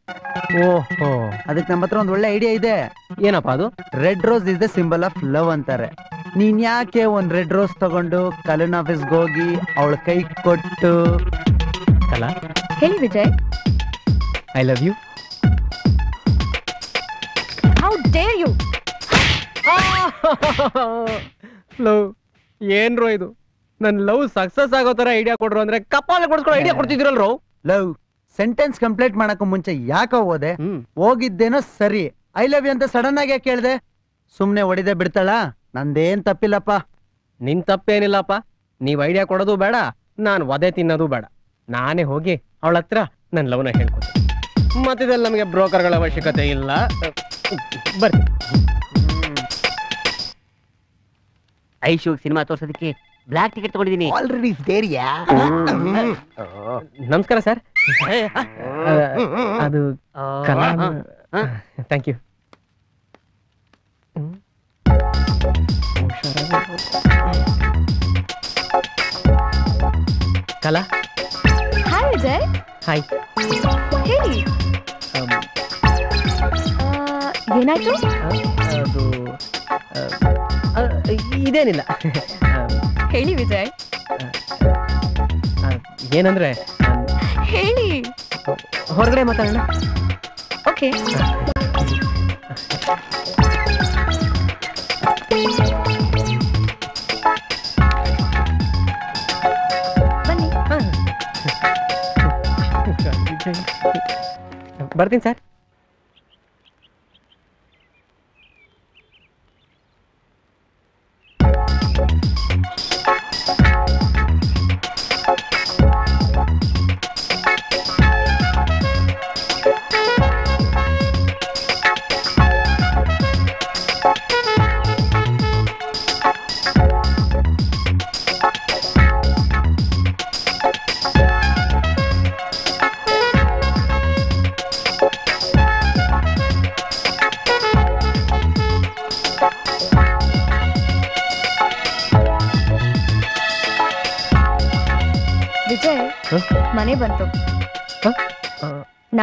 ಓಹೋ. ಅದಕ್ಕೆ ನಮ್ಮ ಹತ್ರ ಒಂದ್ ಒಳ್ಳೆ ಐಡಿಯಾ ಇದೆ. ಏನಪ್ಪ ಅದು? Red rose is the symbol of love ಅಂತಾರೆ. ನೀನ್ ಯಾಕೆ ಒಂದ್ ರೆಡ್ ರೋಸ್ ತಗೊಂಡು ಕಲನ್ ಆಫೀಸ್ಗೆ ಹೋಗಿ ಅವಳ ಕೈ ಕೊಟ್ಟು ಕಲಾ? ಹೇಳಿ Vijay. I love you how dare you love ಏನ್ರೋ ಇದು? ನನ್ ಲವ್ ಸಕ್ಸಸ್ ಆಗೋ ತರ ಐಡಿಯಾ ಕೊಡ್ರು ಅಂದ್ರೆ ಕಪಾಲ ಕೊಡ್ಸ್ಕೊಂಡು ಐಡಿಯಾ ಕೊಡ್ತಿದ್ರಲ್ರೋ ಲವ್ ಸೆಂಟೆನ್ಸ್ ಕಂಪ್ಲೀಟ್ ಮಾಡಕ್ ಮುಂಚೆ ಯಾಕ ಹೋದೆ? ಹೋಗಿದ್ದೇನೋ ಸರಿ. ಐ ಲವ್ ಯು ಅಂತ ಸಡನ್ ಆಗಿ ಕೇಳಿದೆ ಕೇಳ್ದೆ ಸುಮ್ನೆ ಹೊಡಿದೆ ಬಿಡ್ತಾಳ? ನಂದೇನ್ ತಪ್ಪಿಲ್ಲಪ್ಪ. ನಿನ್ ತಪ್ಪೇನಿಲ್ಲಪ್ಪ. ನೀವ್ ಐಡಿಯಾ ಕೊಡೋದು ಬೇಡ ನಾನು ಒದೆ ತಿನ್ನೋದು ಬೇಡ. ನಾನೇ ಹೋಗಿ ಅವಳ ಹತ್ರ ನನ್ನ ಲವ್ನ ಹೇಳ್ಕೊತೀನಿ ಮತ್ತಿದಲ್ಲಿ ನಮಗೆ ಬ್ರೋಕರ್ಗಳ ಅವಶ್ಯಕತೆ ಇಲ್ಲ. ಬರ್ತೀನಿ. ಐಶು ಸಿನಿಮಾ ತೋರ್ಸೋದಕ್ಕೆ ಬ್ಲಾಕ್ ಟಿಕೆಟ್ ತಗೊಂಡಿದ್ದೀನಿ. ಆಲ್ರೆಡಿ ದೇರಿಯಾ ನಮಸ್ಕಾರ ಸರ್. ಅದು thank you Kala? Vijay hi. ಹೇಳಿ. ಏನಾಯ್ತು? ಅದು ಇದೇನಿಲ್ಲ. ಹೇಳಿ ವಿಜಯ್. ಏನಂದ್ರೆ? ಹೇಳಿ. ಹೊರಗಡೆ ಮಾತಾಡೋಣ. ಓಕೆ. ಬರ್ತೀನಿ ಸರ್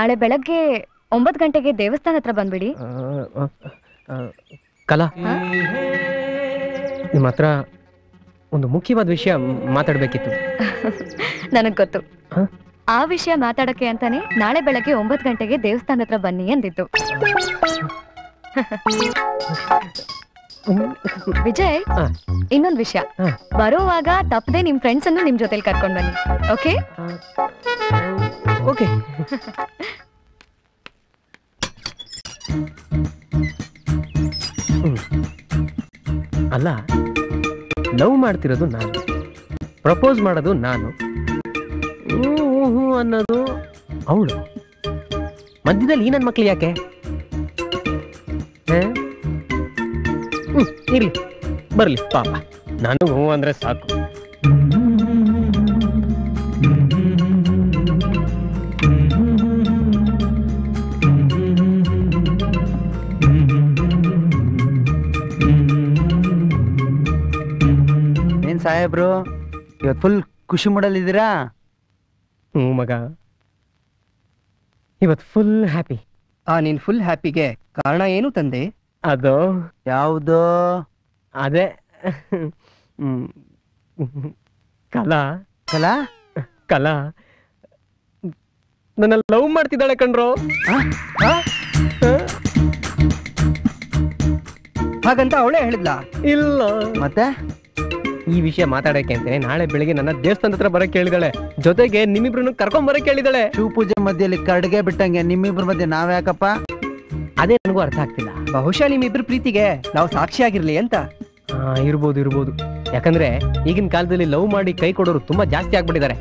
ನಾಳೆ ಬೆಳಗ್ಗೆ ಒಂಬತ್ತು ಗಂಟೆಗೆ ದೇವಸ್ಥಾನ ಹತ್ರ ಬಂದ್ಬಿಡಿ. ಕಲಾ ನಿಮ್ಮ ಹತ್ರ ಒಂದು ಮುಖ್ಯವಾದ ವಿಷಯ ಮಾತಾಡ್ಬೇಕಿತ್ತು. ನನಗ್ ಗೊತ್ತು. ಆ ವಿಷಯ ಮಾತಾಡಕ್ಕೆ ಅಂತಾನೆ ನಾಳೆ ಬೆಳಗ್ಗೆ ಒಂಬತ್ತು ಗಂಟೆಗೆ ದೇವಸ್ಥಾನ ಹತ್ರ ಬನ್ನಿ ಅಂದಿತ್ತು ವಿಜಯ್ ಇನ್ನೊಂದು ವಿಷಯ. ಬರೋವಾಗ ತಪ್ಪದೆ ನಿಮ್ ಫ್ರೆಂಡ್ಸ್ ಅನ್ನು ನಿಮ್ ಜೊತೆಲಿ ಕರ್ಕೊಂಡ್ ಬನ್ನಿ. ಓಕೆ ಓಕೆ ಅಲ್ಲ ಲವ್ ಮಾಡ್ತಿರೋದು ನಾನು. ಪ್ರಪೋಸ್ ಮಾಡೋದು ನಾನು. ಹ್ಞೂ ಅನ್ನೋದು ಅವಳು. ಮಧ್ಯದಲ್ಲಿ ಈ ನನ್ನ ಮಕ್ಳು ಯಾಕೆ? ಹ್ಮ್, ಇರ್ಲಿ ಬರ್ಲಿ ಪಾಪ. ನಾನು ಹೂ ಅಂದ್ರೆ ಸಾಕು. ಸಾಹೇಬ್ರು ಇವತ್ತು ಫುಲ್ ಖುಷಿ ಮೂಡಲ್ಲಿದ್ದೀರಾ ಹ್ಞೂ ಮಗ. ಇವತ್ತು ಫುಲ್ ಹ್ಯಾಪಿ ಆ ನೀನು ಫುಲ್ ಹ್ಯಾಪಿಗೆ ಕಾರಣ ಏನು ತಂದೆ? ಅದು? ಯಾವುದು? ಅದೇ. ಹ್ಮ್. ಕಲಾ. ಕಲಾ? ಕಲಾ. ನನ್ನ ಲವ್ ಮಾಡ್ತಿದ್ದಾಳೆ ಕಣ್ರೋ. ಹಾಗಂತ ಅವಳೇ ಹೇಳಿದ್ಲಾ? ಇಲ್ಲ. ಮತ್ತೆ? ಈ ವಿಷಯ ಮಾತಾಡಕ್ಕೆ ಅಂತಾನೆ. ನಾಳೆ ಬೆಳಿಗ್ಗೆ ನನ್ನ ದೇವಸ್ಥಾನದ ಹತ್ರ ಬರಕ್ ಕೇಳಿದಾಳೆ. ಜೊತೆಗೆ ನಿಮ್ಮಿಬ್ರು ಕರ್ಕೊಂಡ್ ಬರಕ್ ಕೇಳಿದಾಳೆ. ಶಿವ ಪೂಜೆ ಮಧ್ಯದಲ್ಲಿ ಕಡ್ಗೆ ಬಿಟ್ಟಂಗೆ ನಿಮ್ಮಿಬ್ರ ಮಧ್ಯೆ ನಾವ್ಯಾಕಪ್ಪ? ಅದೇ ನನಗೂ ಅರ್ಥ ಆಗ್ತಿಲ್ಲ. ಬಹುಶಃ ನಿಮ್ಮಿಬ್ರು ಪ್ರೀತಿಗೆ ನಾವು ಸಾಕ್ಷಿಯಾಗಿರ್ಲಿ ಅಂತ. ಆ, ಇರ್ಬೋದು ಇರ್ಬೋದು. ಯಾಕಂದ್ರೆ ಈಗಿನ ಕಾಲದಲ್ಲಿ ಲವ್ ಮಾಡಿ ಕೈ ಕೊಡೋರು ತುಂಬಾ ಜಾಸ್ತಿ ಆಗ್ಬಿಟ್ಟಿದ್ದಾರೆ.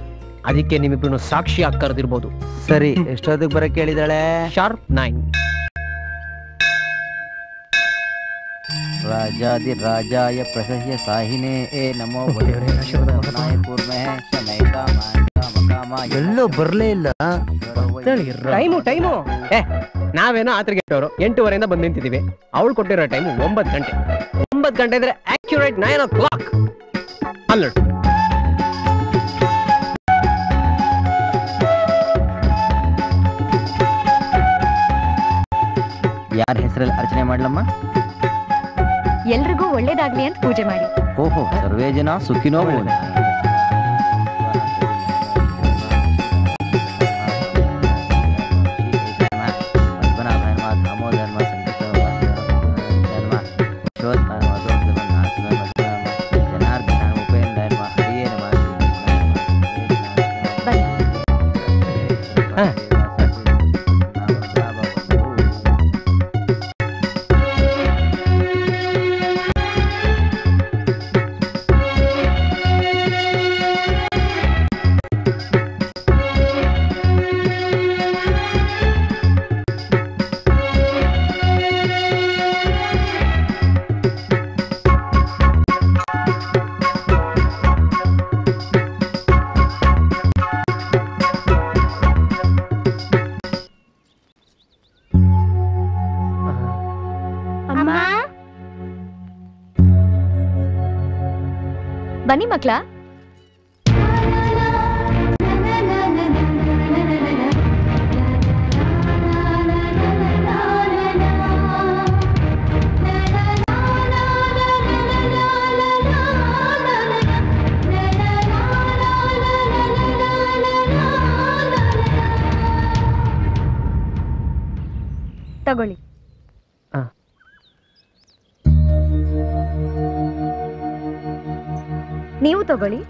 ಅದಕ್ಕೆ ನಿಮ್ಮಿಬ್ರು ಸಾಕ್ಷಿ ಆಗ್ ಕರೆದಿರ್ಬೋದು. ಸರಿ ಎಷ್ಟೊತ್ತಿಗೆ ಬರಕ್ ಕೇಳಿದಾಳೆ? Sharp nine. ರಾಜಾದಿ ರಾಜಾಯ ಪ್ರಸಹ್ಯ ಸಾಹಿನೇ. ಏ ನಮೋ ಎಲ್ಲೋ ಬರ್ಲೇ ಇಲ್ಲ. Time time. ಏ ನಾವೇನೋ ಆತರಗೆಟ್ಟವರು ಎಂಟೂವರೆಯಿಂದ ಬಂದು ನಿಂತಿದ್ದೀವಿ ಅವಳು ಕೊಟ್ಟಿರೋ ಟೈಮು ಒಂಬತ್ತು ಗಂಟೆ. ಒಂಬತ್ತು ಗಂಟೆ ಅಂದ್ರೆ ಆಕ್ಯುರೇಟ್ ನೈನ್ ಓ ಕ್ಲಾಕ್ ಅಲ್ಲ ಯಾರ ಹೆಸರಲ್ಲಿ ಅರ್ಚನೆ ಮಾಡ್ಲಮ್ಮ? ಎಲ್ರಿಗೂ ಒಳ್ಳೇದಾಗ್ಲಿ ಅಂತ ಪೂಜೆ ಮಾಡಿ. ಓಹೋ ಸರ್ವೇ ಜನ ಸುಖಿನೋ ಬನ್ನಿ ತಗೊಳ್ಳಿ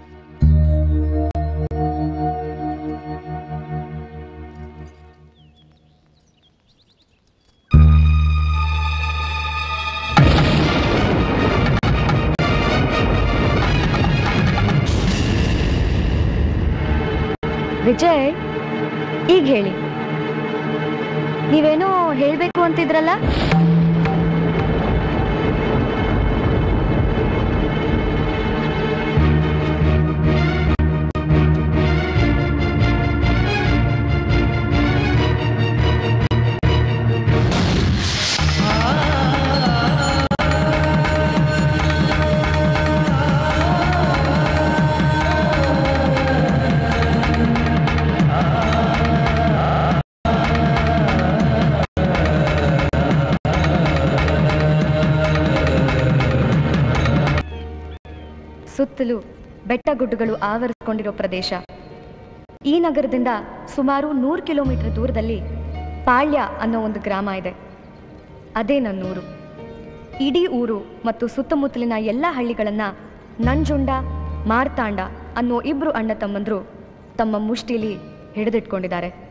ಬೆಟ್ಟ ಗುಡ್ಡಗಳು ಆವರಿಸಿಕೊಂಡಿರೋ ಪ್ರದೇಶ. ಈ ನಗರದಿಂದ ಸುಮಾರು ನೂರು ಕಿಲೋಮೀಟರ್ ದೂರದಲ್ಲಿ ಪಾಳ್ಯ ಅನ್ನೋ ಒಂದು ಗ್ರಾಮ ಇದೆ. ಅದೇ ನನ್ನೂರು. ಇಡೀ ಊರು ಮತ್ತು ಸುತ್ತಮುತ್ತಲಿನ ಎಲ್ಲ ಹಳ್ಳಿಗಳನ್ನ ನಂಜುಂಡ, ಮಾರ್ತಾಂಡ ಅನ್ನೋ ಇಬ್ರು ಅಣ್ಣ ತಮ್ಮಂದರು ತಮ್ಮ ಮುಷ್ಟಿಲಿ ಹಿಡಿದಿಟ್ಕೊಂಡಿದ್ದಾರೆ.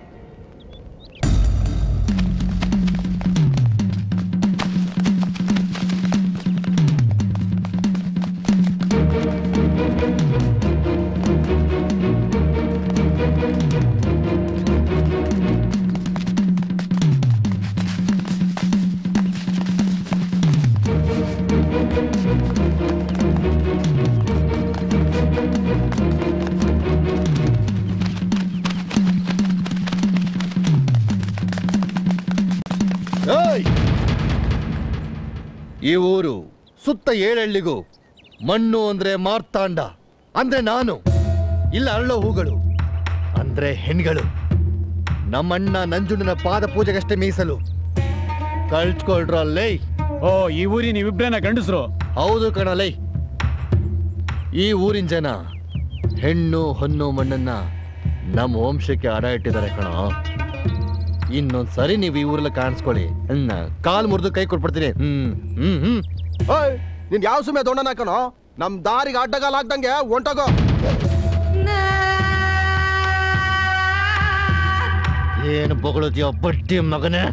ಈ ಊರು ಸುತ್ತ ಏಳೆಳ್ಳಿಗೂ ಮಣ್ಣು ಅಂದ್ರೆ ಮಾರ್ತಾಂಡ ಅಂದ್ರೆ ನಾನು ಇಲ್ಲ ಅರಳೋ ಹೂಗಳು ಅಂದ್ರೆ ಹೆಣ್ಗಳು. ನಮ್ಮಣ್ಣ ನಂಜುಂಡನ ಪಾದ ಪೂಜೆಗಷ್ಟೇ ಮೀಸಲು. ಕಳ್ಸ್ಕೊಳ್ರಲ್ಲೇ ಓ ಈ ಊರಿ ನೀವಿಬ್ರೇನ ಗಂಡಸ್ರು? ಹೌದು ಕಣ ಲೈ. ಈ ಊರಿನ ಜನ ಹೆಣ್ಣು ಹೊನ್ನು ಮಣ್ಣನ್ನ ನಮ್ಮ ವಂಶಕ್ಕೆ ಅಡ ಇಟ್ಟಿದ್ದಾರೆ ಕಣ. ಇನ್ನೊಂದ್ ಸರಿ ನೀವು ಈ ಊರಲ್ಲಿ ಕಾಣಿಸ್ಕೊಳ್ಳಿ. ಕಾಲ್ ಮುರಿದು ಕೈ ಕೊಟ್ಬಿಡ್ತೀನಿ. ಹ್ಮ್ ಹ್ಮ್ ಹ್ಮ್. ಓಯ್ ನಿನ್ ಯಾವ ಸುಮ್ಮನೆ ದೊಡ್ಡನ ಹಾಕನೋ? ನಮ್ ದಾರಿಗೆ ಅಡ್ಡಗಾಲ ಹಾಕ್ದಂಗೆ ಒಂಟಗೋ. ಏನು ಬೊಗಳದ್ಯೋ ಬಡ್ಡಿ ಮಗನೇ?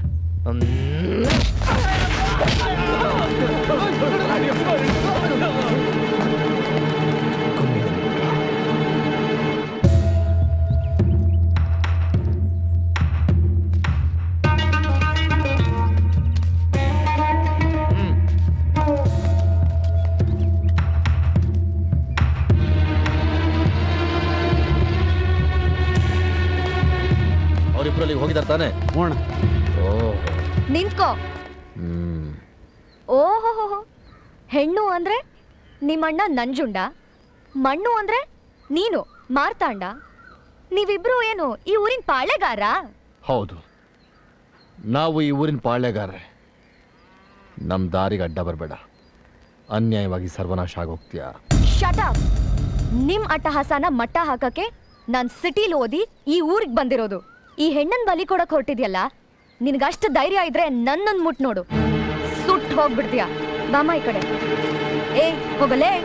ಹೋಗಿದಾರ ತಾನೆ? ಹೋಣ ನಿಂತ್ಕೋ. ಓಹೋ ಹೆಣ್ಣು ಅಂದ್ರೆ ನಿಮ್ಮಣ್ಣ ನಂಜುಂಡ ಮಣ್ಣು ಅಂದ್ರೆ ನೀನು ಮಾರ್ತಾಂಡ. ನೀವಿಬ್ರು ಏನು ಈ ಊರಿನ ಪಾಳೆಗಾರ? ಹೌದು. ನಾವು ಈ ಊರಿನ ಪಾಳೆಗಾರ್ರೆ. ನಮ್ಮ ದಾರಿಗೆ ಅಡ್ಡ ಬರಬೇಡ. ಅನ್ಯಾಯವಾಗಿ ಸರ್ವನಾಶ ಆಗೋಗ್ತೀಯ? ಶಟ ನಿಮ್ ಅಟ್ಟಹಾಸನ ಮಟ್ಟ ಹಾಕಕ್ಕೆ ನಾನ್ ಸಿಟಿಲಿ ಓದಿ ಈ ಊರಿಗೆ ಬಂದಿರೋದು. ಈ ಹೆಣ್ಣನ್ ಬಲಿ ಕೊಡಕ್ ಹೊರಟಿದ್ಯಲ್ಲ? ನಿನ್ಗಷ್ಟು ಧೈರ್ಯ ಇದ್ರೆ ನನ್ನನ್ ಮುಟ್ ನೋಡು. ಸುಟ್ ಹೋಗ್ಬಿಡ್ತೀಯ. ಬಾಮ ಈ ಕಡೆ. ಏ, ಹೋಗಲೇ.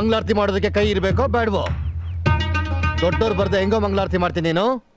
ಮಂಗಳಾರತಿ ಮಾಡೋದಕ್ಕೆ ಕೈ ಇರಬೇಕೋ ಬೇಡವೋ? ದೊಡ್ಡವ್ರು ಬರ್ದೆ ಹೆಂಗೋ ಮಂಗಳಾರತಿ ಮಾಡ್ತೀನಿ ನೀನು?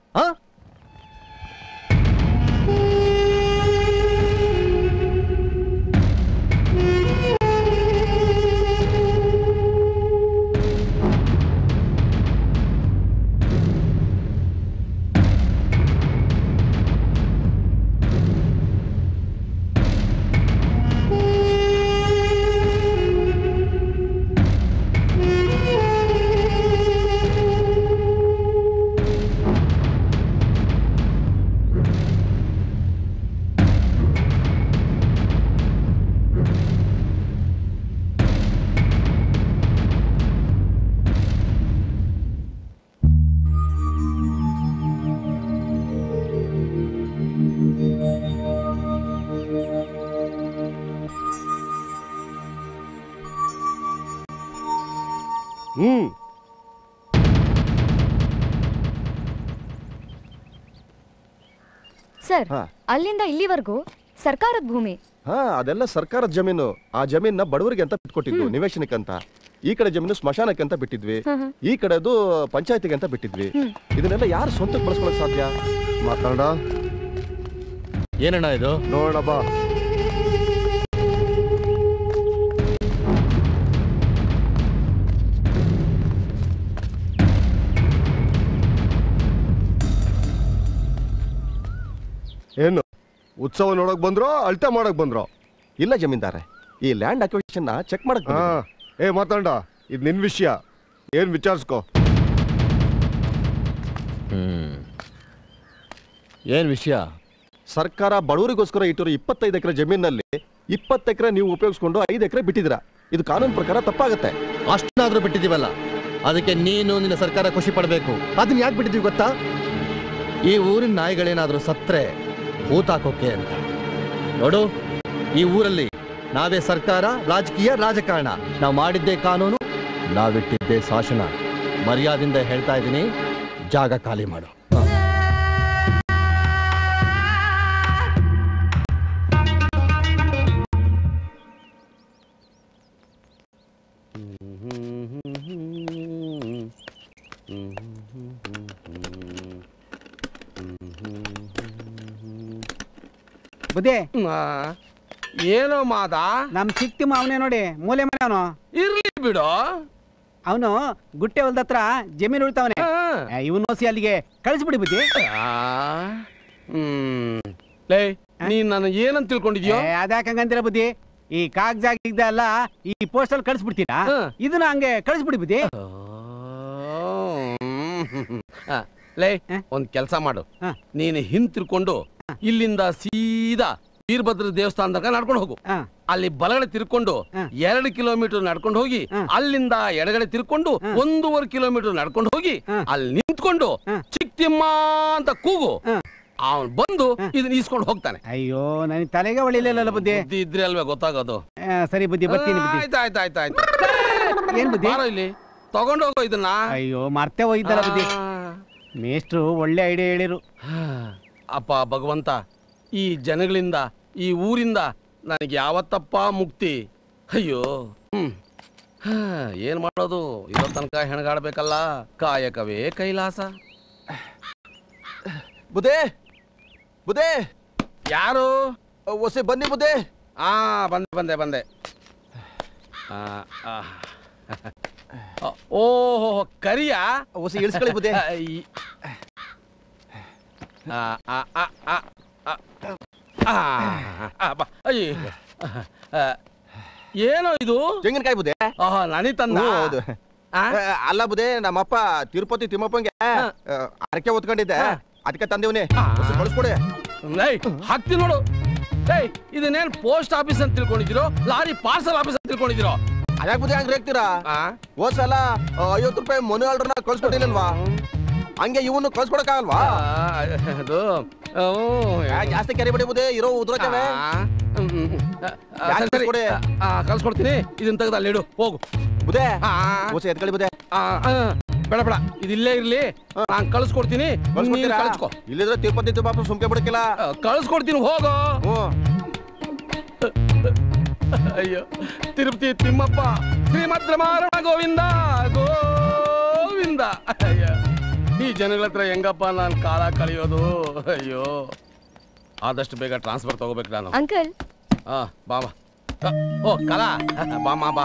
ಅಲ್ಲಿಂದ ಇಲ್ಲಿವರೆಗೂ ಸರ್ಕಾರದ ಭೂಮಿ. ಹಾ ಅದೆಲ್ಲ ಸರ್ಕಾರದ ಜಮೀನು. ಆ ಜಮೀನ ಬಡವರಿಗೆ ಅಂತ ಬಿಟ್ಕೊಟ್ಟಿದ್ವು ನಿವೇಶನಕ್ಕೆ ಅಂತ. ಈ ಕಡೆ ಜಮೀನು ಸ್ಮಶಾನಕ್ಕೆ ಅಂತ ಬಿಟ್ಟಿದ್ವಿ. ಈ ಕಡೆದು ಪಂಚಾಯತಿಗೆ ಅಂತ ಬಿಟ್ಟಿದ್ವಿ. ಇದನ್ನೆಲ್ಲ ಯಾರು ಸ್ವಂತ ಬಳಸ್ಕೊಳಕ್ ಸಾಧ್ಯ? ಮಾತಾಡ ಏನಣ್ಣ ಇದು? ನೋಡೋಣ ಬಾ. ಏನು? ಉತ್ಸವ ನೋಡಕ್ ಬಂದ್ರೋ ಅಳ್ತೆ ಮಾಡಕ್ ಬಂದ್ರೋ? ಇಲ್ಲ ಜಮೀನ್ದಾರೆ ಈ ಲ್ಯಾಂಡ್ ಅಕ್ವಿಷನ್ ಚೆಕ್ ಮಾಡಕ್ ಏ ಮಾತಾಡ ಇದು ನಿನ್ ವಿಷಯ ಏನ್ ವಿಚಾರಿಸ್ಕೋ? ಹ್ಮ್ ಏನ್ ವಿಷಯ? ಸರ್ಕಾರ ಬಡವರಿಗೋಸ್ಕರ ಇಟ್ಟಿರೋ ಇಪ್ಪತ್ತೈದು ಎಕರೆ ಜಮೀನಲ್ಲಿ ಇಪ್ಪತ್ತು ಎಕರೆ ನೀವು ಉಪಯೋಗಿಸ್ಕೊಂಡು ಐದು ಎಕರೆ ಬಿಟ್ಟಿದ್ದೀರಾ? ಇದು ಕಾನೂನು ಪ್ರಕಾರ ತಪ್ಪಾಗತ್ತೆ. ಅಷ್ಟನ್ನಾದ್ರೂ ಬಿಟ್ಟಿದೀವಲ್ಲ ಅದಕ್ಕೆ ನೀನು ನಿನ್ನ ಸರ್ಕಾರ ಖುಷಿ ಪಡಬೇಕು. ಅದನ್ನ ಯಾಕೆ ಬಿಟ್ಟಿದೀವಿ ಗೊತ್ತಾ? ಈ ಊರಿನ ನಾಯಿಗಳೇನಾದ್ರೂ ಸತ್ರೆ ಹೂತಾಕೋಕೆ ಅಂತ. ನೋಡು, ಈ ಊರಲ್ಲಿ ನಾವೇ ಸರ್ಕಾರ, ರಾಜಕೀಯ, ರಾಜಕಾರಣ. ನಾವು ಮಾಡಿದ್ದೇ ಕಾನೂನು, ನಾವಿಟ್ಟಿದ್ದೇ ಶಾಸನ. ಮರ್ಯಾದಿಂದ ಹೇಳ್ತಾ ಇದ್ದೀನಿ ಜಾಗ ಖಾಲಿ ಮಾಡು. ಬುದ್ಧಿ? ಏನೋ ಮಾದ? ನಮ್ ಚಿಕ್ತಿ ಅವನೇ ನೋಡಿ ಮೂಲೆ ಮನೆ ಅವನು. ಇರ್ಲಿ ಬಿಡು. ಅವನು ಗುಟ್ಟೆ ಹೊಲ್ದತ್ರ ಜಮೀನು ಉಳ್ತಾವನೆ. ಇವನು ಸಿ ಅಲ್ಲಿಗೆ ಕಳಿಸ್ಬಿಡಿ ಬುದ್ಧಿ. ಲೇ ನೀನ್ ನಾನು ಏನಂತ ತಿಳ್ಕೊಂಡಿದ್ಯೋ? ಅದ್ಯಾಕಂಗಂತೀರ ಬುದ್ಧಿ? ಈ ಕಾಗಜ ಎಲ್ಲ ಈ ಅಲ್ಲಿ ಕಳಿಸ್ಬಿಡ್ತೀರಾ? ಇದನ್ನ ಹಂಗೆ ಕಳಿಸ್ಬಿಡಿ ಬುದ್ಧಿ. ಲೇ ಒಂದ್ ಕೆಲ್ಸ ಮಾಡು. ನೀನು ಹಿಂತಿರ್ಕೊಂಡು ಇಲ್ಲಿಂದ ಸೀದಾ ವೀರಭದ್ರ ದೇವಸ್ಥಾನ ತನಕ ನಡ್ಕೊಂಡು ಹೋಗು. ಅಲ್ಲಿ ಬಲಗಡೆ ತಿರ್ಕೊಂಡು ಎರಡು ಕಿಲೋಮೀಟರ್ ನಡ್ಕೊಂಡು ಹೋಗಿ ಅಲ್ಲಿಂದ ಎಡಗಡೆ ತಿರ್ಕೊಂಡು ಒಂದೂವರೆ ಕಿಲೋಮೀಟರ್ ನಡ್ಕೊಂಡು ಹೋಗಿ ಅಲ್ಲಿ ನಿಂತ್ಕೊಂಡು ಚಿಕ್ತಿಮ್ಮ ಅಂತ ಕೂಗು. ಅವನ್ ಬಂದು ಇದನ್ನ ಈಸ್ಕೊಂಡು ಹೋಗ್ತಾನೆ. ಅಯ್ಯೋ ನನಗೆ ತಲೆಗೆ ಒಳಿಲಿಲ್ಲ ಬುದ್ಧಿ. ಬುದ್ಧಿ ಇದ್ರೆ ಅಲ್ವೇ ಗೊತ್ತಾಗೋದು? ಸರಿ ಬುದ್ಧಿ ಬರ್ತೀನಿ ಬುದ್ಧಿ. ಆಯ್ತು ಆಯ್ತು ಆಯ್ತು ಆಯ್ತು. ಏನ್ ಬುದ್ಧಿ? ಇಲ್ಲಿ. ತಗೊಂಡೋಗೋ ಇದನ್ನ. ಅಯ್ಯೋ ಮರ್ತೆ ಹೋಗಿದ್ದಲ್ಲ ಬುದ್ಧಿ. ಮೇಷ್ಟ್ರು ಒಳ್ಳೆ ಐಡಿಯಾ ಹೇಳಿರು. ಅಪ್ಪ ಭಗವಂತ ಈ ಜನಗಳಿಂದ ಈ ಊರಿಂದ ನನಗೆ ಯಾವತ್ತಪ್ಪ ಮುಕ್ತಿ? ಅಯ್ಯೋ ಹ್ಮ್. ಹಾ, ಏನ್ ಮಾಡೋದು? ಇರೋ ತನಕ ಹೆಣಗಾಡ್ಬೇಕಲ್ಲ. ಕಾಯಕವೇ ಕೈಲಾಸ. ಬುದೇ ಬುದೇ ಯಾರು? ಒಸೆ ಬನ್ನಿ ಬುದೇ ಆ ಬಂದೆ ಬಂದೆ ಬಂದೆ. ಓಹೋ ಕರಿಯ? ಒಸಿ ಇಳಿಸ್ಕೊಳ್ಳಿ ಬುದ್ಧಿ. ಈ- ಆ, ಆ, ಆ, ಆ, ಆ, ಆ, ಆ, ಬಾ. ಅಯ್ಯೋ. ಆ, ಏನೋ ಇದು? ತೆಂಗಿನಕಾಯಿ ಬುದೇ ನನಗೆ ತಂದ ಹೌದು. ಅಲ್ಲ ಬುದೇ ನಮ್ಮಪ್ಪ ತಿರುಪತಿ ತಿಮ್ಮಪ್ಪಂಗೆ ಅರಕೆ ಹೊತ್ಕೊಂಡಿದ್ದೆ. ಅದಕ್ಕೆ ತಂದೇವನೇ. ಕಳಿಸ್ಕೊಡಿ. ಏಯ್ ಹಾಕ್ತಿ ನೋಡು. ಏಯ್ ಇದನ್ನೇನ್ ಪೋಸ್ಟ್ ಆಫೀಸ್ ಅಂತ ತಿಳ್ಕೊಂಡಿದ್ದೀರೋ ಲಾರಿ ಪಾರ್ಸಲ್ ಆಫೀಸ್ ಅಂತ ತಿಳ್ಕೊಂಡಿದ್ದೀರೋ? ಅದ್ಯಾಕ್ ಬುದ್ಧಿ ಹಂಗ್ ರೇಗ್ತೀರಾ ಹೋದ್ ಸಲ ಐವತ್ತು ರೂಪಾಯಿ ಮನೆ ಆರ್ಡರ್ನ ಕಳ್ಸ್ಕೊಟ್ಟಿಲ್ಲಲ್ವಾ ಹಂಗೆ ಇವನು ಕಳ್ಸ್ಕೊಡಕ್ಕಾಗಲ್ವಾ? ಅದು ಜಾಸ್ತಿ ಕೆರೆ ಬಡಿಬೋದೇ ಬುದೇ ಇರೋ. ಆ, ಕಳ್ಸ್ಕೊಡ್ತೀನಿ. ಇದನ್ನ ತೆಗೆದು ಅಲ್ಲಿಡು ಹೋಗು. ಬುದೇ ಓಸಿ ಎತ್ಕೊಳ್ಳಿ ಬುದೇ ಬೇಡ ಬೇಡ. ಇದಿಲ್ಲೇ ಇರ್ಲಿ. ನಾನು ಕಳ್ಸ್ಕೊಡ್ತೀನಿ? ಕಳ್ಸ್ಕೊ. ಇಲ್ಲಿದ್ರೆ ತಿರುಪತಿ ತಿಮ್ಮಪ್ಪ ಸುಮ್ಕೆ ಬಿಡಕ್ಕಿಲ್ಲ. ಕಳ್ಸ್ಕೊಡ್ತೀನಿ ಹೋಗೋ. ಅಯ್ಯೋ ತಿರುಪತಿ ತಿಮ್ಮಪ್ಪ. ಶ್ರೀಮದ್ ರಮಾರಣ ಗೋವಿಂದ ಗೋವಿಂದ. ಅಯ್ಯ. ಈ ಜನಗಳ ಹತ್ರ ಹೆಂಗಪ್ಪ ನಾನು ಕಾಲ ಕಳಿಯೋದು? ಅಯ್ಯೋ. ಆದಷ್ಟು ಬೇಗ ಟ್ರಾನ್ಸ್ಫರ್ ತಗೋಬೇಕು ನಾನು. ಅಂಕಲ್ ಆ ಬಾ ಓ ಕಲಾ. ಬಾಮ ಬಾ.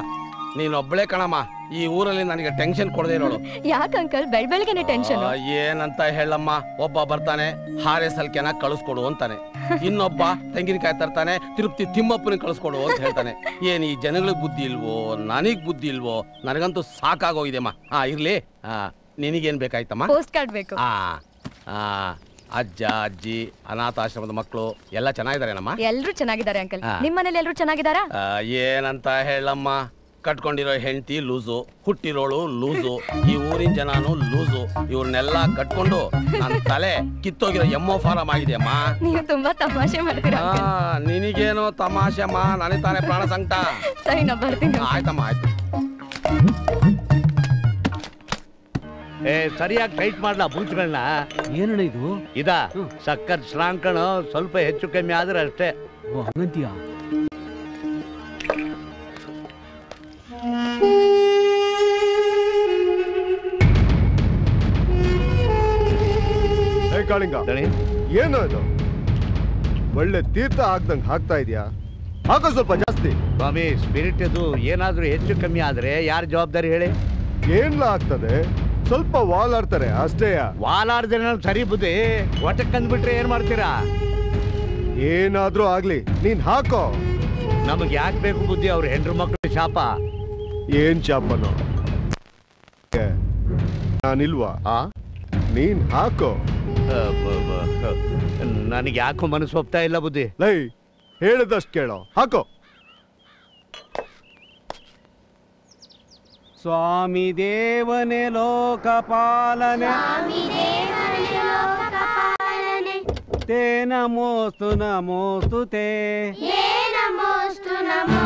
ನೀನೊಬ್ಳೆ ಕಣಮ್ಮ. ಈ ಊರಲ್ಲಿ ನನಗೆ ಟೆನ್ಷನ್ ಕೊಡದೆ ಇರೋಳು. ಯಾಕೆ ಅಂಕಲ್ ಬೆಳ್ ಬೆಳಗ್ಗೆನೆ ಟೆನ್ಷನ್ ಆ, ಏನಂತ ಹೇಳಮ್ಮ? ಒಬ್ಬ ಬರ್ತಾನೆ ಹಾರೆ ಸಲ್ಕೆನ ಕಳಿಸ್ಕೊಡು ಅಂತಾನೆ. ಇನ್ನೊಬ್ಬ ತೆಂಗಿನಕಾಯಿ ತರ್ತಾನೆ ತಿರುಪ್ತಿ ತಿಮ್ಮಪ್ಪನ ಕಳಿಸ್ಕೊಡು ಅಂತ ಹೇಳ್ತಾನೆ. ಏನ್ ಈ ಜನಗಳಿಗೆ ಬುದ್ಧಿ ಇಲ್ವೋ? ನನಗ್ ಬುದ್ಧಿ ಇಲ್ವೋ? ನನಗಂತೂ ಸಾಕಾಗೋಗಿದೆಮ್ಮ. ಹಾ ಇರ್ಲಿ. ಆ ನಿನಗೇನ್ ಬೇಕಾಯ್ತಮ್ಮ? ಪೋಸ್ಟ್ ಕಾರ್ಡ್ ಬೇಕು. ಆ ಆ, ಅಜ್ಜ ಅಜ್ಜಿ ಅನಾಥಾಶ್ರಮದ ಮಕ್ಕಳು ಎಲ್ಲ ಚೆನ್ನಾಗಿದಾರೇನಮ್ಮ? ಎಲ್ರು ಚೆನ್ನಾಗಿದ್ದಾರೆ ಅಂಕಲ್. ನಿಮ್ಮ ನಿಮ್ ಮನೇಲಿ ಎಲ್ರು ಚೆನ್ನಾಗಿದ್ದಾರಾ? ಆ, ಏನಂತ ಹೇಳಮ್ಮ? ಕಟ್ಕೊಂಡಿರೋ ಹೆಂಡತಿ ಲೂಸು ಹುಟ್ಟಿರೋಳು ಲೂಸು ಈ ಊರಿನ ಜನನು ಲೂಸು ಇವ್ರನ್ನೆಲ್ಲ ಕಟ್ಕೊಂಡು ನನ್ನ ತಲೆ ಕಿತ್ತೋಗಿರೋ ಎಮ್ಮೋ ಫಾರಂ ಆಗಿದೆಯಮ್ಮ. ನೀವು ತುಂಬಾ ತಮಾಷೆ ಮಾಡ್ತೀರಾ ಆ, ನಿನಗೇನೋ ತಮಾಷೆ ಅಮ್ಮ ನನಗೆ ತಾನೇ ಪ್ರಾಣ ಸಂಕಟ. ಸರಿ ನಾ ಬರ್ತೀನಿ ಆಯ್ತಮ್ಮ ಆಯ್ತು. ಏ ಸರಿಯಾಗಿ ಟೈಟ್ ಮಾಡ್ಲಾ ಬೂಚ್ಗಳನ್ನ ಏನಣ್ಣ ಇದು? ಇದ ಸಕ್ಕರ್ ಶ್ರಾಂಕಣ ಸ್ವಲ್ಪ ಹೆಚ್ಚು ಕಮ್ಮಿ ಆದ್ರೆ ಅಷ್ಟೇ. ಹಂಗಂತೀಯಾ? ಏ ಕಾಳಿಂಗ. ಏನು ಇದು? ಒಳ್ಳೆ ತೀರ್ಥ ಹಾಕ್ದಂಗ್ ಹಾಕ್ತಾ ಇದೆಯಾ? ಹಾಕೋ ಸ್ವಲ್ಪ ಜಾಸ್ತಿ. ಸ್ವಾಮಿ ಸ್ಪಿರಿಟ್ ಇದು ಏನಾದ್ರೂ ಹೆಚ್ಚು ಕಮ್ಮಿ ಆದ್ರೆ ಯಾರ ಜವಾಬ್ದಾರಿ ಹೇಳಿ? ಏನ್ಲ ಆಗ್ತದೆ? ಸ್ವಲ್ಪ ವಾಲಾಡ್ತಾರೆ ಅಷ್ಟೇ. ವಾಲಾಡ್ದೆ ಸರಿ ಬುದ್ಧಿ. ಒಟ್ಟಕ್ಕೆ ಅಂದ್ಬಿಟ್ರೆ ಏನ್ ಮಾಡ್ತೀರಾ? ಏನಾದ್ರೂ ಆಗ್ಲಿ ನೀನ್ ಹಾಕೋ. ನಮಗ್ ಯಾಕೆ ಬೇಕು ಬುದ್ಧಿ ಅವ್ರ ಹೆಂಡ್ರು ಮಕ್ಳು ಶಾಪ? ಏನ್ ಶಾಪನು? ನಾನಿಲ್ವಾ? ನೀನ್ ಹಾಕೋ. ನನಗೆ ಯಾಕೋ ಮನಸ್ಸು ಒಪ್ತಾ ಇಲ್ಲ ಬುದ್ಧಿ. ಲೈ ಹೇಳದಷ್ಟು ಕೇಳೋ. ಹಾಕೋ. ಸ್ವಾಮಿ ದೇವನೇ ಲೋಕಪಾಲನೆ ತೇ ನಮೋಸ್ತು ನಮೋಸ್ತು ತೇ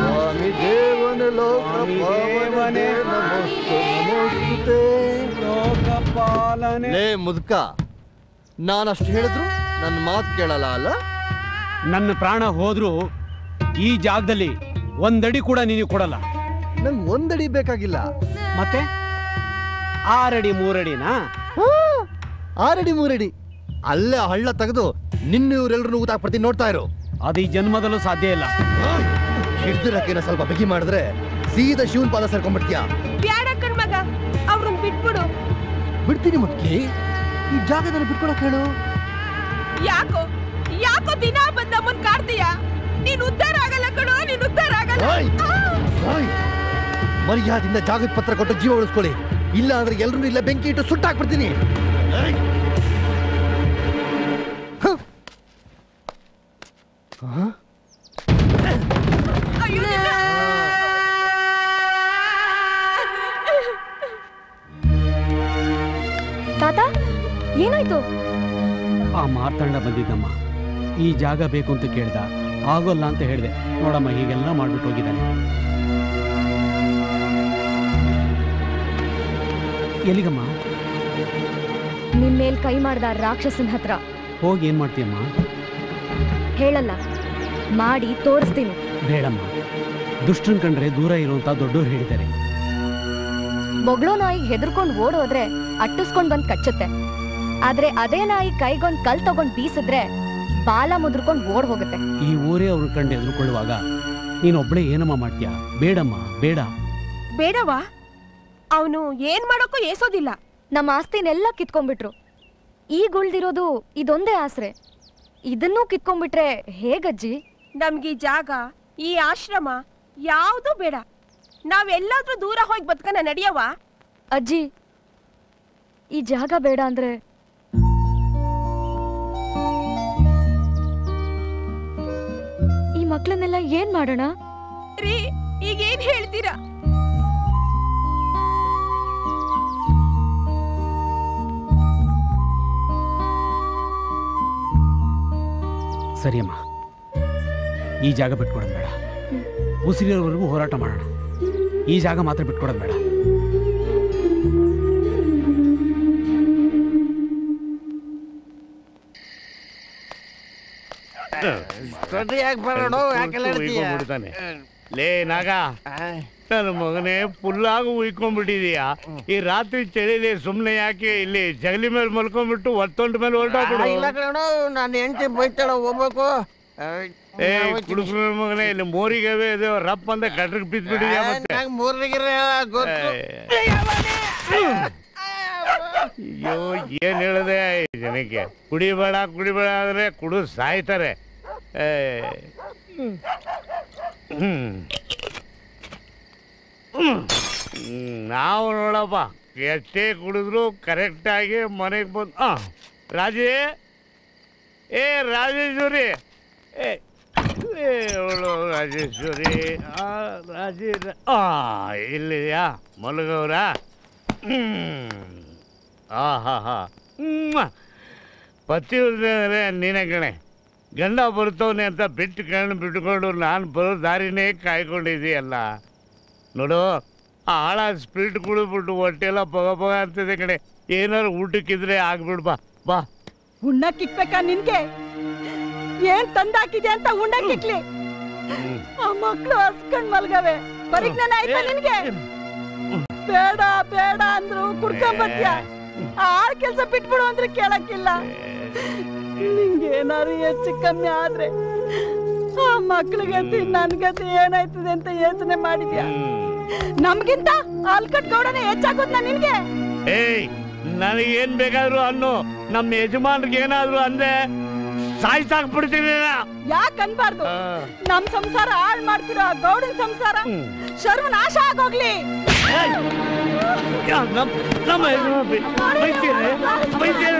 ಸ್ವಾಮಿ ನಮೋಸ್ತು ಲೋಕ ದೇವನೇ ಲೋಕಪಾಲನೆ ಲೇ ನಾನು ನಾನಷ್ಟು ಹೇಳಿದ್ರು ನನ್ನ ಮಾತು ಕೇಳಲ್ಲ ಅಲ್ಲ? ನನ್ನ ಪ್ರಾಣ ಹೋದ್ರು ಈ ಜಾಗದಲ್ಲಿ ಒಂದಡಿ ಕೂಡ ನೀನು ಕೊಡಲ್ಲ. ನಂಗೆ ಒಂದಡಿ ಬೇಕಾಗಿಲ್ಲ. ಮತ್ತೆ? ಆರಡಿ ಮೂರಡಿನಾ? ಆರಡಿ ಮೂರಡಿ. ಅಲ್ಲೇ ಹಳ್ಳ ತೆಗೆದು ನಿನ್ನ ಇವರೆಲ್ಲರೂ ಊತಾಕ್ಬಿಡ್ತೀನಿ ನೋಡ್ತಾ ಇರು. ಅದು ಈ ಜನ್ಮದಲ್ಲೂ ಸಾಧ್ಯ ಇಲ್ಲ. ಹಿಡ್ದಿರಕ್ಕಿನ ಸ್ವಲ್ಪ ಬಿಗಿ ಮಾಡಿದ್ರೆ ಸೀದಾ ಶಿವನ್ ಪಾದ ಸೇರ್ಕೊಂಡ್ಬಿಡ್ತೀಯ? ಬ್ಯಾಡ ಅವ್ರನ್ನ ಬಿಟ್ಬಿಡು. ಬಿಡ್ತೀನಿ ಮುಟ್ಕಿ ಈ ಜಾಗದಲ್ಲಿ ಬಿಟ್ಕೊಳಕ್ ಹೇಳು. ಯಾಕೋ ಯಾಕೋ ದಿನ ಬಂದ ಮುಂದ್ ಕಾಡ್ತೀಯ? ನೀನ್ ಉದ್ದಾರ ಆಗಲ್ಲ ಕಣೋ ನೀನ್ ಉದ್ದಾರ ಆಗಲ್ಲ! ಮರ್ಯಾದಿಂದ ಜಾಗದ ಪತ್ರ ಕೊಟ್ಟು ಜೀವ ಉಳಿಸ್ಕೊಳ್ಳಿ. ಇಲ್ಲ ಅಂದ್ರೆ ಎಲ್ಲರೂ ಇಲ್ಲ ಬೆಂಕಿ ಇಟ್ಟು ಸುಟ್ಟಾಕ್ಬಿಡ್ತೀನಿ? ತಾತ ಏನಾಯ್ತು? ಆ ಮಾತಾಡ ಬಂದಿದ್ದಮ್ಮ. ಈ ಜಾಗ ಬೇಕು ಅಂತ ಕೇಳ್ದ. ಆಗೋಲ್ಲ ಅಂತ ಹೇಳಿದೆ. ನೋಡಮ್ಮ ಹೀಗೆಲ್ಲ ಮಾಡ್ಬಿಟ್ಟು ಹೋಗಿದ್ದಾನೆ. ಎಲ್ಲಿಗಮ್ಮ? ನಿಮ್ ಮೇಲ್ ಕೈ ಮಾಡ್ದ ರಾಕ್ಷಸನ್ ಹತ್ರ. ಹೋಗಿ ಏನ್ ಮಾಡ್ತೀಯಮ್ಮ? ಹೇಳಲ್ಲ. ಮಾಡಿ ತೋರಿಸ್ತೀನಿ. ಬೇಡಮ್ಮ. ದುಷ್ಟನ್ ಕಂಡ್ರೆ ದೂರ ಇರುವಂತ ದೊಡ್ಡವ್ರು ಹೇಳಿದ್ದಾರೆ. ಬೊಗ್ಳೋ ನಾಯಿ ಹೆದರ್ಕೊಂಡು ಓಡೋದ್ರೆ ಅಟ್ಟಿಸ್ಕೊಂಡ್ ಬಂದ್ ಕಚ್ಚುತ್ತೆ. ಆದ್ರೆ ಅದೇ ನಾಯಿ ಕೈಗೊಂದ್ ಕಲ್ ತಗೊಂಡ್ ಬೀಸಿದ್ರೆ ಬಾಲ ಮುದ್ರಕೊಂಡ್ ಓಡ್ ಹೋಗುತ್ತೆ. ಈ ಊರೇ ಅವ್ರ ಕಂಡು ಎದುರುಕೊಳ್ಳುವಾಗ ನೀನೊಬ್ಳೆ ಏನಮ್ಮ ಮಾಡ್ತೀಯ? ಬೇಡಮ್ಮ ಬೇಡ. ಬೇಡವಾ? ಅವನು ಏನ್ ಮಾಡೋಕ್ಕೂ ಏಸೋದಿಲ್ಲ. ನಮ್ಮ ಆಸ್ತಿನೆಲ್ಲ ಕಿತ್ಕೊಂಡ್ಬಿಟ್ರು. ಈಗ ಉಳ್ದಿರೋದು ಇದೊಂದೇ ಆಸರೆ. ಇದನ್ನೂ ಕಿತ್ಕೊಂಡ್ಬಿಟ್ರೆ ಹೇಗಜ್ಜಿ ನಮ್ಗೆ ಈ ಜಾಗ ಈ ಆಶ್ರಮ ಯಾವುದೂ ಬೇಡ. ನಾವೆಲ್ಲಾದ್ರೂ ದೂರ ಹೋಗಿ ಬದುಕನ ನಡೆಯವ ಅಜ್ಜಿ ಈ ಜಾಗ ಬೇಡ ಅಂದ್ರೆ ಈ ಮಕ್ಕಳನ್ನೆಲ್ಲ ಏನ್ ಮಾಡೋಣ? ರೀ ಈಗ ಏನ್ ಹೇಳ್ತೀರಾ? ಸರಿಯಮ್ಮ. ಈ ಜಾಗ ಬಿಟ್ಕೊಡೋದು ಬೇಡ. ಉಸಿರಿರೋವರೆಗೂ ಹೋರಾಟ ಮಾಡೋಣ. ಈ ಜಾಗ ಮಾತ್ರ ಬಿಟ್ಕೊಡೋದು ಬೇಡ. ಸರಿಯಾಗಿ ಬರೋಣ ಯಾಕೆ ಹೇಳ್ತೀಯ? ಲೇ ನಾಗ. ನನ್ನ ಮಗನೇ ಫುಲ್ಲಾಗಿ ಉಯ್ಕೊಂಡ್ಬಿಟ್ಟಿದೀಯಾ? ಈ ರಾತ್ರಿ ಚಳಿಲಿ ಸುಮ್ನೆ ಯಾಕೆ ಇಲ್ಲಿ ಜಗಲಿ ಮೇಲೆ ಮಲ್ಕೊಂಡ್ಬಿಟ್ಟು ಒತ್ತೊಂಡ ಮೇಲೆ ಹೊರಟೋಗ್ಬಿಡು? ನಾನು ಹೆಂಡತಿ ಬೈತಾಳ ಹೋಗ್ಬೇಕು. ಏ ಕುಡಿಸ್ ಮಗನೇ ಇಲ್ಲಿ ಮೋರಿಗವೆ ಇದೆ ರಪ್ಪ ಅಂದ ಕಟ್ರಿಗೆ ಬಿದ್ದ್ಬಿಟ್ಟಿದ್ಯಾ ಮತ್ತೆ? ಮೂರ್ಗಿರ ಅಯ್ಯೋ ಏನ್ ಹೇಳಿದೆ ಜನಕ್ಕೆ? ಕುಡಿಬೇಡ ಕುಡಿಬೇಡ ಅಂದ್ರೆ ಕುಡಿದು ಸಾಯ್ತಾರೆ. ಏ. ನಾವು ನೋಡಪ್ಪ ಎಷ್ಟೇ ಕುಡಿದ್ರು ಕರೆಕ್ಟಾಗಿ ಮನೆಗೆ ಬಂದು ಹಾಂ ರಾಜೇ? ಏ ರಾಜೇಶ್ವರಿ! ಏ ಏ, ಅವಳು ರಾಜೇಶ್ವರಿ. ರಾಜೇ ಆ ಇಲ್ಲಿದೆಯಾ ಮಲಗವ್ರ? ಹಾಂ ಹಾಂ. ಹಾ ಪತಿ ನೀನೇ ಕಣೆ. ಗಂಡ ಬರ್ತವನೆ ಅಂತ ಬಿಟ್ಟು ಕಣ್ಣು ಬಿಟ್ಕೊಂಡು ನಾನು ಬರೋ ದಾರಿನೇ ಕಾಯ್ಕೊಂಡಿದ್ದೀಯಲ್ಲ. ನೋಡು ಆ ಆಳ ಸ್ಪೀಡ್ ಕುಡಿದ್ಬಿಟ್ಟು ಹೊಟ್ಟೆಲ್ಲ ಪಗ ಪಗ ಅಂತಿದೆ ಕಡೆ ಏನಾರು ಊಟಕ್ಕಿದ್ರೆ ಆಗ್ಬಿಡ್ಬಾ ಬಾ ಬಾ. ಉಣ್ಣಕ್ಕಿಕ್ಬೇಕಾ ನಿನ್ಗೆ? ಏನ್ ತಂದಾಕಿದೆ ಅಂತ ಉಣ್ಣಕ್ಕಿಕ್ಲಿ ಆ ಮಕ್ಳು ಹಸ್ಕೊಂಡ್ ಮಲ್ಗವೆ. ಪರಿಜ್ಞಾನ ಆಯ್ತಾ ನಿನ್ಗೆ? ಬೇಡ ಬೇಡ ಅಂದ್ರು ಕುಡ್ಕೊಂಬತ್ಯ ಆಳ್ ಕೆಲ್ಸ ಬಿಟ್ಬಿಡು ಅಂದ್ರೆ ಕೇಳಕ್ಕಿಲ್ಲ. ನಿಂಗೆ ಏನಾದ್ರು ಹೆಚ್ಚು ಕಮ್ಮಿ ಆದ್ರೆ ಆ ಮಕ್ಳಿಗೆ ನನ್ಗತಿ ನನ್ ಗತಿ ಏನಾಯ್ತದೆ ಅಂತ ಯೋಚನೆ ಮಾಡಿದ್ಯಾ? ನಮ್ಗಿಂತ ಆಲ್ಕಟ್ ಗೌಡನೆ ಹೆಚ್ಚಾಗೋದ್ನ ನಿನ್ಗೆ? ಏಯ್ ನನಗೇನ್ ಬೇಕಾದ್ರು ಅನ್ನು. ನಮ್ಮ ಯಜಮಾನ್ರಿಗೆ ಏನಾದ್ರು ಅಂದೆ ಸಾಯ್ಸಾಕ್ಬಿಡ್ತೀನಿ ಯಾಕೆ ಅನ್ಬಾರ್ದು? ನಮ್ ಸಂಸಾರ ಹಾಳ್ ಮಾಡ್ತಿರೋ ಗೌಡನ್ ಸಂಸಾರ ಆಗೋಗ್ಲಿ. ನಮ್ಮ ಯಜಮಾನ್ ಬೈ- ಬೈತೀರಿ? ಬೈತೀರಿ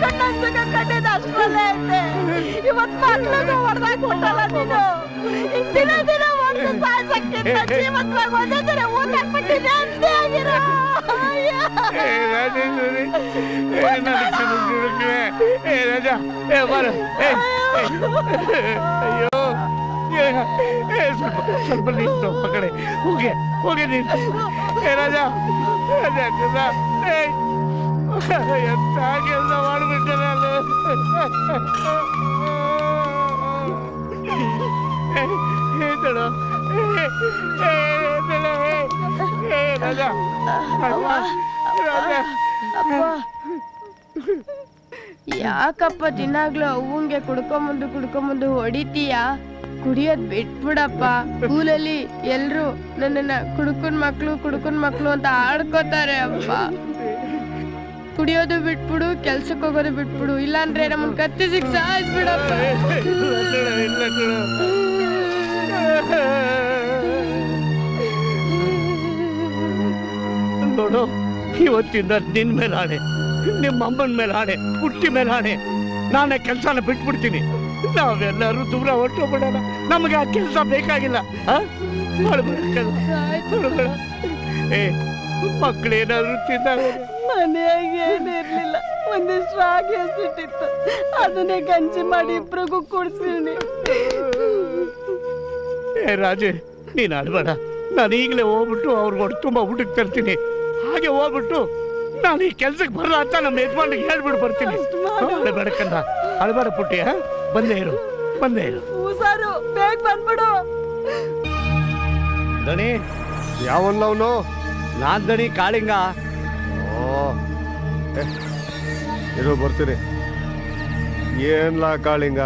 ನಿನ್ನನ್ ಕಟ್ಕೊಂಡ್ ನನ್ ಸುಖ ಕಂಡಿದ್ದ ಅಷ್ಟ್ರಲ್ಲೇ ಐತೆ ಇವತ್ ಮಕ್ಳಿಗೆ ಹೊಡೆದಾಕ್ಬಿಟ್ಟಲ್ಲ ನೀನು ಹಿಂಗ್ ದಿನ ದಿನ ಹೊಡ್ದು ಸಾಯ್ಸಕ್ಕಿಂತ ಜೀವಂತವಾಗಿ ಒಂದೇ ದಿನ ಊಟಾಕ್ಬಿಟ್ಟಿದ್ದೆ ಅಷ್ಟೇ ಆಗಿರೋ ಅಯ್ಯೋ! ಏ ರಾಜೇಶ್ವರಿ ಏ ನನ್ನ ಕಿರು ಕಿರುಕಿವೆ ಏ ರಾಜ ಏ ಬಾರ ಏ ಏ, ಅಯ್ಯೋ ಏ, ಏ ಸ್ವಲ್ಪ ಸ್ವಲ್ಪ ನಿಂತು ಆ ಕಡೆ ಹೋಗಿ ಹೋಗಿ ನಿಂತು ಏ ರಾಜ ರಾಜ ಕದ ಏ ಯಾಕಪ್ಪ ದಿನಾಗ್ಲೂ ಅವ್ವಂಗೆ ಕುಡ್ಕೊಂಬಂದು ಕುಡ್ಕೊಂಬಂದು ಹೊಡಿತೀಯಾ? ಕುಡಿಯೋದ್ ಬಿಟ್ಬಿಡಪ್ಪ. ಸ್ಕೂಲಲ್ಲಿ ಎಲ್ರು ನನ್ನನ್ನ ಕುಡ್ಕನ್ ಮಕ್ಳು ಕುಡ್ಕನ್ ಮಕ್ಳು ಅಂತ ಆಡ್ಕೋತಾರೆ ಅಪ್ಪ. ಕುಡಿಯೋದು ಬಿಟ್ಬಿಡು ಕೆಲ್ಸಕ್ಕೆ ಹೋಗೋದು ಬಿಟ್ಬಿಡು ಇಲ್ಲಾಂದ್ರೆ ನಮ್ಮನ್ ಕತ್ತಿ ಸಿಕ್ ಸಾಯಿಸ್ಬಿಡಪ್ಪ ನೋಡು ಇವತ್ತಿಂದ ನಿನ್ ಮೇಲೆ ಆಣೆ ನಿಮ್ಮ ಅಮ್ಮನ ಮೇಲೆ ಆಣೆ ಹುಟ್ಟಿ ಮೇಲೆ ಆಣೆ. ನಾನೇ ಕೆಲಸನ ಬಿಟ್ಬಿಡ್ತೀನಿ. ನಾವೆಲ್ಲರೂ ದೂರ ಹೊರಟೋಗ್ಬಿಡೋಣ. ನಮಗೆ ಆ ಕೆಲಸ ಬೇಕಾಗಿಲ್ಲ. ಏ ಮಕ್ಕಳೇನಾದ್ರು ತಿಂದಾಗ. ಮನೆಯಾಗ ಏನಿರ್ಲಿಲ್ಲ ಒಂದಿಷ್ಟು ರಾಗಿ ಹಸಿಟ್ಟಿತ್ತು ಅದನ್ನೇ ಗಂಜಿ ಮಾಡಿ ಇಬ್ರಿಗೂ ಕುಡ್ಸಿನಿ ಏ ರಾಜೇ ನೀನು ಅಳ್ಬೇಡ. ನಾನು ಈಗಲೇ ಹೋಗ್ಬಿಟ್ಟು ಅವ್ರ ಹೊಟ್ಟು ತುಂಬ ಊಟಕ್ಕೆ ತರ್ತೀನಿ. ಹಾಗೆ ಹೋಗ್ಬಿಟ್ಟು ನಾನು ಈ ಕೆಲ್ಸಕ್ಕೆ ಬರಲ್ಲ ಅಂತ ನಮ್ಮ ಯಜಮಾನಿಗೆ ಹೇಳ್ಬಿಟ್ಟು ಬರ್ತೀನಿ. ಅಳ್ಬೇಡ ಕಂದ ಅಳ್ಬೇಡ ಪುಟ್ಟಿ ಹಾ? ಬಂದೇ ಇರು ಬಂದೇ ಇರು. ಸಾರು ಬೇಗ ಬಂದ್ಬಿಡು. ದಣಿ ಯಾವನ್ನವನು ನಾನ್ ದಣಿ ಕಾಳಿಂಗ. ಇರು ಬರ್ತೀನಿ. ಏನ್ಲಾ ಕಾಳಿಂಗ?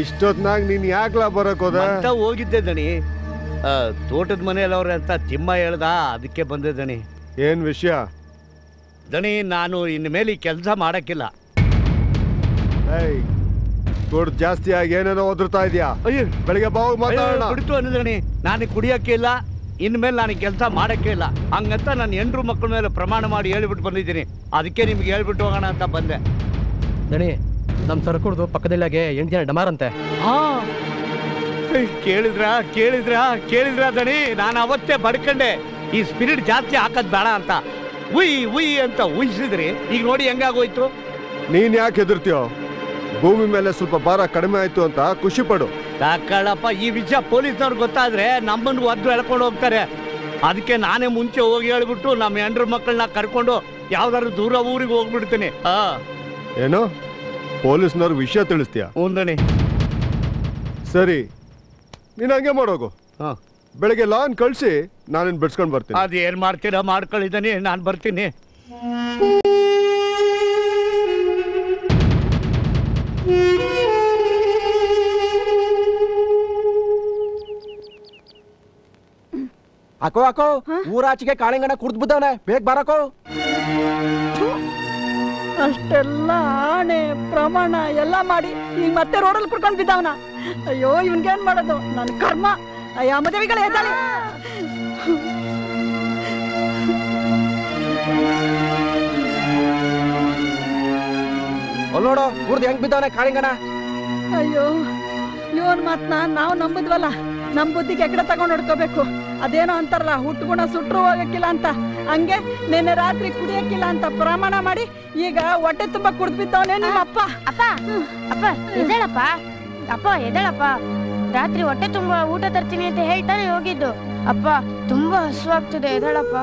ಇಷ್ಟೊತ್ನಾಗ ನೀನ್ ಯಾಕ್ಲಾ ಬರಕ್ ಹೋದ? ಅಂತ ಹೋಗಿದ್ದೆ ದಣಿ. ತೋಟದ ಮನೆಯಲ್ಲವ್ರೆ ಅಂತ ತಿಮ್ಮ ಹೇಳ್ದ ಅದಕ್ಕೆ ಬಂದೆ ದಣಿ. ಏನ್ ವಿಷಯ? ದಣಿ ನಾನು ಇನ್ನು ಮೇಲೆ ಈ ಕೆಲಸ ಮಾಡಕ್ಕಿಲ್ಲ. ಏಯ್ ದುಡ್ಡು ಜಾಸ್ತಿ ಆಗಿ ಏನೇನೋ ಒದರ್ತಾ ಇದೆಯಾ? ಬೆಳಿಗ್ಗೆ ಬಾವು ಮಾತಾಡೋಣ. ಬಿಡ್ತು ಅನ್ನದಣಿ ನಾನು ಕುಡಿಯಕ್ಕೆ ಇಲ್ಲ. ಇನ್ಮೇಲೆ ನನಗೆ ಕೆಲಸ ಮಾಡಕ್ಕೆ ಇಲ್ಲ. ಹಂಗಂತ ನಾನು ಎಂಟ್ರು ಮಕ್ಕಳ ಮೇಲೆ ಪ್ರಮಾಣ ಮಾಡಿ ಹೇಳ್ಬಿಟ್ಟು ಬಂದಿದ್ದೀನಿ. ಅದಕ್ಕೆ ನಿಮ್ಗೆ ಹೇಳ್ಬಿಟ್ಟು ಹೋಗೋಣ ಅಂತ ಬಂದೆ. ದಣಿ ನಮ್ಮ ಸರ್ಕುಡ್ದು ಪಕ್ಕದಲ್ಲಾಗೆ ಎಂಟು ಜನ ಡಮಾರಂತೆ. ಹಾ ಕೇಳಿದ್ರ ಕೇಳಿದ್ರ ಕೇಳಿದ್ರ ದಣಿ? ನಾನು ಅವತ್ತೇ ಬಡ್ಕಂಡೆ. ಈ ಸ್ಪಿರಿಟ್ ಜಾಸ್ತಿ ಹಾಕೋದು ಬೇಡ ಅಂತ. ಉಯ್ ಉಯ್ ಅಂತ ಉಯ್ಸಿದ್ರಿ ಈಗ ನೋಡಿ ಹೆಂಗಾಗೋಯ್ತು? ನೀನ್ ಯಾಕೆ ಹೆದರ್ತೀಯೋ? ಭೂಮಿ ಮೇಲೆ ಸ್ವಲ್ಪ ಭಾರ ಕಡಿಮೆ ಆಯ್ತು ಅಂತ ಖುಷಿ ಪಡು. ತಾಕಳಪ್ಪ ಈ ವಿಷಯ ಪೊಲೀಸ್ನವ್ರು ಗೊತ್ತಾದ್ರೆ ನಮ್ಮನ್ನು ಒದ್ದು ಎಳ್ಕೊಂಡು ಹೋಗ್ತಾರೆ. ಅದಕ್ಕೆ ನಾನೇ ಮುಂಚೆ ಹೋಗಿ ಹೇಳ್ಬಿಟ್ಟು ನಮ್ಮ ಹೆಂಡ್ರ ಮಕ್ಕಳನ್ನ ಕರ್ಕೊಂಡು ಯಾವ್ದಾದ್ರು ದೂರ ಊರಿಗೆ ಹೋಗ್ಬಿಡ್ತೀನಿ. ಹಾ ಏನು? ಪೊಲೀಸ್ನವ್ರು ವಿಷಯ ತಿಳಿಸ್ತೀಯ? ಒಂದಣಿ ಸರಿ. ನೀನು ಹಂಗೆ ಮಾಡೋಗು. ಬೆಳಗ್ಗೆ ಲಾನ್ ಕಳಿಸಿ ನಾನೇನು ಬಿಡ್ಸ್ಕೊಂಡು ಬರ್ತೀನಿ. ಅದು ಏನು ಮಾಡ್ತೀರಾ? ಮಾಡ್ಕೊಳ್ಳಿದ್ದೀನಿ ನಾನು ಬರ್ತೀನಿ. ಹಾಕೋ ಅಕೋ ಊರಾಚೆಗೆ ಕಾಳಿಂಗಣ ಕುಡ್ದು ಬಿದ್ದವನೆ ಬೇಗ ಬರಕೋ. ಅಷ್ಟೆಲ್ಲ ಆಣೆ ಪ್ರಮಾಣ ಎಲ್ಲ ಮಾಡಿ ಈಗ ಮತ್ತೆ ರೋಡಲ್ಲಿ ಕುಡ್ಕೊಂಡ್ ಬಿದ್ದವನ. ಅಯ್ಯೋ ಇವನ್ಗೇನ್ ಮಾಡೋದು? ನನ್ನ ಕರ್ಮ. ಅಯ್ಯ ಮದುವೆಗಳ ಎದ್ದಾಳೆ. ಅಲ್ ನೋಡು ಕುಡ್ದು ಹೆಂಗ್ ಬಿದ್ದವನೆ ಕಾಳಿಂಗಣ ಅಯ್ಯೋ ಇವನ್ ಮಾತ್ನ ನಾವು ನಂಬುದ್ವಲ್ಲ. ನಮ್ ಬುದ್ಧಿ ಕೆಕಡೆ ತಗೊಂಡ್ ಹೊಡ್ಕೋಬೇಕು. ಅದೇನೋ ಅಂತಾರಲ್ಲ ಹುಟ್ಟುಗುಣ ಸುಟ್ರು ಹೋಗಕ್ಕಿಲ್ಲ ಅಂತ. ಹಂಗೆ ನಿನ್ನೆ ರಾತ್ರಿ ಕುಡಿಯಕ್ಕಿಲ್ಲ ಅಂತ ಪ್ರಮಾಣ ಮಾಡಿ ಈಗ ಹೊಟ್ಟೆ ತುಂಬಾ ಕುಡ್ದು ಬಿದ್ದವನೇ ನಿಮ್ಮ ಅಪ್ಪ. ಅಪ್ಪ ಅಪ್ಪ ಎದಳಪ್ಪ ಅಪ್ಪ ಎದಳಪ್ಪ ರಾತ್ರಿ ಹೊಟ್ಟೆ ತುಂಬಾ ಊಟ ತರ್ತೀನಿ ಅಂತ ಹೇಳ್ತಾನೆ ಹೋಗಿದ್ದು. ಅಪ್ಪ ತುಂಬಾ ಹಸುವಾಗ್ತಿದೆ ಎದಳಪ್ಪ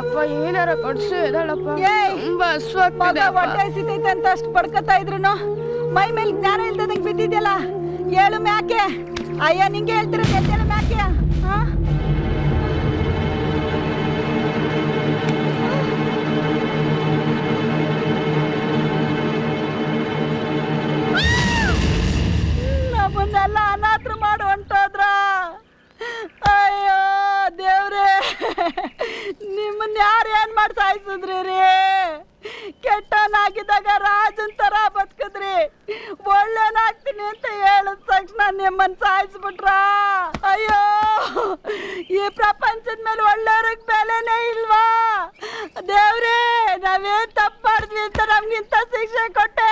ಅಪ್ಪ ಏನಾರ ಕೊಡ್ಸು ಎದ್ದೇಳಪ್ಪ. ತುಂಬಾ ಹಸುವಾಗ್ತಿದೆ ಹೊಟ್ಟೆ ಸಿತೈತೆ ಅಂತ ಅಷ್ಟು ಬಡ್ಕತಾ ಇದ್ರು ಮೈ ಮೇಲೆ ಜ್ಞಾನ ಇಲ್ದಂಗ್ ಬಿದ್ದಿದ್ಯಲ್ಲ? ಹೇಳು ಮ್ಯಾಕೆ? ಅಯ್ಯ, ನಿಂಗೆ ಹೇಳ್ತಿರೋ ಎದ್ದೇಳು ಮ್ಯಾಕೆ ಹಾ ನಮ್ಮನ್ನೆಲ್ಲ ಅನಾಥರು ಮಾಡು ಹೊಂಟೋದ್ರ ಅಯ್ಯೋ, ದೇವ್ರೇ, ನಿಮ್ಮನ್ನ ಯಾರು ಏನ್ ಮಾಡಿ ಸಾಯಿಸಿದ್ರಿ ರೀ? ಕೆಟ್ಟವನಾಗಿದ್ದಾಗ ರಾಜನ್ ತರ ಬದುಕಿದ್ರಿ. ಒಳ್ಳೆನಾಗ್ತೀನಿ ಅಂತ ಹೇಳಿದ ತಕ್ಷಣ ನಿಮ್ಮನ್ ಸಾಯಿಸ್ಬಿಟ್ರ? ಅಯ್ಯೋ, ಈ ಪ್ರಪಂಚದ ಮೇಲೆ ಒಳ್ಳೆಯವ್ರಿಗೆ ಬೆಲೆನೇ ಇಲ್ವಾ? ದೇವ್ರೇ, ನಾವೇನ್ ತಪ್ಪಾಡಿದ್ವಿ ಅಂತ ನಮ್ಗಿಂತ ಶಿಕ್ಷೆ ಕೊಟ್ಟೆ.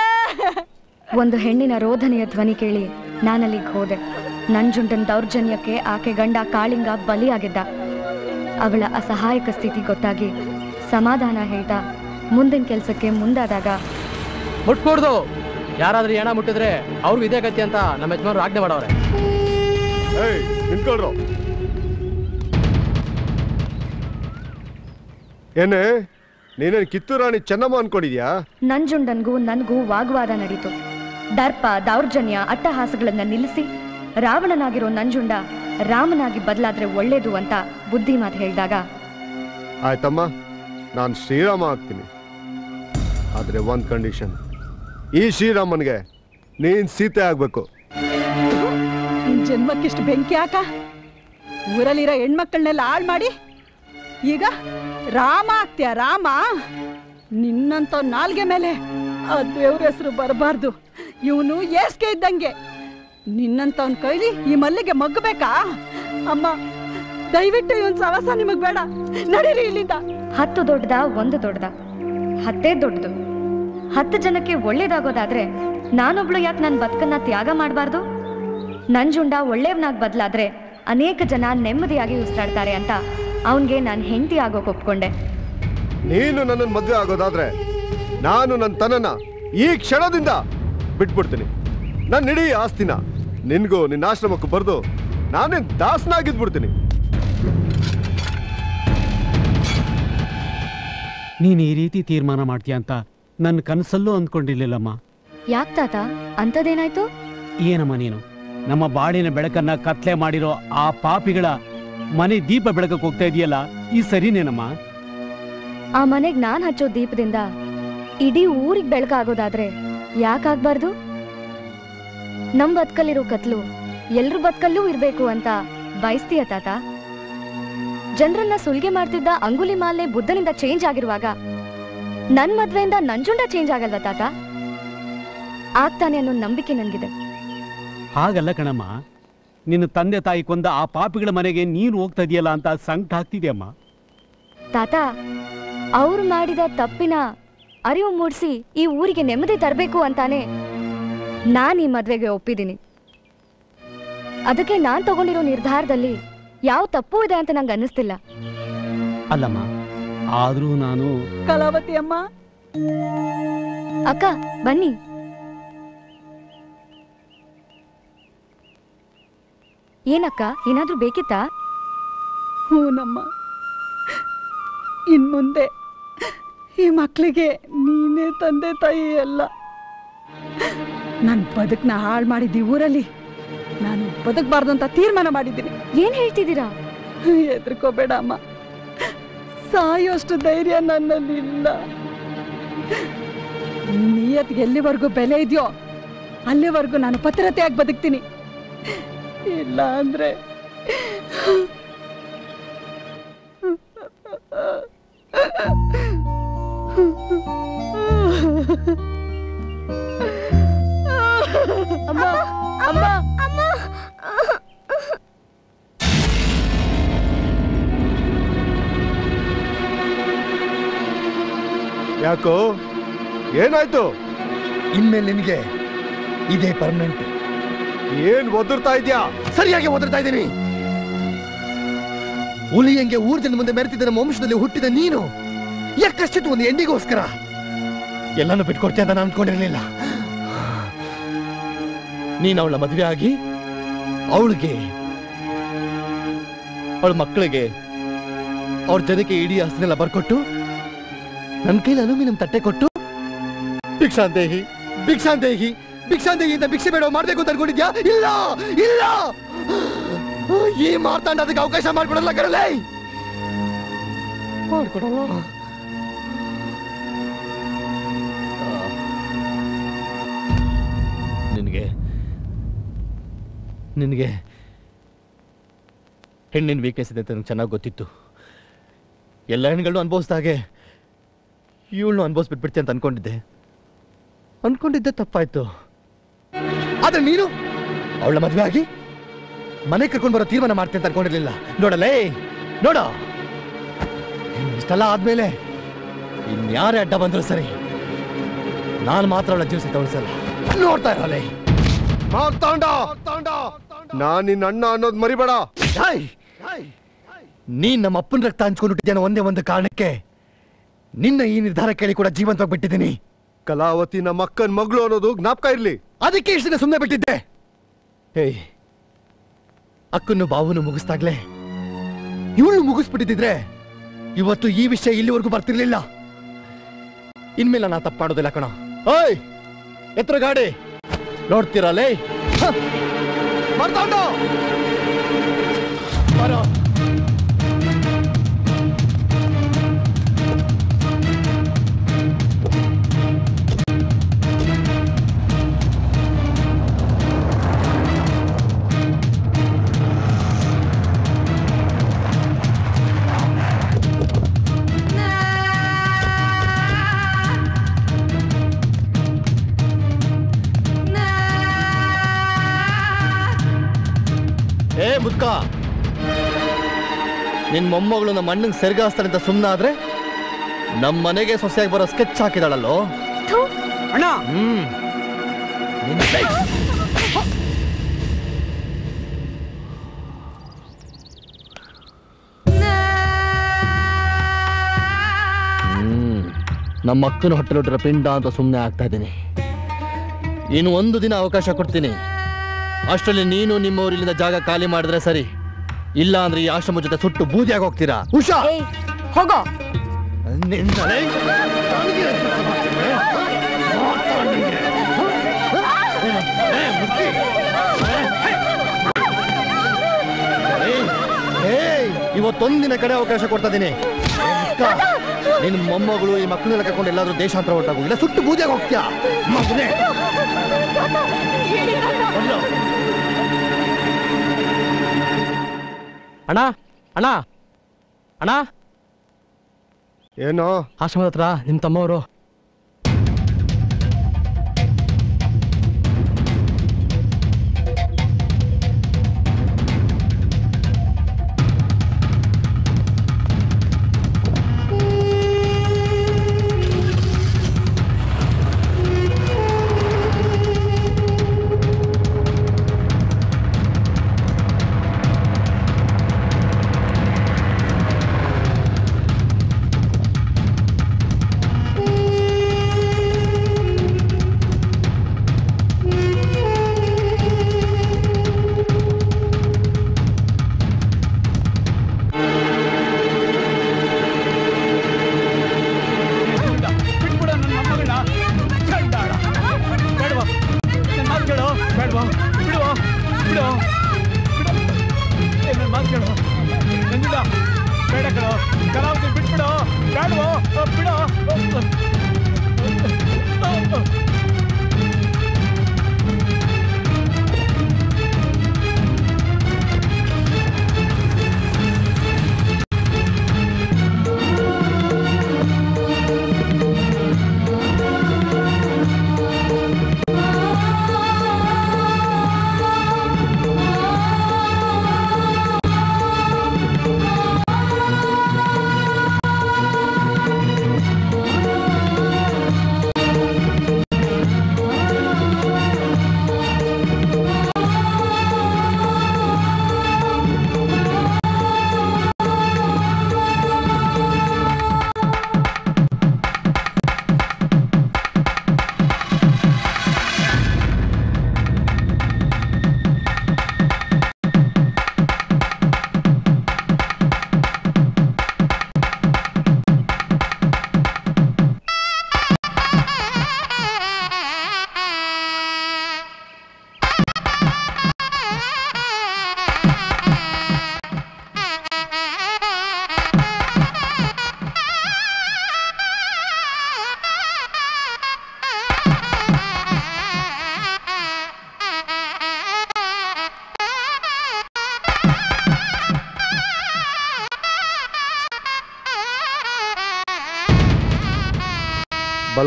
ಒಂದು ಹೆಣ್ಣಿನ ರೋಧನೆಯ ಧ್ವನಿ ಕೇಳಿ ನಾನಲ್ಲಿಗೆ ಹೋದೆ. ನಂಜುಂಡನ್ ದೌರ್ಜನ್ಯಕ್ಕೆ ಆಕೆ ಗಂಡ ಕಾಳಿಂಗ ಬಲಿಯಾಗಿದ್ದ. ಅವಳ ಅಸಹಾಯಕ ಸ್ಥಿತಿ ಗೊತ್ತಾಗಿ ಸಮಾಧಾನ ಹೇಳ್ತಾ ಮುಂದಿನ ಕೆಲಸಕ್ಕೆ ಮುಂದಾದಾಗ. ಮುಟ್ಕೂಡ್ದು. ಯಾರಾದ್ರೂ ಏನ ಮುಟ್ಟಿದ್ರೆ ಅವ್ರಿಗೂ ಇದೇ ಗತಿ ಅಂತ ನಮ್ಮ ಯಜಮಾನ್ರು ಆಜ್ಞೆ ಮಾಡವ್ರೆ. ನಿಂತ್ಕೊಳ್ರು. ಏನೇ ನೀನೇನು ಕಿತ್ತೂರು ರಾಣಿ ಚೆನ್ನಮ್ಮ ಅನ್ಕೊಂಡಿದ್ಯಾ? ನಂಜುಂಡನ್ಗೂ ನನ್ಗೂ ವಾಗ್ವಾದ ನಡೀತು. ದರ್ಪ ದೌರ್ಜನ್ಯ ಅಟ್ಟಹಾಸಗಳನ್ನ ನಿಲ್ಲಿಸಿ ರಾವಣನಾಗಿರೋ ನಂಜುಂಡ ರಾಮನಾಗಿ ಬದಲಾದ್ರೆ ಒಳ್ಳೇದು ಅಂತ ಬುದ್ಧಿ ಮಾತು ಹೇಳಿದಾಗ. ಆಯ್ತಮ್ಮ ನಾನು ಶ್ರೀರಾಮ ಆಗ್ತೀನಿ. ಆದ್ರೆ ಒಂದು ಕಂಡೀಷನ್ ಈ ಶ್ರೀರಾಮನ್ಗೆ ನೀನ್ ಸೀತೆ ಆಗ್ಬೇಕು. ನಿನ್ ಜನ್ಮಕ್ಕಿಷ್ಟು ಬೆಂಕಿ ಹಾಕ. ಊರಲ್ಲಿರೋ ಹೆಣ್ಮಕ್ಳನ್ನೆಲ್ಲ ಹಾಳು ಮಾಡಿ. ಈಗ ರಾಮ ಆಗ್ತೀಯ ರಾಮ. ನಿನ್ನಂತ ನಾಲ್ಗೆ ಮೇಲೆ ಆ ದೇವ್ರ ಹೆಸರು ಬರಬಾರ್ದು. ಇವನು ಏಸ್ಗೆ ಇದ್ದಂಗೆ. ನಿನ್ನಂತವನ್ ಕೈಲಿ ಈ ಮಲ್ಲಿಗೆ ಮಗ್ಗಬೇಕಾ ಅಮ್ಮ ದಯವಿಟ್ಟು ಇವನ್ ಸವಾಸ ನಿಮಗ್ ಬೇಡ. ನಡೀರಿ ಇಲ್ಲಿಂದ. ಹತ್ತು ದೊಡ್ಡದ ಒಂದು ದೊಡ್ಡದ? ಹತ್ತೇ ದೊಡ್ಡದು. ಹತ್ತು ಜನಕ್ಕೆ ಒಳ್ಳೇದಾಗೋದಾದ್ರೆ ನಾನೊಬ್ಳು ಯಾಕೆ ನನ್ನ ಬದುಕನ್ನ ತ್ಯಾಗ ಮಾಡಬಾರ್ದು? ನಂಜುಂಡ ಒಳ್ಳೆಯವನಾಗಿ ಬದಲಾದ್ರೆ ಅನೇಕ ಜನ ನೆಮ್ಮದಿಯಾಗಿ ಉಸಿರಾಡ್ತಾರೆ ಅಂತ ಅವನಿಗೆ ನಾನು ಹೆಂಡತಿ ಆಗೋಕೆ ಒಪ್ಕೊಂಡೆ. ನೀನು ನನ್ನನ್ನು ಮದುವೆ ಆಗೋದಾದ್ರೆ ನಾನು ನನ್ನ ತನನ ಈ ಕ್ಷಣದಿಂದ ಬಿಟ್ಬಿಡ್ತೀನಿ. ನನ್ನ ಇಡೀ ಆಸ್ತಿನ ನಿನ್ಗೂ ನಿನ್ನ ಆಶ್ರಮಕ್ಕೂ ಬರ್ದು ನಾನೇ ದಾಸನಾಗಿದ್ಬಿಡ್ತೀನಿ. ನೀನು ಈ ರೀತಿ ತೀರ್ಮಾನ ಮಾಡ್ತೀಯ ಅಂತ ನನ್ನ ಕನಸಲ್ಲೂ ಅಂದ್ಕೊಂಡಿರ್ಲಿಲ್ಲಮ್ಮ. ಯಾಕ್ ತಾತ? ಅಂಥದ್ದೇನಾಯ್ತು? ಏನಮ್ಮ ನೀನು? ನಮ್ಮ ಬಾಡಿನ ಬೆಳಕನ್ನ ಕತ್ಲೆ ಮಾಡಿರೋ ಆ ಪಾಪಿಗಳ ಮನೆ ದೀಪ ಬೆಳಕಕ್ಕೆ ಹೋಗ್ತಾ ಇದೆಯಲ್ಲ ಈ ಸರಿನೇನಮ್ಮ? ಆ ಮನೆಗ್ ನಾನ್ ಹಚ್ಚೋ ದೀಪದಿಂದ ಇಡೀ ಊರಿಗೆ ಬೆಳಕಾಗೋದಾದ್ರೆ ಯಾಕಾಗ್ಬಾರ್ದು ನಮ್ ಬದುಕಲ್ಲಿರೋ ಕತ್ಲು ಎಲ್ರು ಬದುಕಲ್ಲೂ ಇರ್ಬೇಕು ಅಂತ ಬಯಸ್ತೀಯ ತಾತ? ಜನರನ್ನ ಸುಲ್ಗೆ ಮಾಡ್ತಿದ್ದ ಅಂಗುಲಿ ಮಾಲೆ ಬುದ್ಧನಿಂದ ಚೇಂಜ್ ಆಗಿರುವಾಗ ನನ್ ಮದ್ವೆಯಿಂದ ನಂಜುಂಡ ಚೇಂಜ್ ಆಗಲ್ವಾ ತಾತ? ಆಗ್ತಾನೆ ಅನ್ನೋ ನಂಬಿಕೆ ನನ್ಗಿದೆ. ಹಾಗಲ್ಲ ಕಣಮ್ಮ. ನಿನ್ನ ತಂದೆ ತಾಯಿ ಕೊಂದ ಆ ಪಾಪಿಗಳ ಮನೆಗೆ ನೀನು ಹೋಗ್ತಾ ಇದೆಯಲ್ಲ ಅಂತ ಸಂಕಟ ಆಗ್ತಿದೆಯಮ್ಮ ತಾತ ಅವ್ರು ಮಾಡಿದ ತಪ್ಪಿನ ಅರಿವು ಮೂಡಿಸಿ ಈ ಊರಿಗೆ ನೆಮ್ಮದಿ ತರಬೇಕು ಅಂತಾನೆ ನಾನು ಈ ಮದ್ವೆಗೆ ಒಪ್ಪಿದ್ದೀನಿ. ಅದಕ್ಕೆ ನಾನು ತಗೊಂಡಿರೋ ನಿರ್ಧಾರದಲ್ಲಿ ಯಾವ ತಪ್ಪು ಇದೆ ಅಂತ ನಂಗೆ ಅನ್ನಿಸ್ತಿಲ್ಲ. ಅಲ್ಲಮ್ಮ ಆದ್ರೂ ನಾನು ಕಲಾವತಿ ಅಮ್ಮ. ಅಕ್ಕ ಬನ್ನಿ. ಏನಕ್ಕ ಏನಾದ್ರೂ ಬೇಕಿತ್ತಾ? ಹೂನಮ್ಮ. ಇನ್ ಮುಂದೆ ಈ ಮಕ್ಕಳಿಗೆ ನೀನೇ ತಂದೆ ತಾಯಿ ಎಲ್ಲ ನನ್ನ ಬದುಕನ್ನ ಹಾಳು ಮಾಡಿದ್ದಿ ಊರಲ್ಲಿ. ನಾನು ಬದುಕಬಾರ್ದು ಅಂತ ತೀರ್ಮಾನ ಮಾಡಿದ್ದೀನಿ. ಏನ್ ಹೇಳ್ತಿದ್ದೀರಾ? ಹೆದರ್ಕೋಬೇಡ ಅಮ್ಮ ಸಾಯೋಷ್ಟು ಧೈರ್ಯ ನನ್ನಲ್ಲಿ ಇಲ್ಲ. ನಿಯತ್ಗೆ ಎಲ್ಲಿವರೆಗೂ ಬೆಲೆ ಇದೆಯೋ ಅಲ್ಲಿವರೆಗೂ ನಾನು ಪತ್ರತೆಯಾಗಿ ಬದುಕ್ತೀನಿ. ಇಲ್ಲ ಅಂದ್ರೆ ಅಮ್ಮ ಅಮ್ಮ. ಅಮ್ಮ ಯಾಕೋ? ಏನಾಯ್ತು? ಇನ್ಮೇಲೆ ನಿನಗೆ ಇದೇ ಪರ್ಮನೆಂಟ್ ಏನ್ ಒದರ್ತಾ ಇದ್ಯಾ? ಸರಿಯಾಗಿ ಒದರ್ತಾ ಇದ್ದೀನಿ. ಹುಲಿ ಊರ್ ಜನ ಮುಂದೆ ಮೆರೆತಿದ್ದ ನಮ್ಮ ವಂಶದಲ್ಲಿ ಹುಟ್ಟಿದ ನೀನು. ಯಾಕಷ್ಟಿತ್ತು ಒಂದು ಹೆಣ್ಣಿಗೋಸ್ಕರ ಎಲ್ಲಾನು ಬಿಟ್ಕೊಡ್ತೀಯ ಅಂತ ನಾನು ಅನ್ಕೊಂಡಿರ್ಲಿಲ್ಲ ನೀನು ಅವಳ ಮದುವೆ ಆಗಿ ಅವಳಿಗೆ, ಅವಳ ಮಕ್ಕಳಿಗೆ ಅವ್ರ ಜನಕ್ಕೆ ಇಡೀ ಆಸ್ತಿನೆಲ್ಲ ಬರ್ಕೊಟ್ಟು, ನನ್ನ ಕೈಲಿ ನಮ್ಮ ತಟ್ಟೆ ಕೊಟ್ಟು, ಭಿಕ್ಷಾಂತೇಹಿ ಭಿಕ್ಷಾಂತೇಹಿ ಭಿಕ್ಷಾಂತೇಹಿ ಅಂತ ಭಿಕ್ಷೆ ಬೇಡ ಮಾಡ್ಬೇಕು ಅಂತ ಅನ್ಕೊಂಡಿದ್ಯಾ? ಇಲ್ಲ! ಇಲ್ಲ! ಈ ಮಾರ್ತಾಂಡ ಅದಕ್ಕೆ ಅವಕಾಶ ಮಾಡ್ಕೊಡಲ್ಲ ಕರಲೇ ಮಾಡ್ಕೊಡಲ್ಲ. ನಿನಗೆ ಹೆಣ್ಣಿನ ವೀಕ್ನೆಸ್ ಇದೆ ಅಂತ ನನಗೆ ಚೆನ್ನಾಗಿ ಗೊತ್ತಿತ್ತು. ಎಲ್ಲ ಹೆಣ್ಣುಗಳನ್ನೂ ಅನುಭವಿಸಿದ ಹಾಗೆ ಇವಳನ್ನು ಅನುಭವಿಸ್ಬಿಟ್ಬಿಡ್ತೀನಿ ಅಂತ ಅನ್ಕೊಂಡಿದ್ದೆ. ಅನ್ಕೊಂಡಿದ್ದೆ ತಪ್ಪಾಯ್ತು. ಆದ್ರೆ ನೀನು ಅವಳ ಮದುವೆ ಆಗಿ ಮನೆ ಕರ್ಕೊಂಡು ಬರೋ ತೀರ್ಮಾನ ಮಾಡ್ತೀನಿ ಅಂತ ಅನ್ಕೊಂಡಿರ್ಲಿಲ್ಲ. ನೋಡಲೇ? ನೋಡ. ಇಷ್ಟೆಲ್ಲ ಆದ್ಮೇಲೆ ಇನ್ಯಾರೇ ಅಡ್ಡ ಬಂದ್ರು ಸರಿ. ನಾನು ಮಾತ್ರ ಅವಳ ಜೀವಿಸಿ ತೋರಿಸಲ್ಲ. ನೋಡ್ತಾ ಇರಲೇ ಮಾರ್ತಾಂಡ ನಾನ್ ನಿನ್ನ ಅಣ್ಣ ಅನ್ನೋದ್ ಮರಿಬೇಡ. ನೀನ್ ನಮ್ಮ ಅಪ್ಪನ ರಕ್ತ ಹಂಚ್ಕೊಂಡ್ಬಿಟ್ಟಿದ್ದೇನೆ ಒಂದೇ ಒಂದು ಕಾರಣಕ್ಕೆ ನಿನ್ನ ಈ ನಿರ್ಧಾರ ಕೇಳಿ ಕೂಡ ಜೀವಂತವಾಗಿ ಬಿಟ್ಟಿದ್ದೀನಿ ಕಲಾವತಿ ನಮ್ಮ ಅಕ್ಕನ ಮಗಳು ಅನ್ನೋದು ಜ್ಞಾಪಕ ಇರ್ಲಿ. ಅದಕ್ಕೆ ಇಷ್ಟು ದಿನ ಸುಮ್ಮನೆ ಬಿಟ್ಟಿದ್ದೆ. ಏಯ್ ಅಕ್ಕನ್ನು ಬಾವುನು ಮುಗಿಸ್ದಾಗ್ಲೆ ಇವಳು ಮುಗಿಸ್ಬಿಟ್ಟಿದ್ರೆ ಇವತ್ತು ಈ ವಿಷಯ ಇಲ್ಲಿವರೆಗೂ ಬರ್ತಿರ್ಲಿಲ್ಲ. ಇನ್ಮೇಲೆ ನಾ ತಪ್ಪಾಡೋದಿಲ್ಲ ಕಣ. ಓಯ್ ಎತ್ತರ ಗಾಡಿ. ನೋಡ್ತೀರಲ್ಲೇ ಬರ್ತಾಂಡು ಬರೋ. ಏ ನಿನ್ನ ನಿನ್ ಮೊಮ್ಮಗಳು ನಮ್ಮ ಅಣ್ಣಂಗೆ ಸೆರ್ಗಾಸ್ತಾರೆ ಅಂತ ಸುಮ್ಮನಾದ್ರೆ ನಮ್ಮ ಮನೆಗೆ ಸೊಸೆಯಾಗಿ ಬರೋ ಸ್ಕೆಚ್ ಹಾಕಿದಾಳಲ್ಲೋ? ಅಣ್ಣ! ಹ್ಮ್. ನಿನ್ನ ಕೈ. ಹ್ಮ್. ನಮ್ಮ ಅಕ್ಕನ ಹೊಟ್ಟೆಲೊಟ್ಟಿರೋ ಪಿಂಡ ಅಂತ ಸುಮ್ಮನೆ ಆಗ್ತಾ ಇದ್ದೀನಿ. ಇನ್ನು ಒಂದು ದಿನ ಅವಕಾಶ ಕೊಡ್ತೀನಿ. ಅಷ್ಟರಲ್ಲಿ ನೀನು ನಿಮ್ಮ ಊರಿನಿಂದ ಜಾಗ ಖಾಲಿ ಮಾಡಿದ್ರೆ ಸರಿ. ಇಲ್ಲ ಅಂದ್ರೆ ಈ ಆಶ್ರಮ ಜೊತೆ ಸುಟ್ಟು ಬೂದಿಯಾಗಿ ಹೋಗ್ತೀರಾ? ಉಷಾ! ಹೋಗೋ. ಇವತ್ತೊಂದಿನ ಕಡೆ ಅವಕಾಶ ಕೊಡ್ತಾ ಇದೀನಿ. ನಿನ್ನ ಮೊಮ್ಮಗಳು ಈ ಮಕ್ಕಳನ್ನೆಲ್ಲ ಕರ್ಕೊಂಡು ಎಲ್ಲಾದ್ರೂ ದೇಶಾಂತರ ಹೊರಟಾಗು ಇಲ್ಲ ಸುಟ್ಟು ಬೂದಿಯಾಗಿ ಹೋಗ್ತೀಯಾ? ಮಗನೇ. ಅಣ್ಣ ಅಣ್ಣ ಅಣ್ಣ. ಏನು? ಆಶ್ರಮದ ಹತ್ರ ನಿಮ್ ತಮ್ಮವರು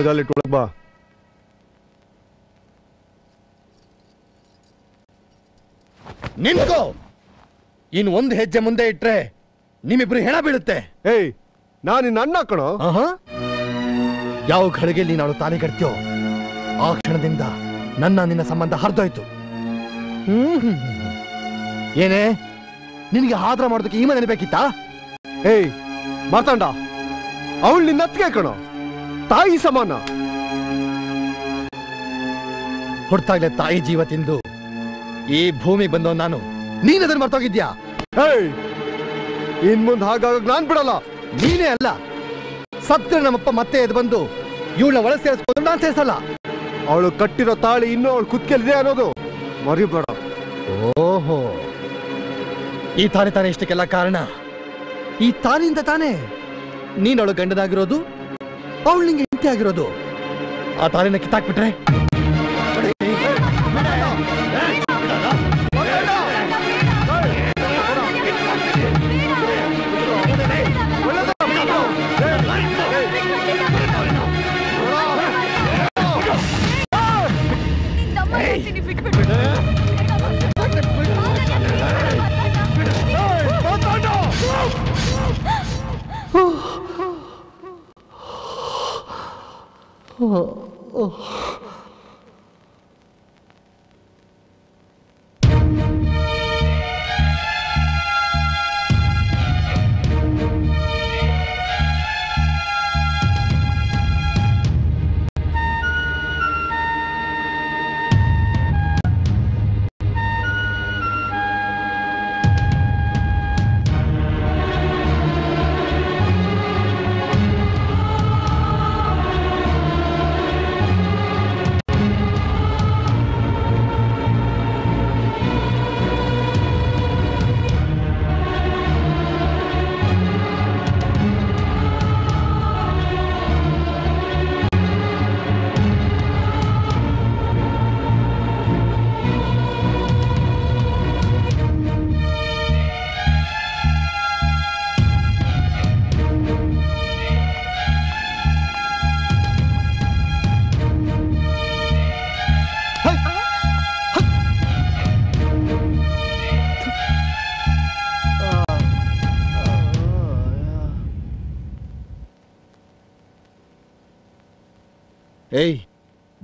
ಬಲ್ಗಾಲಿಟ್ಟು ಟೊಳಗ್ ಬಾ. ನಿಂತ್ಕೋ. ಇನ್ ಒಂದ್ ಹೆಜ್ಜೆ ಮುಂದೆ ಇಟ್ರೆ ನಿಮ್ಮಿಬ್ರು ಹೆಣ ಬೀಳುತ್ತೆ. ಏಯ್ ನಾನು ನಿನ್ನ ಅಣ್ಣ ಕಣೋ. ಯಾವ ಘಳಿಗೆಯಲ್ಲಿ ನೀನು ತಾಲಿ ಕಟ್ತೀಯೋ? ಆ ಕ್ಷಣದಿಂದ ನನ್ನ ನಿನ್ನ ಸಂಬಂಧ ಹರಿದೋಯ್ತು. ಏನೇ? ನಿನಗೆ ಆದ್ರ ಮಾಡೋದಕ್ಕೆ ಈ ಮನೆ ಬೇಕಿತ್ತಾ? ಏಯ್ ಮಾತಾಂಡ ಅವಳು ನಿನ್ನ ಅತ್ತಿಗೆ ಕಣೋ. ತಾಯಿ ಸಮಾನ. ಹೊಡ್ತಾಗ್ಲೆ ತಾಯಿ ಜೀವ ತಿಂದು ಈ ಭೂಮಿ ಬಂದವನ್ ನಾನು. ನೀನ್ ಅದನ್ನ ಮರ್ತೋಗಿದ್ಯಾ? ಇನ್ ಮುಂದ್ ಹಾಗಾಗ ನಾನ್ ಬಿಡಲ್ಲ. ನೀನೇ ಅಲ್ಲ. ಸತ್ರ ನಮ್ಮಪ್ಪ ಮತ್ತೆ ಎದ್ ಬಂದು ಇವಳ ಒಳ ಸೇರಿಸ್ಕೊಂಡು ನಾನ್ ಸೇರಿಸಲ್ಲ. ಅವಳು ಕಟ್ಟಿರೋ ತಾಳಿ ಇನ್ನೂ ಅವಳು ಕುತ್ಕೆಲಿದೆ ಅನ್ನೋದು ಮರಿಬೇಡ. ಓಹೋ. ಈ ತಾನೇ ತಾನೇ ಇಷ್ಟಕ್ಕೆಲ್ಲ ಕಾರಣ? ಈ ತಾನಿಂದ ತಾನೇ. ನೀನ್ ಅವಳು ಗಂಡನಾಗಿರೋದು ನಿಂಗೆ ಹೆಂಡತಿ ಆಗಿರೋದು. ಆ ತಾಲಿನ ಕಿತ್ತಾಕ್ಬಿಟ್ರೆ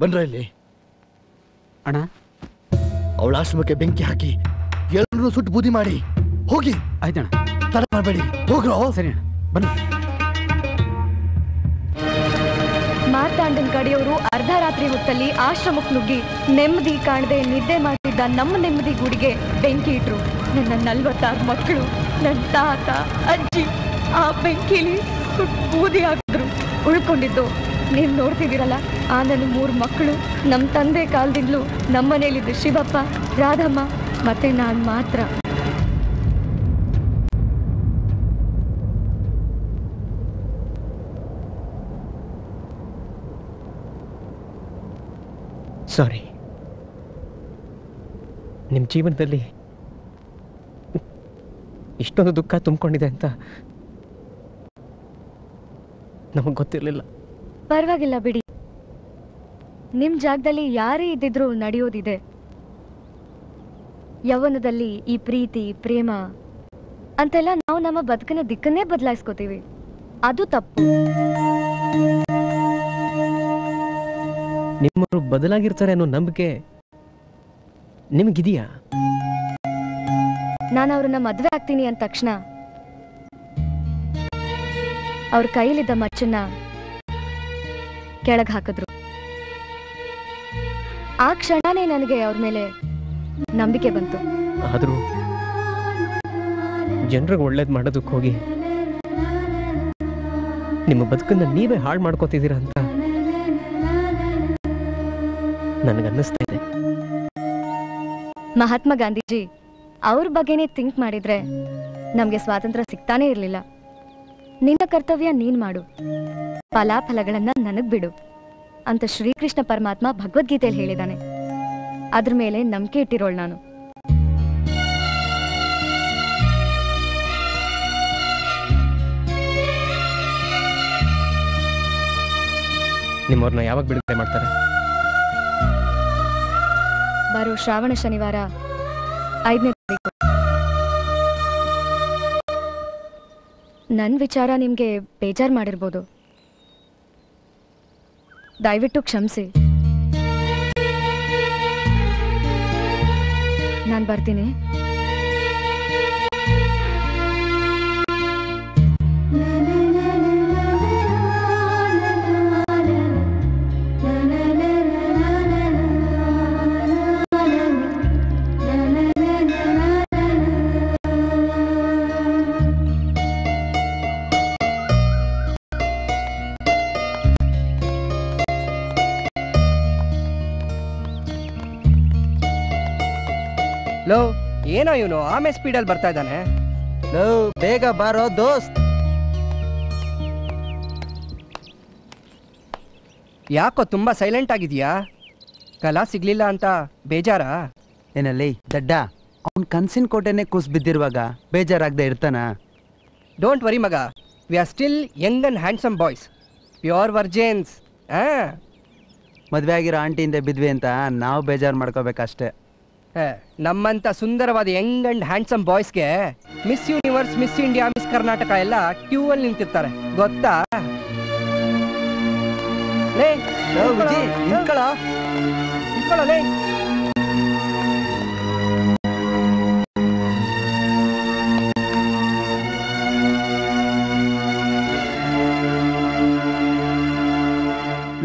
ಬನ್ರ ಇಲ್ಲಿ? ಅಣ್ಣ. ಅವಳ ಆಶ್ರಮಕ್ಕೆ ಬೆಂಕಿ ಹಾಕಿ ಎಲ್ಲರೂ ಸುಟ್ಟು ಬೂದಿ ಮಾಡಿ ಹೋಗಿ. ಆಯ್ತಣ ತಲೆ ಮಾಡಬೇಡಿ. ಹೋಗ್ರೋ? ಸರಿ ಅಣ್ಣ. ಬನ್ನಿ. ಮಾರ್ತಾಂಡನ್ ಕಡೆಯವರು ಅರ್ಧ ರಾತ್ರಿ ಹೊತ್ತಲ್ಲಿ ಆಶ್ರಮಕ್ಕೆ ನುಗ್ಗಿ ನೆಮ್ಮದಿ ಕಾಣದೆ ನಿದ್ದೆ ಮಾಡಿದ್ದ ನಮ್ಮ ನೆಮ್ಮದಿ ಗುಡಿಗೆ ಬೆಂಕಿ ಇಟ್ರು. ನನ್ನ ನಲ್ವತ್ತಾರು ಮಕ್ಕಳು ನನ್ನ ತಾತ ಅಜ್ಜಿ ಆ ಬೆಂಕಿಲಿ ಸುಟ್ಟು ಬೂದಿ ಹಾಕಿದ್ರು. ಉಳ್ಕೊಂಡಿದ್ದು ನೀವು ನೋಡ್ತಿದ್ದೀರಲ್ಲ? ಆ ನನ್ನ ಮೂರು ಮಕ್ಕಳು ನಮ್ಮ ತಂದೆ ಕಾಲದಿಂದಲೂ ನಮ್ಮನೇಲಿದ್ದು ಶಿವಪ್ಪ, ರಾಧಮ್ಮ ಮತ್ತೆ ನಾನು ಮಾತ್ರ. ಸಾರಿ ನಿಮ್ಮ ಜೀವನದಲ್ಲಿ ಇಷ್ಟೊಂದು ದುಃಖ ತುಂಬಿಕೊಂಡಿದೆ ಅಂತ ನಮಗೆ ಗೊತ್ತಿರಲಿಲ್ಲ. ಪರವಾಗಿಲ್ಲ ಬಿಡಿ. ನಿಮ್ ಜಾಗದಲ್ಲಿ ಯಾರೇ ಇದ್ದಿದ್ರು ನಡೆಯೋದಿದೆ. ಯೌವನದಲ್ಲಿ ಈ ಪ್ರೀತಿ ಪ್ರೇಮ ಅಂತೆಲ್ಲ ನಾವು ನಮ್ಮ ಬದುಕಿನ ದಿಕ್ಕನ್ನೇ ಬದಲಾಯಿಸ್ಕೋತೀವಿ. ಅದು ತಪ್ಪು. ನಿಮ್ಮವರು ಬದಲಾಗಿರ್ತಾರೆ ಅನ್ನೋ ನಂಬಿಕೆ ನಿಮಗಿದೆಯಾ? ನಾನು ಅವ್ರನ್ನ ಮದ್ವೆ ಆಗ್ತೀನಿ ಅಂದ ತಕ್ಷಣ ಅವ್ರ ಕೈಲಿದ್ದ ಮಚ್ಚನ್ನ ಕೆಳಗ್ ಹಾಕಿದ್ರು. ಆ ಕ್ಷಣನೇ ನನಗೆ ಅವ್ರ ಮೇಲೆ ನಂಬಿಕೆ ಬಂತು. ಆದರೂ ಜನರಿಗೆ ಒಳ್ಳೇದು ಮಾಡೋದಕ್ಕೆ ಹೋಗಿ ನಿಮ್ಮ ಬದುಕನ್ನ ನೀವೇ ಹಾಳು ಮಾಡ್ಕೋತಿದ್ದೀರಾ ಅಂತ ನನಗನ್ನಿಸ್ತಾ ಇದೆ. ಮಹಾತ್ಮ ಗಾಂಧೀಜಿ ಅವ್ರ ಬಗ್ಗೆನೇ ಥಿಂಕ್ ಮಾಡಿದ್ರೆ ನಮಗೆ ಸ್ವಾತಂತ್ರ್ಯ ಸಿಗ್ತಾನೇ ಇರ್ಲಿಲ್ಲ. ನಿನ್ನ ಕರ್ತವ್ಯ ನೀನ್ ಮಾಡು. ಫಲಾಫಲಗಳನ್ನ ನನಗ್ ಬಿಡು. ಅಂತ ಶ್ರೀಕೃಷ್ಣ ಪರಮಾತ್ಮ ಭಗವದ್ಗೀತೆಯಲ್ಲಿ ಹೇಳಿದಾನೆ. ಅದ್ರ ಮೇಲೆ ನಂಬಿಕೆ ಇಟ್ಟಿರೋಳ್ ನಾನು. ನಿಮ್ಮವ್ರನ್ನ ಯಾವಾಗ ಬಿಡುಗಡೆ ಮಾಡ್ತಾರೆ? ಬರೋ ಶ್ರಾವಣ ಶನಿವಾರ ಐದನೇ ತಾರೀಕು. ನನ್ನ ವಿಚಾರ ನಿಮಗೆ ಬೇಜಾರು ಮಾಡಿರ್ಬೋದು. ದಯವಿಟ್ಟು ಕ್ಷಮಿಸಿ. ನಾನು ಬರ್ತೀನಿ. ಲೋ ಏನೋ ಇವನು ಆಮೆ ಸ್ಪೀಡಲ್ಲಿ ಬರ್ತಾ ಇದ್ದಾನೆ. ಲೋ ಬೇಗ ಬಾರೋ ದೋಸ್ತ್. ಯಾಕೋ ತುಂಬಾ ಸೈಲೆಂಟ್ ಆಗಿದ್ಯಾ? ಕಲಾ ಸಿಗ್ಲಿಲ್ಲ ಅಂತ ಬೇಜಾರಾ? ಏನಲ್ಲಿ ದಡ್ಡ ಅವ್ನ್ ಕನ್ಸಿನ ಕೋಟೆನೆ ಕೂಸ್ ಬಿದ್ದಿರುವಾಗ ಬೇಜಾರಾಗದೆ ಇರ್ತಾನ? ಡೋಂಟ್ ವರಿ ಮಗ we are still young and handsome boys pure virgins ಆ? ಮದ್ವೆ ಆಗಿರೋ ಆಂಟಿಯಿಂದ ಬಿದ್ವಿ ಅಂತ ನಾವು ಬೇಜಾರು ಮಾಡ್ಕೋಬೇಕಷ್ಟೇ. ನಮ್ಮಂತ ಸುಂದರವಾದ young and handsome ಬಾಯ್ಸ್ಗೆ miss universe miss India miss Karnataka ಎಲ್ಲ ಕ್ಯೂ ಅಲ್ಲಿ ನಿಂತಿರ್ತಾರೆ. ಗೊತ್ತಾ?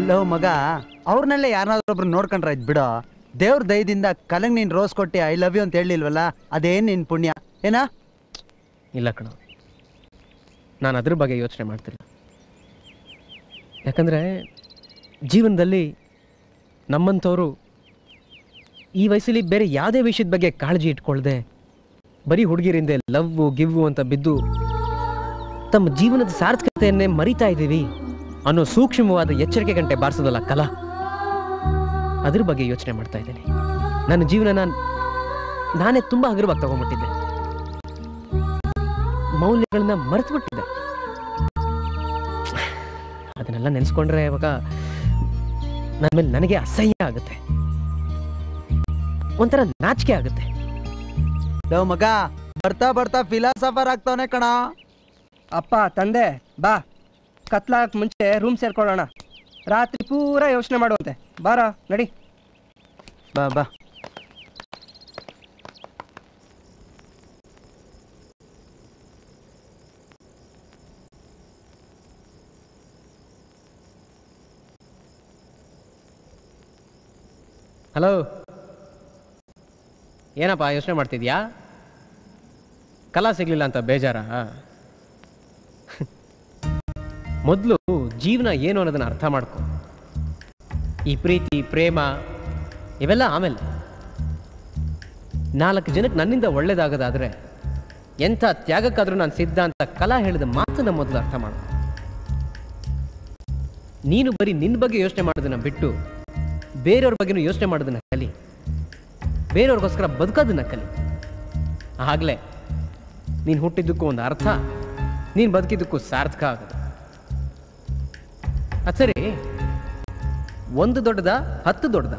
ಲವ್ ಮಗ ಅವ್ರನ್ನೆಲ್ಲ ಯಾರನ್ನಾದ್ರೂ ಒಬ್ರು ನೋಡ್ಕೊಂಡ್ರೆ ಆಯ್ತು ಬಿಡೋ. ದೇವ್ರ ದಯದಿಂದ ಕಲಂಗ್ ನೀನ್ ರೋಸ್ ಕೊಟ್ಟಿ ಐ ಲವ್ ಯು ಅಂತ ಹೇಳಿಲ್ವಲ್ಲ, ಅದೇನ್ ನಿನ್ ಪುಣ್ಯ? ಏನಾ? ಇಲ್ಲ ಕಣ. ನಾನು ಅದ್ರ ಬಗ್ಗೆ ಯೋಚನೆ ಮಾಡ್ತಿಲ್ಲ. ಯಾಕಂದರೆ ಜೀವನದಲ್ಲಿ ನಮ್ಮಂಥವರು ಈ ವಯಸ್ಸಲ್ಲಿ ಬೇರೆ ಯಾವುದೇ ವಿಷಯದ ಬಗ್ಗೆ ಕಾಳಜಿ ಇಟ್ಕೊಳ್ದೆ, ಬರೀ ಹುಡುಗಿರಿಂದ ಲವ್, ಗಿವ್ ಅಂತ ಬಿದ್ದು ತಮ್ಮ ಜೀವನದ ಸಾರ್ಥಕತೆಯನ್ನೇ ಮರಿತಾ ಇದ್ದೀವಿ ಅನ್ನೋ ಸೂಕ್ಷ್ಮವಾದ ಎಚ್ಚರಿಕೆ ಗಂಟೆ ಬಾರಿಸೋದಲ್ಲ ಕಲಾ. ಅದ್ರ ಬಗ್ಗೆ ಯೋಚನೆ ಮಾಡ್ತಾ ಇದ್ದೀನಿ. ನನ್ನ ಜೀವನ ನಾನು ನಾನೇ ತುಂಬ ಹಗುರವಾಗಿ ತಗೊಂಡ್ಬಿಟ್ಟಿದ್ದೆ. ಮೌಲ್ಯಗಳನ್ನ ಮರೆತು ಬಿಟ್ಟಿದ್ದೆ ಅದನ್ನೆಲ್ಲ ನೆನೆಸ್ಕೊಂಡ್ರೆ ಇವಾಗ ನನ್ನ ಮೇಲೆ ನನಗೆ ಅಸಹ್ಯ ಆಗುತ್ತೆ. ಒಂಥರ ನಾಚಿಕೆ ಆಗುತ್ತೆ. ಲೋ ಮಗ ಬರ್ತಾ ಬರ್ತಾ ಫಿಲಾಸಫರ್ ಆಗ್ತಾವನೆ ಕಣ. ಅಪ್ಪ ತಂದೆ ಬಾ. ಕತ್ಲಾಕ್ ಮುಂಚೆ ರೂಮ್ ಸೇರ್ಕೊಳ್ಳೋಣ. ರಾತ್ರಿ ಪೂರ ಯೋಚನೆ ಮಾಡುವಂತೆ. ಬಾರ, ನಡಿ. ಬಾ ಬಾ. ಹಲೋ. ಏನಪ್ಪ ಯೋಚನೆ ಮಾಡ್ತಿದ್ಯಾ? ಕಲಾ ಸಿಗ್ಲಿಲ್ಲ ಅಂತ ಬೇಜಾರ? ಮೊದಲು ಜೀವನ ಏನು ಅನ್ನೋದನ್ನ ಅರ್ಥ ಮಾಡ್ಕೊ. ಈ ಪ್ರೀತಿ, ಪ್ರೇಮ, ಇವೆಲ್ಲ ಆಮೇಲೆ. ನಾಲ್ಕು ಜನಕ್ಕೆ ನನ್ನಿಂದ ಒಳ್ಳೇದಾಗೋದಾದರೆ ಎಂಥ ತ್ಯಾಗಕ್ಕಾದರೂ ನಾನು ಸಿದ್ಧ ಅಂತ ಕಲಾ ಹೇಳಿದ ಮಾತನ್ನ ಮೊದಲು ಅರ್ಥ ಮಾಡು ನೀನು ಬರೀ ನಿನ್ನ ಬಗ್ಗೆ ಯೋಚನೆ ಮಾಡೋದನ್ನು ಬಿಟ್ಟು ಬೇರೆಯವ್ರ ಬಗ್ಗೆನೂ ಯೋಚನೆ ಮಾಡೋದನ್ನು ಕಲಿ. ಬೇರೆಯವ್ರಿಗೋಸ್ಕರ ಬದುಕೋದನ್ನ ಕಲಿ. ಆಗಲೇ, ನೀನು ಹುಟ್ಟಿದ್ದಕ್ಕೂ ಒಂದು ಅರ್ಥ, ನೀನು ಬದುಕಿದ್ದಕ್ಕೂ ಸಾರ್ಥಕ ಆಗೋದು. ಅದು ಸರಿ ಒಂದು ದೊಡ್ಡದ ಹತ್ತು ದೊಡ್ಡದ.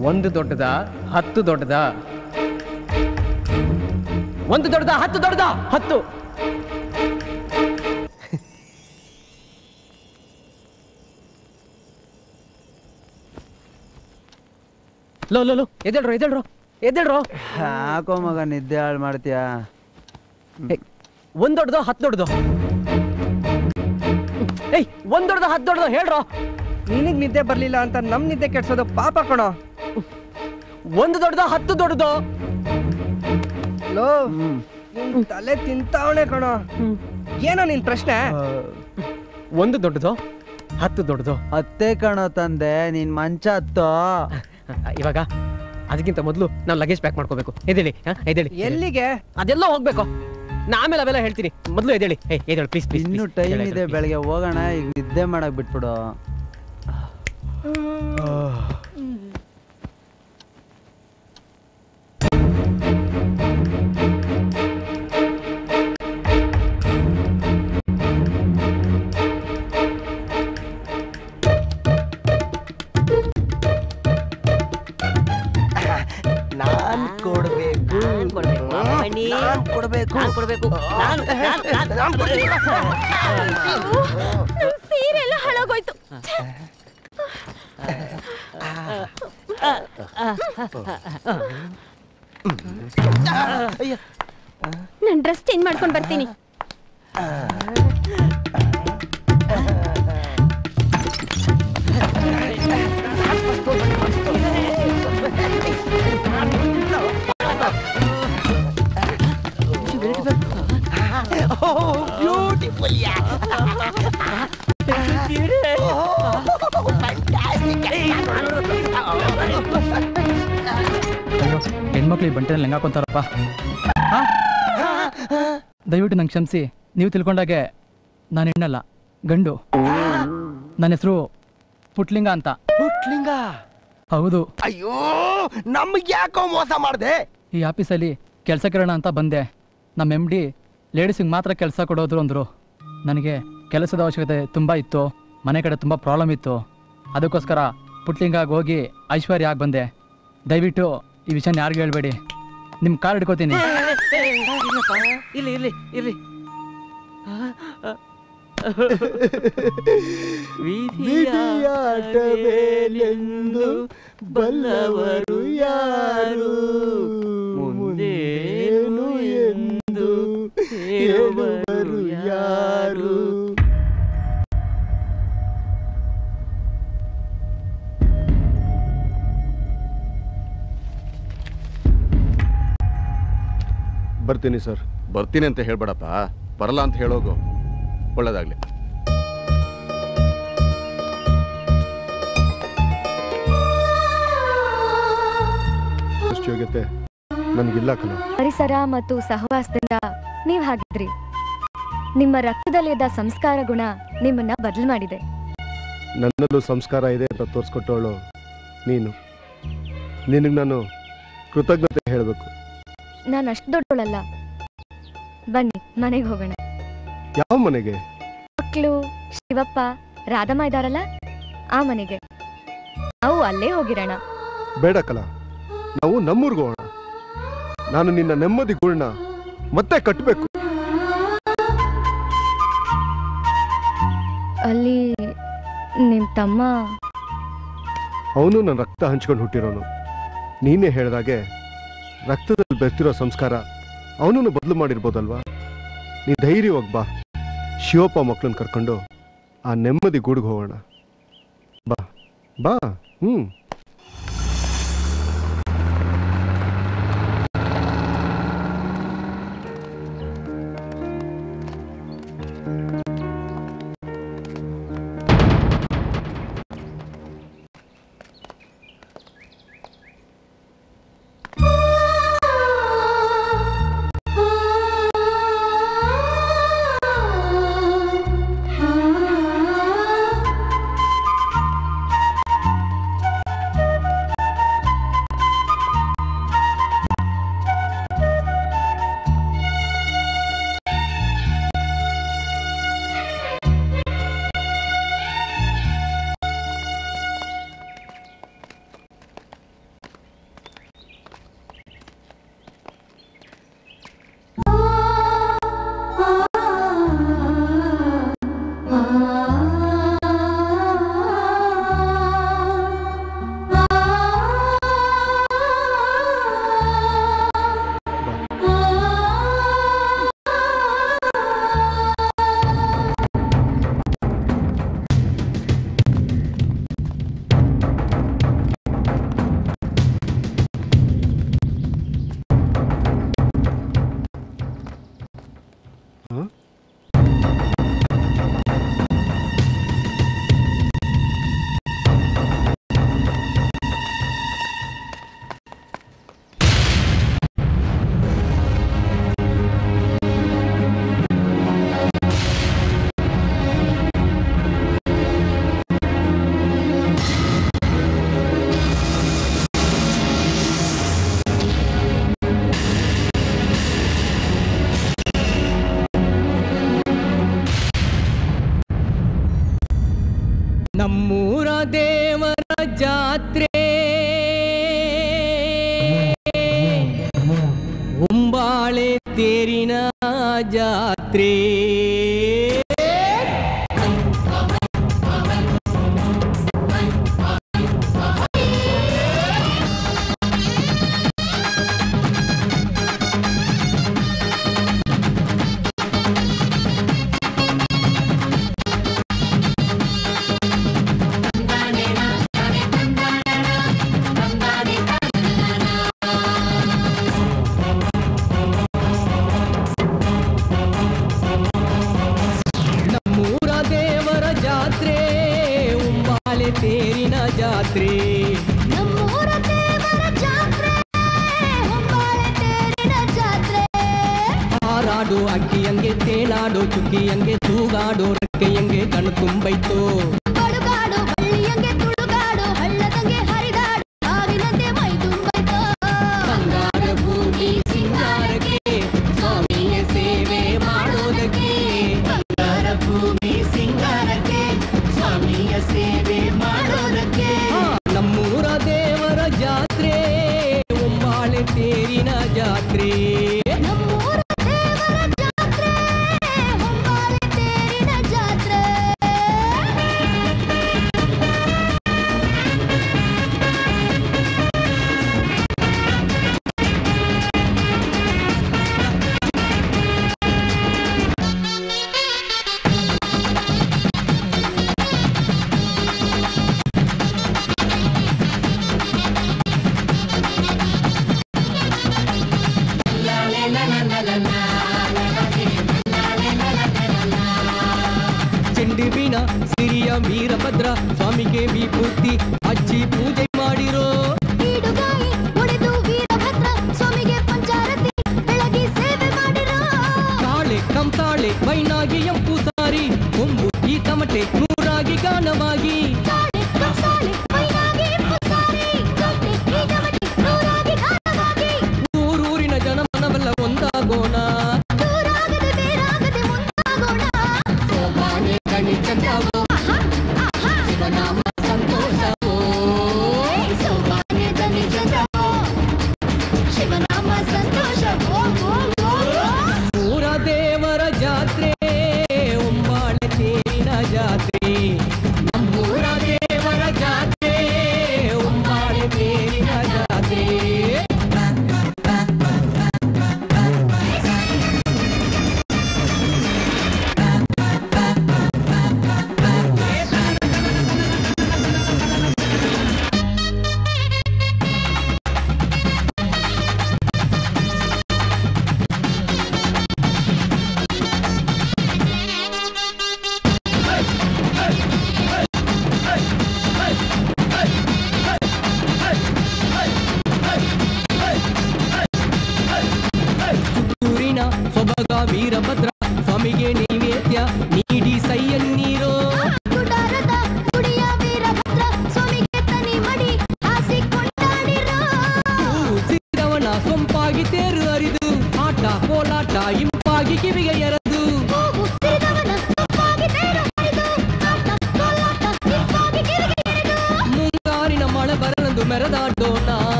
ಒಂದು ದೊಡ್ಡದ ಹತ್ತು ದೊಡ್ಡದ. ಒಂದು ದೊಡ್ಡದ ಹತ್ತು ದೊಡ್ಡದ ಹತ್ತು. ಲೋ ಲೋ ಲೋ ಎದ್ದೇಳ್ರೋ ಎದ್ದೇಳ್ರು ಎದ್ದೇಳ್ರೋ. ಯಾಕೋ ಮಗ ನಿದ್ದೆ ಹಾಳು ಮಾಡ್ತೀಯಾ? ಒಂದ್ ದೊಡ್ಡದು ಹತ್ತು ದೊಡ್ಡದು? ಏಯ್ ಒಂದ್ ದೊಡ್ಡದು ಹತ್ತು ದೊಡ್ಡದು ಹೇಳ್ರೋ. ನಿನಗ್ ನಿದ್ದೆ ಬರ್ಲಿಲ್ಲ ಅಂತ ನಮ್ ನಿದ್ದೆ ಕೆಡ್ಸೋದು ಪಾಪ ಕಣೋ. ಒಂದು ದೊಡ್ಡದು ಹತ್ತು ದೊಡ್ಡದು. ಲೋ ನಿನ್ ತಲೆ ತಿಂತಾವಣೆ ಕಣೋ. ಏನೋ ನಿನ್ ಪ್ರಶ್ನೆ? ಒಂದು ದೊಡ್ಡದು ಹತ್ತು ದೊಡ್ಡದು. ಅತ್ತೆ ಕಣೋ ತಂದೆ ನೀನ್ ಮಂಚ ಹತ್ತು. ಇವಾಗ ಅದಕ್ಕಿಂತ ಮೊದಲು ನಾವು ಲಗೇಜ್ ಪ್ಯಾಕ್ ಮಾಡ್ಕೋಬೇಕು. ಎದೇಳಿ ಎದೇಳಿ ಎಲ್ಲಿಗೆ? ಅದೆಲ್ಲ ಹೋಗ್ಬೇಕು. ಆಮೇಲೆ ಅವೆಲ್ಲ ಹೇಳ್ತೀನಿ. ಮೊದಲು ಎದೇಳಿ ಎದೇಳಿ ಪ್ಲೀಸ್ ಪ್ಲೀಸ್ ಇನ್ನು ಟೈಮ್ ಇದೆ ಬೆಳಗ್ಗೆ. ಹೋಗೋಣ ಈಗ ನಿದ್ದೆ ಮಾಡಕ್ ಬಿಟ್ಬಿಡು. ನಾನ್ ಕೊಡ ಬನ್ನಿ. ನಾನ್ ಕೊಡ್ಬೇಕು. ನಾನ್ ಕೊಡ್ಬೇಕು. ನಾನು ನಾನ್- ನಾನ್- ಸೀರೆ ಎಲ್ಲ ಹಾಳಾಗೋಯ್ತು. ನನ್ ಡ್ರೆಸ್ ಚೇಂಜ್ ಮಾಡ್ಕೊಂಡ್ ಬರ್ತೀನಿ. ಹೆಣ್ಮಕ್ಳಿಗೆ ಬಂಟೆನ ಲೆಂಗಾಕೊಂತಾರಪ್ಪ? ದಯವಿಟ್ಟು ನಂಗೆ ಕ್ಷಮಿಸಿ. ನೀವು ತಿಳ್ಕೊಂಡಾಗೆ ನಾನು ಹೆಣ್ಣಲ್ಲ ಗಂಡು. ನನ್ನ ಹೆಸರು ಪುಟ್ಲಿಂಗ ಅಂತ. ಪುಟ್ಲಿಂಗ? ಹೌದು. ಅಯ್ಯೋ ನಮ್ಗೆ ಯಾಕೋ ಮೋಸ ಮಾಡ್ದೆ? ಈ ಆಫೀಸಲ್ಲಿ ಕೆಲಸ ಕಿರಣ ಅಂತ ಬಂದೆ. ನಮ್ಮ ಎಂ ಡಿ ಲೇಡೀಸಿಗೆ ಮಾತ್ರ ಕೆಲಸ ಕೊಡೋದ್ರು ಅಂದರು. ನನಗೆ ಕೆಲಸದ ಅವಶ್ಯಕತೆ ತುಂಬ ಇತ್ತು. ಮನೆ ಕಡೆ ತುಂಬ ಪ್ರಾಬ್ಲಮ್ ಇತ್ತು. ಅದಕ್ಕೋಸ್ಕರ ಪುಟ್ಲಿಂಗಾಗಿ ಹೋಗಿ ಐಶ್ವರ್ಯ ಆಗಿ ಬಂದೆ. ದಯವಿಟ್ಟು ಈ ವಿಷಯನ ಯಾರಿಗೂ ಹೇಳ್ಬೇಡಿ. ನಿಮ್ಮ ಕಾರ್ ಹಿಡ್ಕೋತೀನಿ. ಇಲ್ಲಿ ಇಲ್ಲಿ ಇರ್ಲಿ ವಿಧಿಯಾಟವೇಲೆಂದು ಬಲ್ಲವರು ಯಾರು? ಮುಂದೇನು ಎಂದು ಹೇಳುವರು ಯಾರು? ಬರ್ತೀನಿ ಸರ್. ಬರ್ತೀನಿ ಅಂತ ಹೇಳ್ಬೇಡಪ್ಪ. ಬರಲ್ಲ ಅಂತ ಹೇಳೋಗು. ಒಳ್ಳೇದಾಗ್ಲಿ. ಅಷ್ಟು ಯೋಗ್ಯತೆ ನನಗಿಲ್ಲ ಕಣ. ಪರಿಸರ ಮತ್ತು ಸಹವಾಸದಿಂದ ನೀವ್ ಹಾಗಿದ್ರಿ. ನಿಮ್ಮ ರಕ್ತದಲ್ಲಿದ್ದ ಸಂಸ್ಕಾರ ಗುಣ ನಿಮ್ಮನ್ನ ಬದಲು ಮಾಡಿದೆ. ನನ್ನಲ್ಲೂ ಸಂಸ್ಕಾರ ಇದೆ ಅಂತ ತೋರಿಸ್ಕೊಟ್ಟವಳು ನೀನು. ನಿನಗೆ ನಾನು ಕೃತಜ್ಞತೆ ಹೇಳಬೇಕು. ನಾನು ಅಷ್ಟು ದೊಡ್ಡವಳಲ್ಲ. ಬನ್ನಿ ಮನೆಗೆ ಹೋಗೋಣ. ಯಾವ ಮನೆಗೆ? ಮಕ್ಕಳು ಶಿವಪ್ಪ ರಾಧಮ್ಮ ಇದಾರಲ್ಲ ಆ ಮನೆಗೆ. ನಾವು ಅಲ್ಲೇ ಹೋಗಿರೋಣ. ಬೇಡ ಕಲ ನಾವು ನಮ್ಮೂರ್ಗೆ ಹೋಗೋಣ. ನಾನು ನಿನ್ನ ನೆಮ್ಮದಿ ಗುಳ್ನ ಮತ್ತೆ ಕಟ್ಟಬೇಕು ಅಲ್ಲಿ ನಿಮ್ ತಮ್ಮ ಅವನು ನನ್ನ ರಕ್ತ ಹಂಚ್ಕೊಂಡು ಹುಟ್ಟಿರೋನು. ನೀನೇ ಹೇಳ್ದಾಗೆ ರಕ್ತದಲ್ಲಿ ಬೆರ್ತಿರೋ ಸಂಸ್ಕಾರ ಅವನನ್ನು ಬದಲು ಮಾಡಿರ್ಬೋದಲ್ವಾ? ನೀ ಧೈರ್ಯವಾಗಿ ಬಾ. ಶಿವಪ್ಪ ಮಕ್ಕಳನ್ನ ಕರ್ಕೊಂಡು ಆ ನೆಮ್ಮದಿ ಗೂಡಿಗೆ ಹೋಗೋಣ. ಬಾ. ಬಾ. ಹ್ಞೂ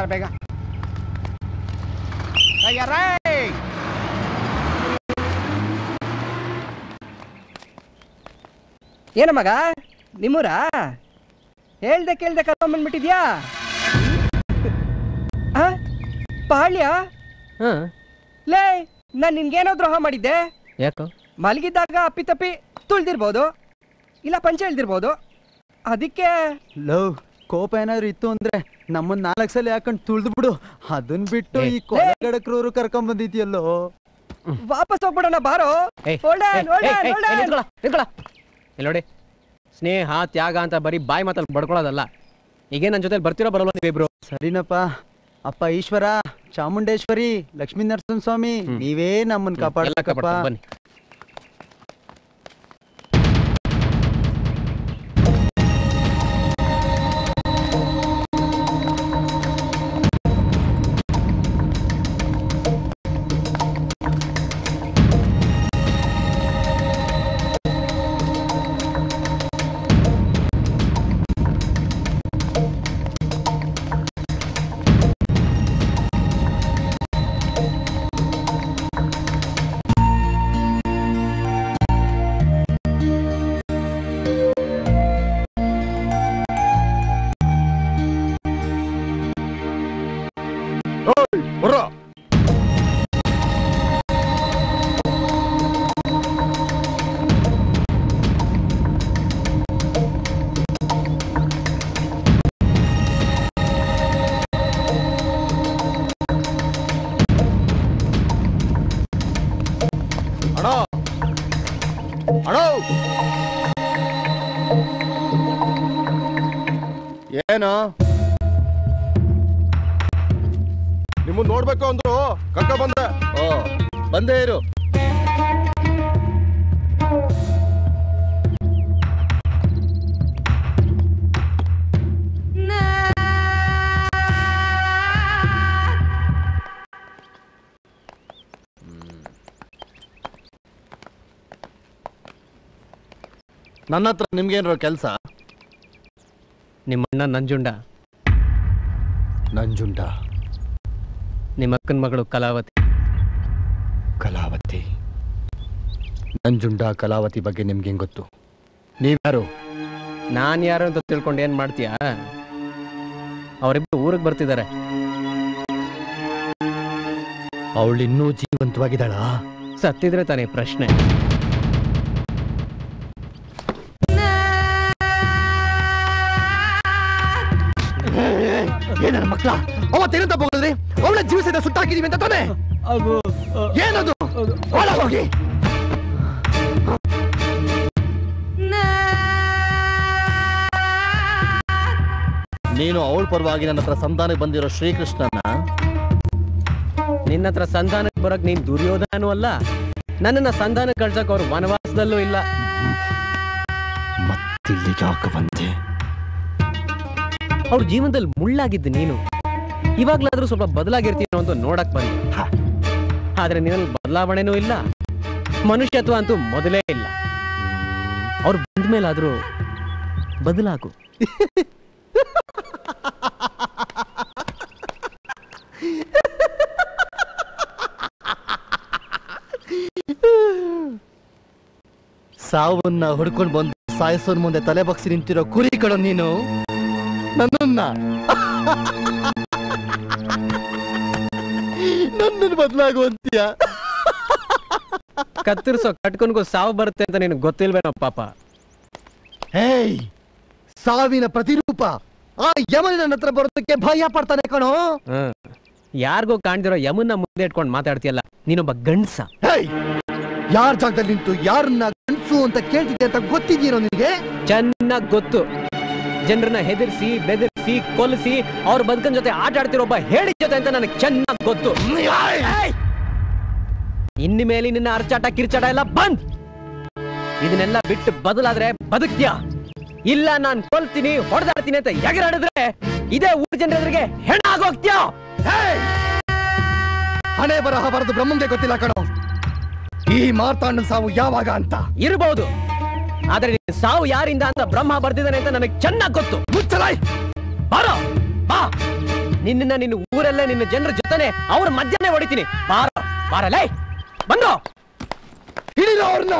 ಸರ್ ಬೇಗ. ಏನ ಮಗ? ನಿಮ್ಮೂರ? ಹೇಳ್ದೆ ಕೇಳ್ದೆ ಕರ್ಕೊಂಡ್ಬಂದ್ಬಿಟ್ಟಿದ್ಯಾ ಪಾಳ್ಯ? ಲೇ ನಾನ್ ನಿನ್ಗೇನೋ ದ್ರೋಹ ಮಾಡಿದ್ದೆ. ಯಾಕೋ? ಮಲಗಿದ್ದಾಗ ಅಪ್ಪಿ ತಪ್ಪಿ ತುಳ್ದಿರ್ಬೋದು. ಇಲ್ಲ ಪಂಚ ಇಳ್ದಿರ್ಬೋದು ಅದಕ್ಕೆ ಲೋ ಕೋಪ ಏನಾದ್ರು ಇತ್ತು ಅಂದ್ರೆ ನಮ್ಮನ್ನ ನಾಲ್ಕು ಸಲ ಯಾಕಂಡ್ ತುಳ್ದು ಬಿಡು ಅದನ್ ಬಿಟ್ಟು ಈ ಕೊಲೆಗಡಕ್ರವ್ರು ಕರ್ಕೊಂಡ್ ಬಂದಿದ್ಯಲ್ಲೋ? ವಾಪಸ್ ಹೋಗ್ಬಿಡೋಣ ಬಾರೋ. ನೋಡಿ. ಸ್ನೇಹ ತ್ಯಾಗ ಅಂತ ಬರೀ ಬಾಯಿ ಮಾತಲ್ಲಿ ಬಡ್ಕೊಳ್ಳೋದಲ್ಲ. ಈಗೇ ನನ್ನ ಜೊತೆ ಬರ್ತಿರೋ ಬರಲ್ಲ ನೀವಿಬ್ರು? ಸರಿನಪ್ಪ. ಅಪ್ಪ ಈಶ್ವರ ಚಾಮುಂಡೇಶ್ವರಿ ಲಕ್ಷ್ಮೀ ನರಸಿಂಹ ಸ್ವಾಮಿ ನೀವೇ ನಮ್ಮನ್ನ ಕಾಪಾಡಲ್ಲ ಕಾಪಾಡಪ್ಪ ಬನ್ನಿ. ಏನು ನಿಮ್ಮನ್ನ ನೋಡ್ಬೇಕು ಅಂದ್ರು ಕಕ್ಕ ಬಂದೆ. ಓ ಬಂದೇ ಇರು. ನನ್ನ ಹತ್ರ ನಿಮ್ಗೇನಾರು ಕೆಲಸ? ನಿಮ್ಮ ಅಣ್ಣ ನಂಜುಂಡ. ನಂಜುಂಡ. ನಿಮ್ಮ ಅಕ್ಕನ ಮಗಳು ಕಲಾವತಿ. ಕಲಾವತಿ. ನಂಜುಂಡ ಕಲಾವತಿ ಬಗ್ಗೆ ನಿಮ್ಗೆ ಗೊತ್ತು? ನೀವ್ಯಾರು? ನಾನು ಯಾರು ಅಂತ ತಿಳ್ಕೊಂಡು ಏನು ಮಾಡ್ತೀಯಾ? ಅವರಿಬ್ಬರು ಊರಿಗೆ ಬರ್ತಿದ್ದಾರೆ. ಅವಳು ಇನ್ನೂ ಜೀವಂತವಾಗಿದ್ದಾಳ? ಸತ್ತಿದ್ರೆ ತಾನೇ ಪ್ರಶ್ನೆ. ಏನ ಮಕ್ಕಳ ಅವತ್ತೇನಂತ ಹೋಗಿದ್ರಿ? ಅವಳ ಜೀವ ಸಹಿತ ಸುಟ್ಟಾಕಿದೀವಿ ಅಂತ ತಾನೆ? ಏನದು? ಹೋಗಿ. ನೀನು ಅವಳ ಪರವಾಗಿ ನನ್ನ ಹತ್ರ ಸಂಧಾನಕ್ಕೆ ಬಂದಿರೋ ಶ್ರೀಕೃಷ್ಣನ? ನಿನ್ನ ಹತ್ರ ಸಂಧಾನಕ್ಕೆ ಬರೋಕ್ ನೀನ್ ದುರ್ಯೋಧನೂ ಅಲ್ಲ. ನನ್ನನ್ನ ಸಂಧಾನ ಕಳ್ಸಕ್ ಅವ್ರ ವನವಾಸದಲ್ಲೂ ಇಲ್ಲ. ಮತ್ತಿಲ್ಲಿ ಯಾಕೆ ಬಂದೆ? ಅವ್ರ ಜೀವನದಲ್ಲಿ ಮುಳ್ಳಾಗಿದ್ದ ನೀನು. ಇವಾಗ್ಲಾದ್ರೂ ಸ್ವಲ್ಪ ಬದಲಾಗಿರ್ತೀನೋ ಅಂತ ನೋಡಕ್ ಬಂದೆ. ಆದ್ರೆ ನಿನ್ನಲ್ಲಿ ಬದಲಾವಣೆನೂ ಇಲ್ಲ. ಮನುಷ್ಯತ್ವ ಅಂತೂ ಮೊದಲೇ ಇಲ್ಲ. ಅವ್ರು ಬಂದ್ಮೇಲಾದ್ರೂ ಬದಲಾಗು. ಸಾವನ್ನ ಹುಡ್ಕೊಂಡು ಬಂದು ಸಾಯಿಸೋನ್ ಮುಂದೆ ತಲೆ ಬಗ್ಸಿ ನಿಂತಿರೋ ಕುರಿ ಕಡೋ ನೀನು. ನನ್ನನ್ನ. ನನ್ನನ್ನು ಬದಲಾಗುವಂತೀಯ? ಕತ್ತರಿಸೋ ಕಟ್ಕೊಂಡ್ಗೋ ಸಾವು ಬರುತ್ತೆ ಅಂತ ನಿನಗೆ ಗೊತ್ತಿಲ್ವೇನೋ ಪಾಪ. ಹೇಯ್ ಸಾವಿನ ಪ್ರತಿರೂಪ. ಆ ಯಮನ ನನ್ನ ಹತ್ರ ಬರೋದಕ್ಕೆ ಭಯ ಪಡ್ತಾನೆ ಕಣೋ. ಯಾರಿಗೋ ಯಾರಿಗೂ ಕಾಣ್ದಿರೋ ಯಮನ್ನ ಮುಂದೆ ಇಟ್ಕೊಂಡು ಮಾತಾಡ್ತೀಯಲ್ಲ ನೀನೊಬ್ಬ ಗಂಡ್ಸ. ಹೇಯ್ ಯಾರ ಜಾಗದಲ್ಲಿ ನಿಂತು ಯಾರನ್ನ ಗಂಡ್ಸು ಅಂತ ಕೇಳ್ತಿದ್ದೆ ಅಂತ ಗೊತ್ತಿದ್ದೀರೋ ನಿನಗೆ? ಚೆನ್ನಾಗಿ ಗೊತ್ತು. ಜನರನ್ನ ಹೆದರ್ಸಿ ಬೆದರ್ಸಿ ಕೊಲಿಸಿ ಅವ್ರ ಬದುಕನ್ ಜೊತೆ ಆಟ ಆಡ್ತಿರೋ ಒಬ್ಬ ಹೇಳಿ ಜೊತೆ ಅಂತ ನನಗೆ ಚೆನ್ನಾಗಿ ಗೊತ್ತು. ಇನ್ನ ಮೇಲೆ ನಿನ್ನ ಅರ್ಚಾಟ ಕಿರ್ಚಾಟ ಎಲ್ಲ ಬಂದ್! ಇದನ್ನೆಲ್ಲ ಬಿಟ್ಟು ಬದಲಾದ್ರೆ ಬದುಕ್ತ್ಯಾ? ಇಲ್ಲ ನಾನ್ ಕೊಲ್ತೀನಿ ಹೊಡೆದಾಡ್ತೀನಿ ಅಂತ ಎಗರಾಡಿದ್ರೆ ಇದೇ ಊರ್ ಜನರಿಗೆ ಹೆಣ ಆಗೋಗ್ತೀಯ? ಹಣೆ ಬರಹ ಬರದು ಬ್ರಹ್ಮಂಗೆ ಗೊತ್ತಿಲ್ಲ ಕಣೋ. ಈ ಮಾರ್ತಾಂಡ ಸಾವು ಯಾವಾಗ ಅಂತ? ಇರಬಹುದು ಆದ್ರೆ ಸಾವು ಯಾರಿಂದ ಅಂತ ಬ್ರಹ್ಮ ಬರ್ತಿದ್ದಾನೆ ಅಂತ ನನಗೆ ಚೆನ್ನಾಗಿ ಗೊತ್ತು. ಮುಚ್ಚಲಾಯ್! ಬಾರೋ! ಬಾ! ನಿನ್ನ ನಿನ್ನ ಊರಲ್ಲೇ ನಿನ್ನ ಜನರ ಜೊತೆನೆ ಅವ್ರ ಮಧ್ಯಾಹ್ನ ಹೊಡಿತೀನಿ. ಬಾರೋ! ಬಾರಲೇ ಬಂದು ಹಿಡಿದು ಅವ್ರನ್ನ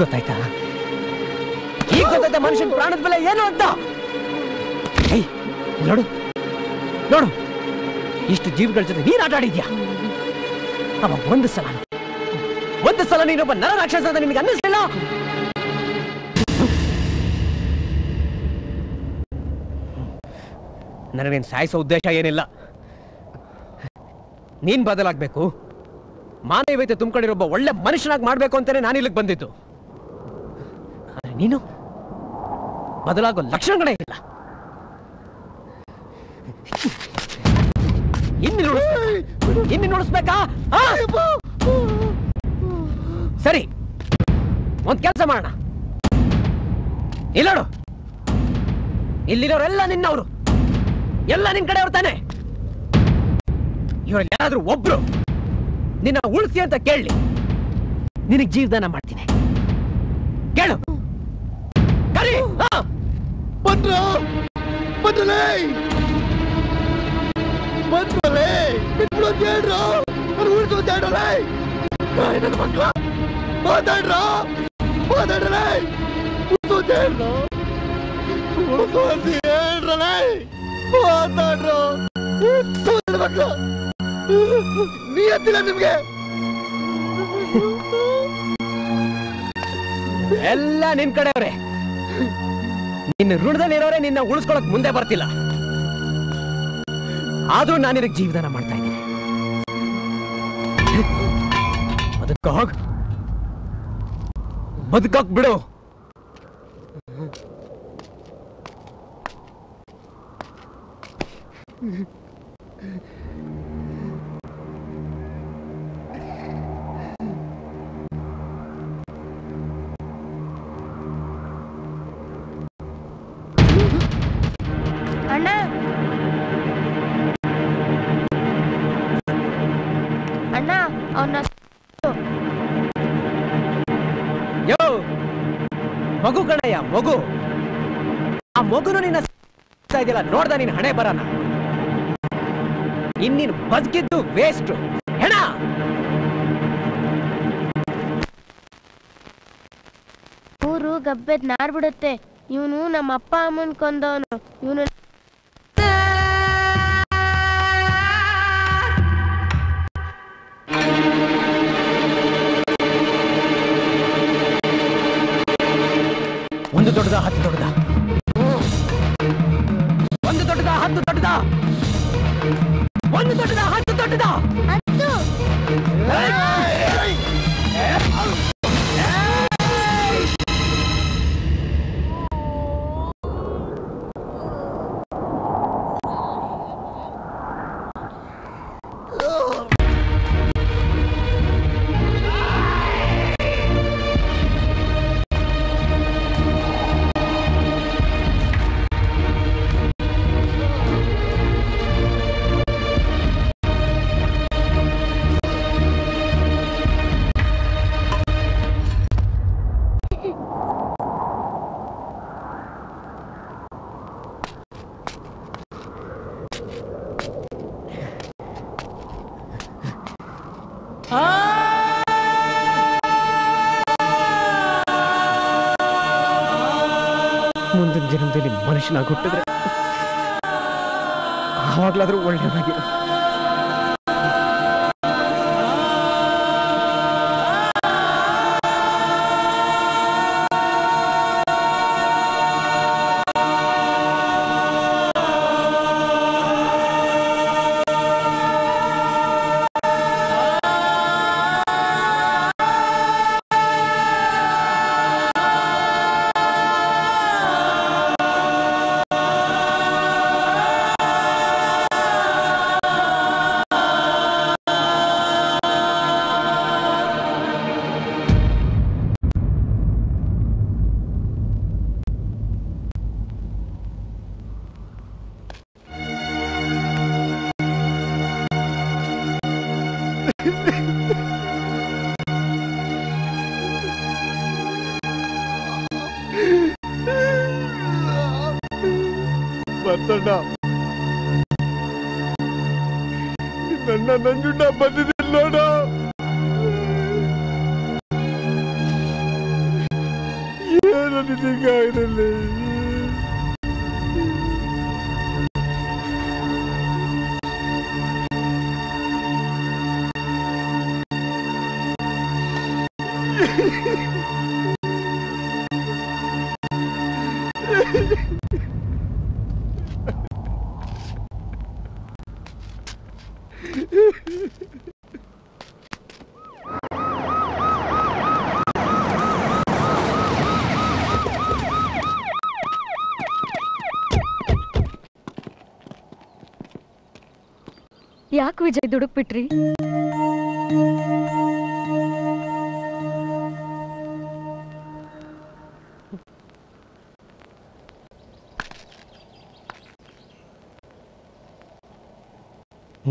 ಗೊತ್ತಾಯ್ತಾ? ಈಗ ಗೊತ್ತಾಯ್ತಾ ಮನುಷ್ಯನ ಪ್ರಾಣದ ಬೆಲೆ ಏನು ಅಂತ? ನೋಡು. ನೋಡು. ಇಷ್ಟು ಜೀವಿಗಳ ಜೊತೆ ನೀನ್ ಆಟ ಆಡಿದ್ಯಾ? ಅವ ಒಂದು ಸಲ ಒಂದು ಸಲ ನೀನೊಬ್ಬ ನರ ರಾಕ್ಷಸ ಅಂತ ನಿನಗೆ ಅನ್ನಿಸ್ಲಿಲ್ಲ? ನನಗೇನು ಸಾಯಿಸೋ ಉದ್ದೇಶ ಏನಿಲ್ಲ. ನೀನ್ ಬದಲಾಗ್ಬೇಕು. ಮಾನವೀಯತೆ ತುಂಬಿಕೊಂಡಿರೋ ಒಳ್ಳೆ ಮನುಷ್ಯನಾಗಿ ಮಾಡ್ಬೇಕು ಅಂತಾನೆ ನಾನು ಇಲ್ಲಿಗೆ ಬಂದಿದ್ದು. ನೀನು? ಬದಲಾಗೋ ಲಕ್ಷಣಗಳೇ ಇಲ್ಲ. ಇನ್ನು ನುಡಿಸ್ಬೇಕಾ? ಸರಿ, ಒಂದ್ ಕೆಲಸ ಮಾಡೋಣ. ಇಲ್ಲೋಡು. ಇಲ್ಲಿರೋರೆಲ್ಲ ನಿನ್ನವರು. ಎಲ್ಲ ನಿನ್ ಕಡೆಯವ್ರು ತಾನೆ. ಇವ್ರಲ್ಲಿ ಯಾರಾದ್ರೂ ಒಬ್ರು ನಿನ್ನ ಉಳಿಸಿ ಅಂತ ಕೇಳಿ ನಿನಗೆ ಜೀವದಾನ ಮಾಡ್ತೀನಿ. ಕೇಳು. ಬಂದ್ರು ಬಂದ್ರಲೇ ಬಂದ್ರಲೇ ಬಿಟ್ಬಿಡು ಅಂತ ಹೇಳ್ರು. ಅವ್ರು ಉಳಿದು ಅಂತ ಹೇಳ್ರಲೇ. ನನ್ನ ಮಕ್ಳ ಮಾತಾಡ್ರ. ಮಾತಾಡ್ರಲೇ. ಉಳಿದು ಅಂತ ಹೇಳ್ರು. ಉಳಿದು ಅಂತ ಹೇಳ್ರಲೇ. ಮಾತಾಡ್ರು. ಮಕ್ಳು ನೀ ಎತ್ತಿಲ್ಲ ನಿಮ್ಗೆ? ಎಲ್ಲ ನಿನ್ ಕಡೆಯವ್ರೆ. ನಿನ್ನ ಋಣದಲ್ಲಿರೋರೆ ನಿನ್ನ ಉಳಿಸ್ಕೊಳಕ್ ಮುಂದೆ ಬರ್ತಿಲ್ಲ. ಆದ್ರೂ ನಾನು ನಿನಗೆ ಜೀವದಾನ ಮಾಡ್ತಾ ಇದ್ದೀನಿ. ಬದುಕೋಗ್. ಬಿಡು ಬಿಡು. ಅಣ್ಣ ಮಗು ಕಣಯ್ಯ, ಮಗು. ಆ ಮಗುನು ನಿನ್ನ ಇದೆಯಲ್ಲ ನೋಡ್ದ ನೀನ್ ಹಣೆ ಬರನ. ಇನ್ನೀನ್ ಬದುಕಿದ್ದು ವೇಸ್ಟ್ ಹೆಣ. ಊರು ಗಬ್ಬೆದ್ ನಾರ್ ಬಿಡುತ್ತೆ. ಇವನು ನಮ್ಮ ಅಪ್ಪ ಅಮ್ಮನ್ ಕೊಂದವನು. ಇವನು ಹತ್ತು ದೊಡ್ಡದ. ಒಂದು ದೊಡ್ಡದ ಹತ್ತು ದೊಡ್ಡದ. ಒಂದು ದೊಡ್ಡದ ಹತ್ತು ದೊಡ್ಡದ. ಜನ್ಮದಲ್ಲಿ ಮನುಷ್ಯನಾಗಿ ಹುಟ್ಟಿದ್ರೆ ಆವಾಗ್ಲಾದ್ರೂ ಯಾಕೆ ವಿಜಯ್ ದುಡುಕ್ ಬಿಟ್ರಿ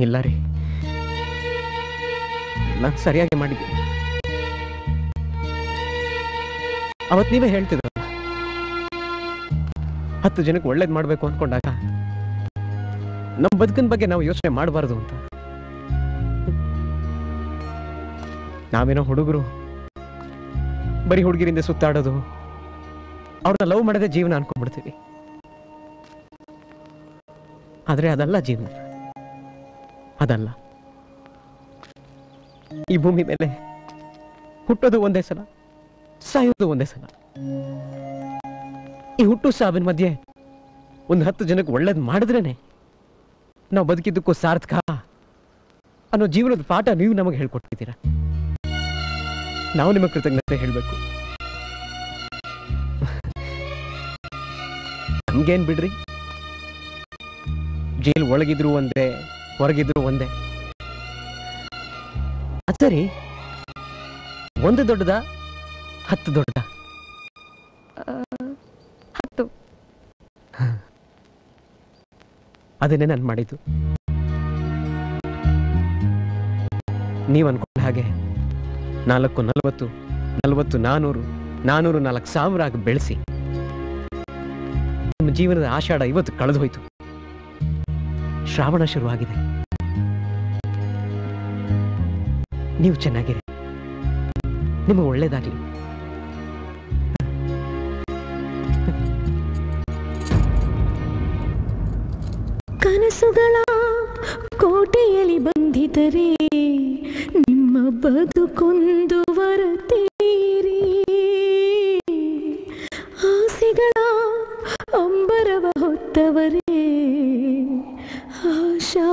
ಇಲ್ಲ ರೀ. ನಾನು ಸರಿಯಾಗಿ ಮಾಡಿದ್ದೆ. ಅವತ್ ನೀವೇ ಹೇಳ್ತಿದ್ರ ಹತ್ತು ಜನಕ್ಕೆ ಒಳ್ಳೇದು ಮಾಡಬೇಕು ಅನ್ಕೊಂಡಾಗ ನಮ್ ಬದುಕಿನ ಬಗ್ಗೆ ನಾವು ಯೋಚನೆ ಮಾಡಬಾರ್ದು ಅಂತ. ನಾವೇನೋ ಹುಡುಗರು. ಬರೀ ಹುಡುಗಿರಿಂದ ಸುತ್ತಾಡೋದು. ಅವ್ರನ್ನ ಲವ್ ಮಾಡದೆ ಜೀವನ ಅನ್ಕೊಂಡ್ಬಿಡ್ತೀವಿ. ಆದ್ರೆ ಅದಲ್ಲ ಜೀವನ. ಅದಲ್ಲ. ಈ ಭೂಮಿ ಮೇಲೆ ಹುಟ್ಟೋದು ಒಂದೇ ಸಲ, ಸಾಯೋದು ಒಂದೇ ಸಲ. ಈ ಹುಟ್ಟು ಸಾವಿನ ಮಧ್ಯೆ ಒಂದು ಹತ್ತು ಜನಕ್ಕೆ ಒಳ್ಳೇದು ಮಾಡಿದ್ರೇನೆ ನಾವು ಬದುಕಿದ್ದಕ್ಕೂ ಸಾರ್ಥಕ ಅನ್ನೋ ಜೀವನದ ಪಾಠ ನೀವು ನಮಗೆ ಹೇಳ್ಕೊಟ್ಟಿದ್ದೀರಾ? ನಾವು ನಿಮಗೆ ಕೃತಜ್ಞತೆ ಹೇಳಬೇಕು. ನಮ್ಗೇನ್ ಬಿಡ್ರಿ? ಜೈಲ್ ಒಳಗಿದ್ರು ಒಂದೇ ಹೊರಗಿದ್ರು ಒಂದೇ. ಸರಿ ಒಂದು ದೊಡ್ಡದ ಹತ್ತು ದೊಡ್ಡದ? ಹತ್ತು. ಅದನ್ನೇ ನಾನು ಮಾಡಿದ್ದು. ನೀವು ಅನ್ಕೊಂಡ ಹಾಗೆ. ನಾಲ್ಕು ನಲವತ್ತು ನಲವತ್ತು ನಾನೂರು ನಾನೂರು ನಾಲ್ಕು ಸಾವಿರ ಆಗಿ ಬೆಳೆಸಿ. ನಮ್ಮ ಜೀವನದ ಆಷಾಢ ಇವತ್ತು ಕಳೆದು ಹೋಯ್ತು ಶ್ರಾವಣ ಶುರುವಾಗಿದೆ. ನೀವು ಚೆನ್ನಾಗಿರಿ. ನಿಮಗೆ ಒಳ್ಳೇದಾಗಲಿ. ಕನಸುಗಳ ಕೋಟೆಯಲ್ಲಿ ಬಂಧಿತರೆ ನಿಮ್ಮ ಬದುಕೊಂದು ವರತೀರಿ. ಆಸೆಗಳ ಅಂಬರವ ಹೊತ್ತವರೇ ಆಶಾ